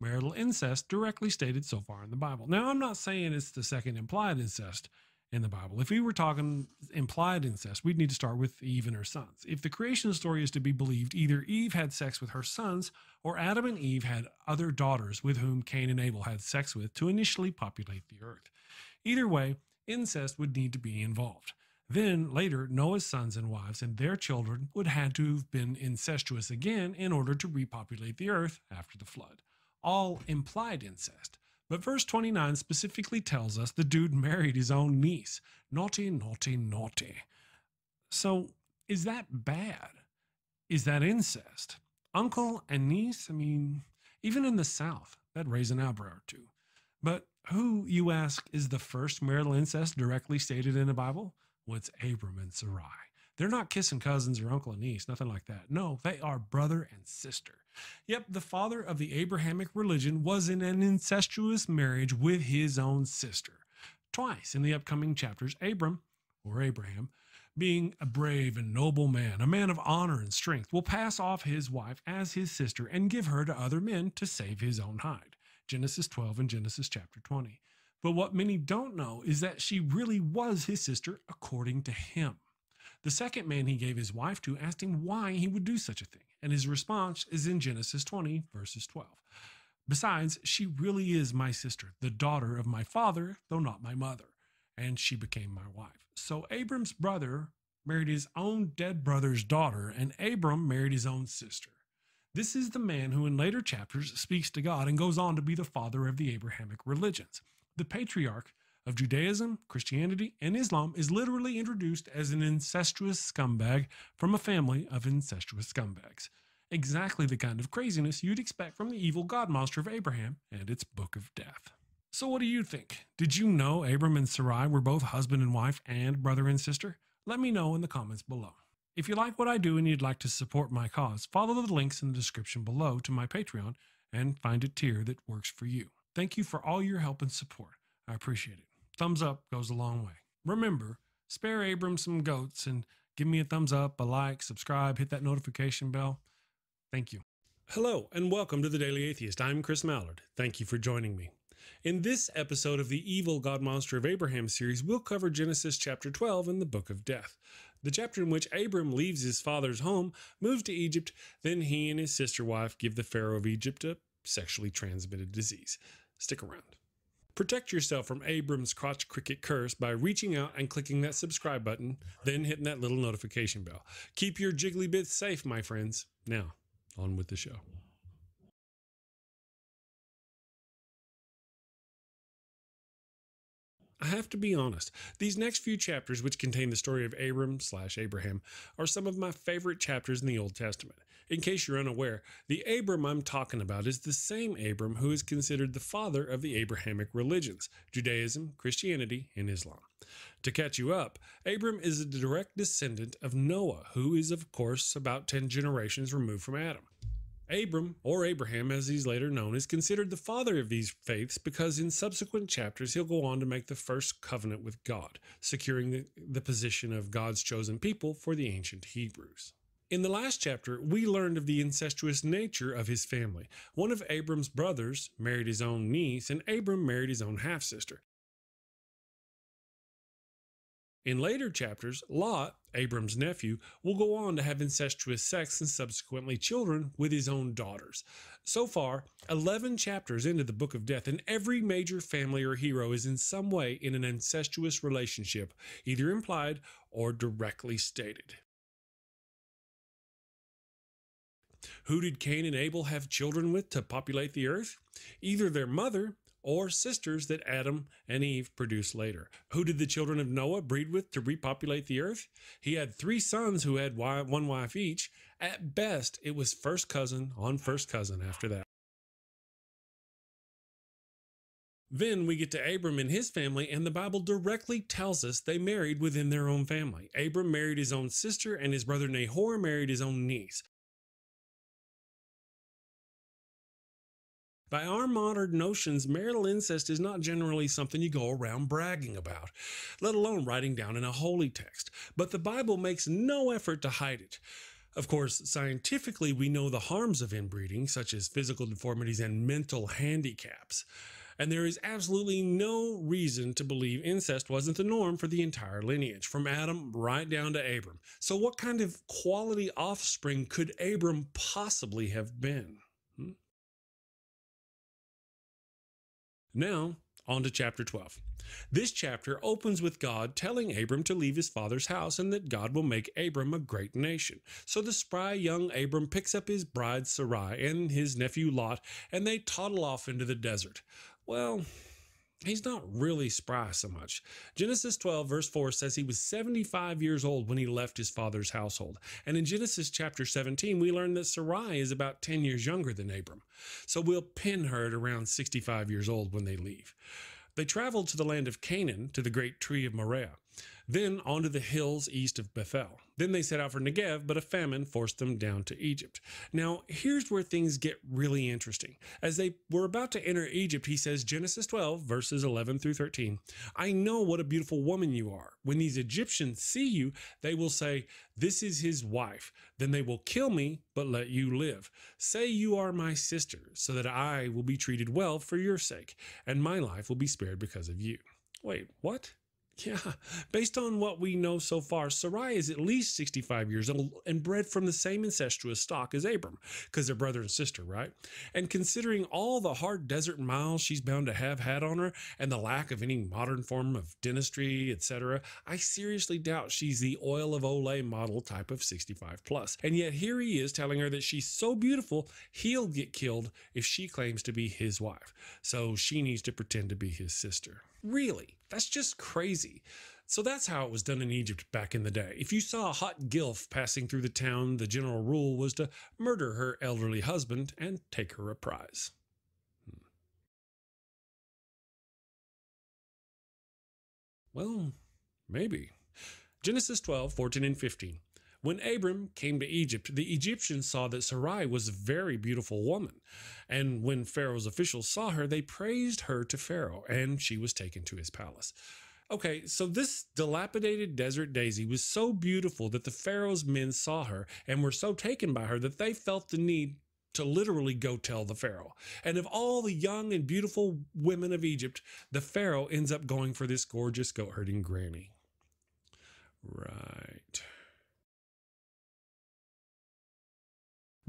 marital incest directly stated so far in the Bible. Now, I'm not saying it's the second implied incest in the Bible. If we were talking implied incest, we'd need to start with Eve and her sons. If the creation story is to be believed, either Eve had sex with her sons or Adam and Eve had other daughters with whom Cain and Abel had sex with to initially populate the earth. Either way, incest would need to be involved. Then later, Noah's sons and wives and their children would have to have been incestuous again in order to repopulate the earth after the flood. All implied incest. But verse 29 specifically tells us the dude married his own niece. Naughty, naughty, naughty. So is that bad? Is that incest? Uncle and niece? I mean, even in the South, that'd raise an eyebrow or two. But who, you ask, is the first marital incest directly stated in the Bible? Well, it's Abram and Sarai. They're not kissing cousins or uncle and niece, nothing like that. No, they are brother and sister. Yep, the father of the Abrahamic religion was in an incestuous marriage with his own sister. Twice in the upcoming chapters, Abram, or Abraham, being a brave and noble man, a man of honor and strength, will pass off his wife as his sister and give her to other men to save his own hide. Genesis 12 and Genesis chapter 20. But what many don't know is that she really was his sister according to him. The second man he gave his wife to asked him why he would do such a thing, and his response is in Genesis 20, verses 12. Besides, she really is my sister, the daughter of my father, though not my mother, and she became my wife. So Abram's brother married his own dead brother's daughter, and Abram married his own sister. This is the man who, in later chapters, speaks to God and goes on to be the father of the Abrahamic religions. The patriarch of Judaism, Christianity, and Islam is literally introduced as an incestuous scumbag from a family of incestuous scumbags. Exactly the kind of craziness you'd expect from the evil god monster of Abraham and its book of death. So, what do you think? Did you know Abram and Sarai were both husband and wife and brother and sister? Let me know in the comments below. If you like what I do and you'd like to support my cause, follow the links in the description below to my Patreon and find a tier that works for you. Thank you for all your help and support. I appreciate it. Thumbs up goes a long way. Remember, spare Abram some goats and give me a thumbs up, a like, subscribe, hit that notification bell. Thank you. Hello, and welcome to the Daily Atheist. I'm Chris Mallard. Thank you for joining me. In this episode of the Evil God Monster of Abraham series, we'll cover Genesis chapter 12 and the Book of Death the chapter in which Abram leaves his father's home, moves to Egypt, then he and his sister wife give the Pharaoh of Egypt a sexually transmitted disease. Stick around. Protect yourself from Abram's crotch cricket curse by reaching out and clicking that subscribe button, then hitting that little notification bell. Keep your jiggly bits safe, my friends. Now, on with the show. I have to be honest. These next few chapters, which contain the story of Abram slash Abraham, are some of my favorite chapters in the Old Testament. In case you're unaware, the Abram I'm talking about is the same Abram who is considered the father of the Abrahamic religions Judaism, Christianity, and Islam. To catch you up, Abram is a direct descendant of Noah, who is, of course, about 10 generations removed from Adam. Abram, or Abraham as he's later known, is considered the father of these faiths because in subsequent chapters he'll go on to make the first covenant with God, securing the, the position of God's chosen people for the ancient Hebrews. In the last chapter, we learned of the incestuous nature of his family. One of Abram's brothers married his own niece, and Abram married his own half sister. In later chapters, Lot, Abram's nephew, will go on to have incestuous sex and subsequently children with his own daughters. So far, 11 chapters into the Book of Death, and every major family or hero is in some way in an incestuous relationship, either implied or directly stated. Who did Cain and Abel have children with to populate the earth? Either their mother or sisters that Adam and Eve produced later. Who did the children of Noah breed with to repopulate the earth? He had three sons who had one wife each. At best, it was first cousin on first cousin after that. Then we get to Abram and his family, and the Bible directly tells us they married within their own family. Abram married his own sister, and his brother Nahor married his own niece. By our modern notions, marital incest is not generally something you go around bragging about, let alone writing down in a holy text. But the Bible makes no effort to hide it. Of course, scientifically, we know the harms of inbreeding, such as physical deformities and mental handicaps. And there is absolutely no reason to believe incest wasn't the norm for the entire lineage, from Adam right down to Abram. So, what kind of quality offspring could Abram possibly have been? Now, on to chapter 12. This chapter opens with God telling Abram to leave his father's house and that God will make Abram a great nation. So the spry young Abram picks up his bride Sarai and his nephew Lot and they toddle off into the desert. Well, he's not really spry so much. Genesis 12, verse 4 says he was 75 years old when he left his father's household. And in Genesis chapter 17, we learn that Sarai is about 10 years younger than Abram. So we'll pin her at around 65 years old when they leave. They traveled to the land of Canaan, to the great tree of Moreh, then onto the hills east of Bethel. Then they set out for Negev, but a famine forced them down to Egypt. Now, here's where things get really interesting. As they were about to enter Egypt, he says, Genesis 12, verses 11 through 13, I know what a beautiful woman you are. When these Egyptians see you, they will say, This is his wife. Then they will kill me, but let you live. Say you are my sister, so that I will be treated well for your sake, and my life will be spared because of you. Wait, what? Yeah, based on what we know so far, Sarai is at least 65 years old and bred from the same incestuous stock as Abram, because they're brother and sister, right? And considering all the hard desert miles she's bound to have had on her and the lack of any modern form of dentistry, etc., I seriously doubt she's the oil of Olay model type of 65 plus. And yet here he is telling her that she's so beautiful, he'll get killed if she claims to be his wife. So she needs to pretend to be his sister. Really? That's just crazy. So that's how it was done in Egypt back in the day. If you saw a hot gilf passing through the town, the general rule was to murder her elderly husband and take her a prize. Hmm. Well, maybe. Genesis 12, 14, and 15. When Abram came to Egypt, the Egyptians saw that Sarai was a very beautiful woman. And when Pharaoh's officials saw her, they praised her to Pharaoh, and she was taken to his palace. Okay, so this dilapidated desert daisy was so beautiful that the Pharaoh's men saw her and were so taken by her that they felt the need to literally go tell the Pharaoh. And of all the young and beautiful women of Egypt, the Pharaoh ends up going for this gorgeous goat herding granny. Right.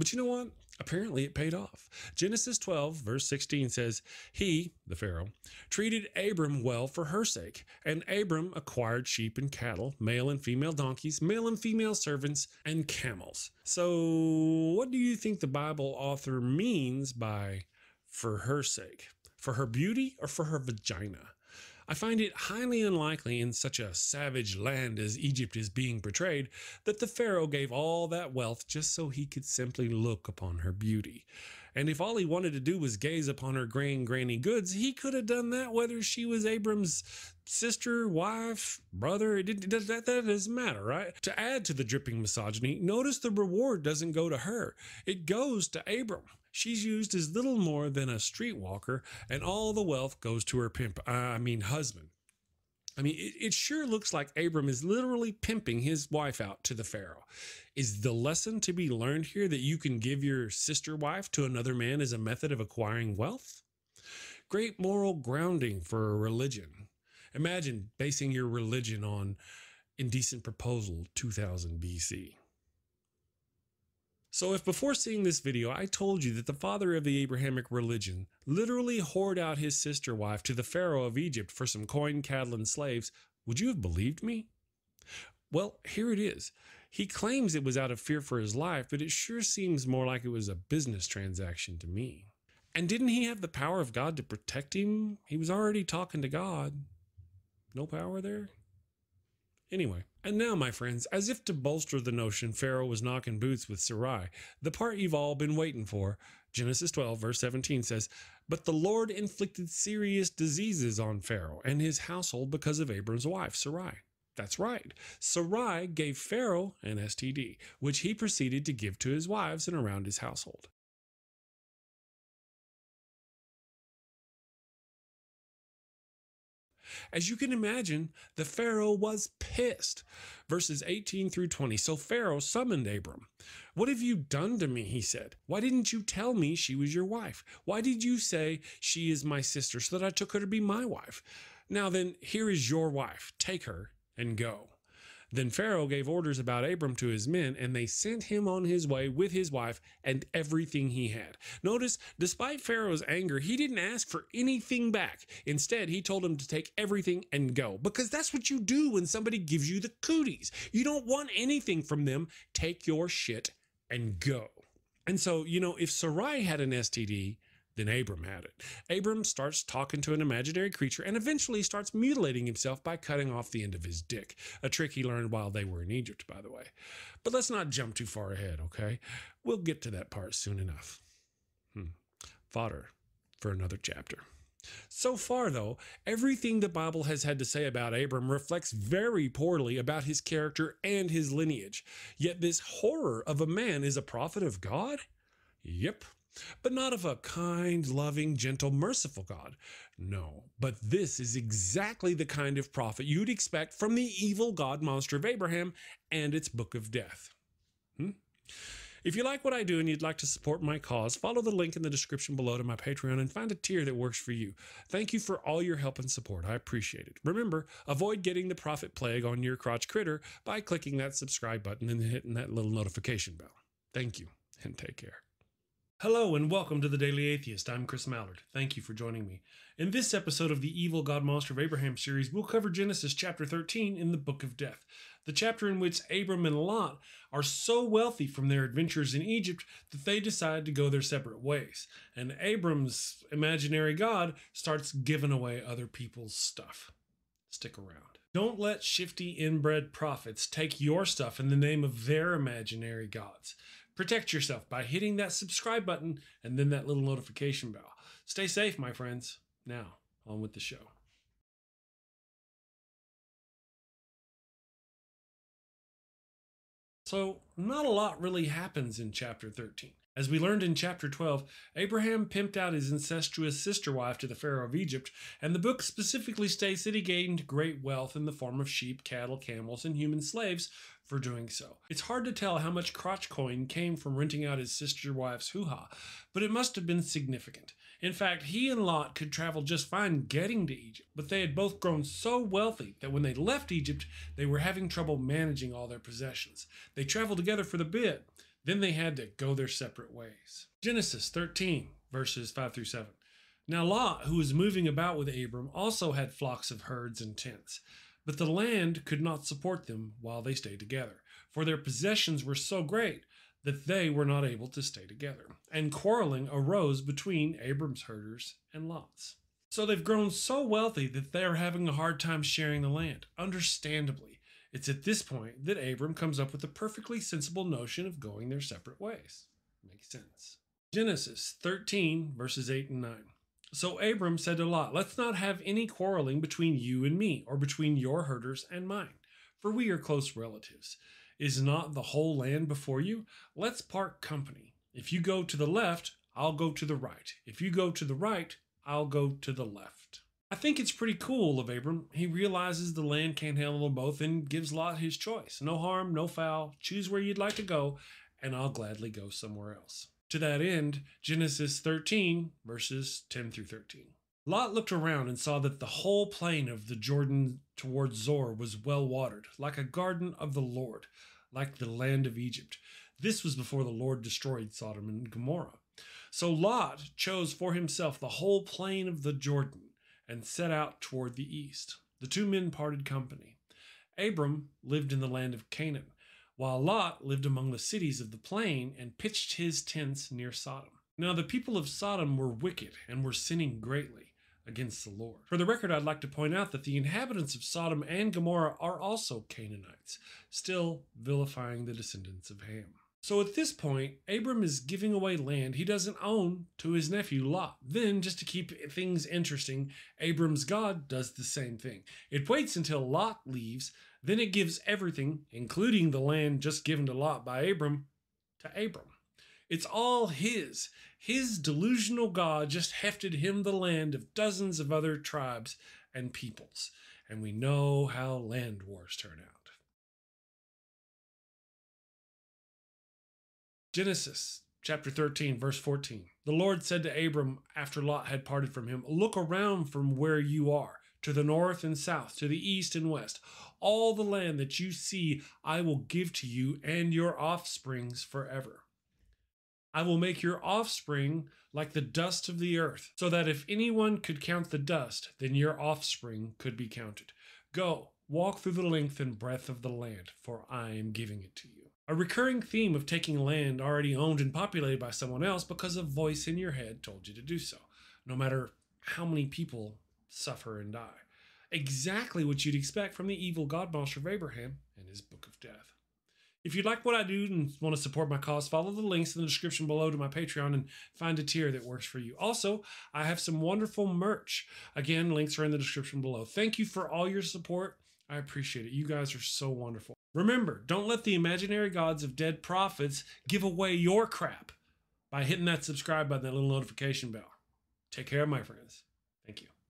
But you know what? Apparently it paid off. Genesis 12, verse 16 says, He, the Pharaoh, treated Abram well for her sake, and Abram acquired sheep and cattle, male and female donkeys, male and female servants, and camels. So, what do you think the Bible author means by for her sake? For her beauty or for her vagina? I find it highly unlikely in such a savage land as Egypt is being portrayed that the Pharaoh gave all that wealth just so he could simply look upon her beauty. And if all he wanted to do was gaze upon her grand granny goods, he could have done that whether she was Abram's sister, wife, brother. It, it, that, that doesn't matter, right? To add to the dripping misogyny, notice the reward doesn't go to her, it goes to Abram. She's used as little more than a streetwalker, and all the wealth goes to her pimp, uh, I mean, husband. I mean, it, it, sure looks like Abram is literally pimping his wife out to the Pharaoh. Is the lesson to be learned here that you can give your sister wife to another man as a method of acquiring wealth? Great moral grounding for a religion. Imagine basing your religion on indecent proposal 2000 BC. So, if before seeing this video I told you that the father of the Abrahamic religion literally whored out his sister wife to the Pharaoh of Egypt for some coin, cattle, and slaves, would you have believed me? Well, here it is. He claims it was out of fear for his life, but it sure seems more like it was a business transaction to me. And didn't he have the power of God to protect him? He was already talking to God. No power there? Anyway, and now, my friends, as if to bolster the notion Pharaoh was knocking boots with Sarai, the part you've all been waiting for, Genesis 12, verse 17 says, But the Lord inflicted serious diseases on Pharaoh and his household because of Abram's wife, Sarai. That's right. Sarai gave Pharaoh an STD, which he proceeded to give to his wives and around his household. As you can imagine, the Pharaoh was pissed. Verses 18 through 20. So Pharaoh summoned Abram. What have you done to me? He said. Why didn't you tell me she was your wife? Why did you say she is my sister so that I took her to be my wife? Now then, here is your wife. Take her and go. Then Pharaoh gave orders about Abram to his men, and they sent him on his way with his wife and everything he had. Notice, despite Pharaoh's anger, he didn't ask for anything back. Instead, he told him to take everything and go, because that's what you do when somebody gives you the cooties. You don't want anything from them. Take your shit and go. And so, you know, if Sarai had an STD, then Abram had it. Abram starts talking to an imaginary creature and eventually starts mutilating himself by cutting off the end of his dick. A trick he learned while they were in Egypt, by the way. But let's not jump too far ahead, okay? We'll get to that part soon enough. Hmm. Fodder for another chapter. So far, though, everything the Bible has had to say about Abram reflects very poorly about his character and his lineage. Yet this horror of a man is a prophet of God? Yep, but not of a kind, loving, gentle, merciful God. No, but this is exactly the kind of prophet you'd expect from the evil God monster of Abraham and its book of death. Hmm? If you like what I do and you'd like to support my cause, follow the link in the description below to my Patreon and find a tier that works for you. Thank you for all your help and support. I appreciate it. Remember, avoid getting the prophet plague on your crotch critter by clicking that subscribe button and hitting that little notification bell. Thank you and take care. Hello and welcome to the Daily Atheist. I'm Chris Mallard. Thank you for joining me. In this episode of the Evil God Monster of Abraham series, we'll cover Genesis chapter 13 in the Book of Death, the chapter in which Abram and Lot are so wealthy from their adventures in Egypt that they decide to go their separate ways. And Abram's imaginary God starts giving away other people's stuff. Stick around. Don't let shifty inbred prophets take your stuff in the name of their imaginary gods. Protect yourself by hitting that subscribe button and then that little notification bell. Stay safe, my friends. Now, on with the show. So, not a lot really happens in chapter 13. As we learned in chapter 12, Abraham pimped out his incestuous sister wife to the Pharaoh of Egypt, and the book specifically states that he gained great wealth in the form of sheep, cattle, camels, and human slaves for doing so. It's hard to tell how much crotch coin came from renting out his sister wife's hoo ha, but it must have been significant. In fact, he and Lot could travel just fine getting to Egypt, but they had both grown so wealthy that when they left Egypt, they were having trouble managing all their possessions. They traveled together for the bit then they had to go their separate ways. Genesis 13, verses 5 through 7. Now Lot, who was moving about with Abram, also had flocks of herds and tents. But the land could not support them while they stayed together, for their possessions were so great that they were not able to stay together. And quarreling arose between Abram's herders and Lot's. So they've grown so wealthy that they are having a hard time sharing the land, understandably. It's at this point that Abram comes up with the perfectly sensible notion of going their separate ways. Makes sense. Genesis 13, verses 8 and 9. So Abram said to Lot, Let's not have any quarreling between you and me, or between your herders and mine, for we are close relatives. Is not the whole land before you? Let's part company. If you go to the left, I'll go to the right. If you go to the right, I'll go to the left. I think it's pretty cool of Abram. He realizes the land can't handle them both and gives Lot his choice. No harm, no foul. Choose where you'd like to go, and I'll gladly go somewhere else. To that end, Genesis 13, verses 10 through 13. Lot looked around and saw that the whole plain of the Jordan towards Zoar was well watered, like a garden of the Lord, like the land of Egypt. This was before the Lord destroyed Sodom and Gomorrah. So Lot chose for himself the whole plain of the Jordan and set out toward the east. The two men parted company. Abram lived in the land of Canaan, while Lot lived among the cities of the plain and pitched his tents near Sodom. Now the people of Sodom were wicked and were sinning greatly against the Lord. For the record, I'd like to point out that the inhabitants of Sodom and Gomorrah are also Canaanites, still vilifying the descendants of Ham. So at this point, Abram is giving away land he doesn't own to his nephew Lot. Then, just to keep things interesting, Abram's God does the same thing. It waits until Lot leaves, then it gives everything, including the land just given to Lot by Abram, to Abram. It's all his. His delusional God just hefted him the land of dozens of other tribes and peoples. And we know how land wars turn out. Genesis chapter 13, verse 14. The Lord said to Abram after Lot had parted from him, Look around from where you are, to the north and south, to the east and west. All the land that you see, I will give to you and your offsprings forever. I will make your offspring like the dust of the earth, so that if anyone could count the dust, then your offspring could be counted. Go, walk through the length and breadth of the land, for I am giving it to you. A recurring theme of taking land already owned and populated by someone else because a voice in your head told you to do so, no matter how many people suffer and die. Exactly what you'd expect from the evil God monster of Abraham and his book of death. If you'd like what I do and want to support my cause, follow the links in the description below to my Patreon and find a tier that works for you. Also, I have some wonderful merch. Again, links are in the description below. Thank you for all your support. I appreciate it. You guys are so wonderful. Remember, don't let the imaginary gods of dead prophets give away your crap by hitting that subscribe button, that little notification bell. Take care, my friends. You.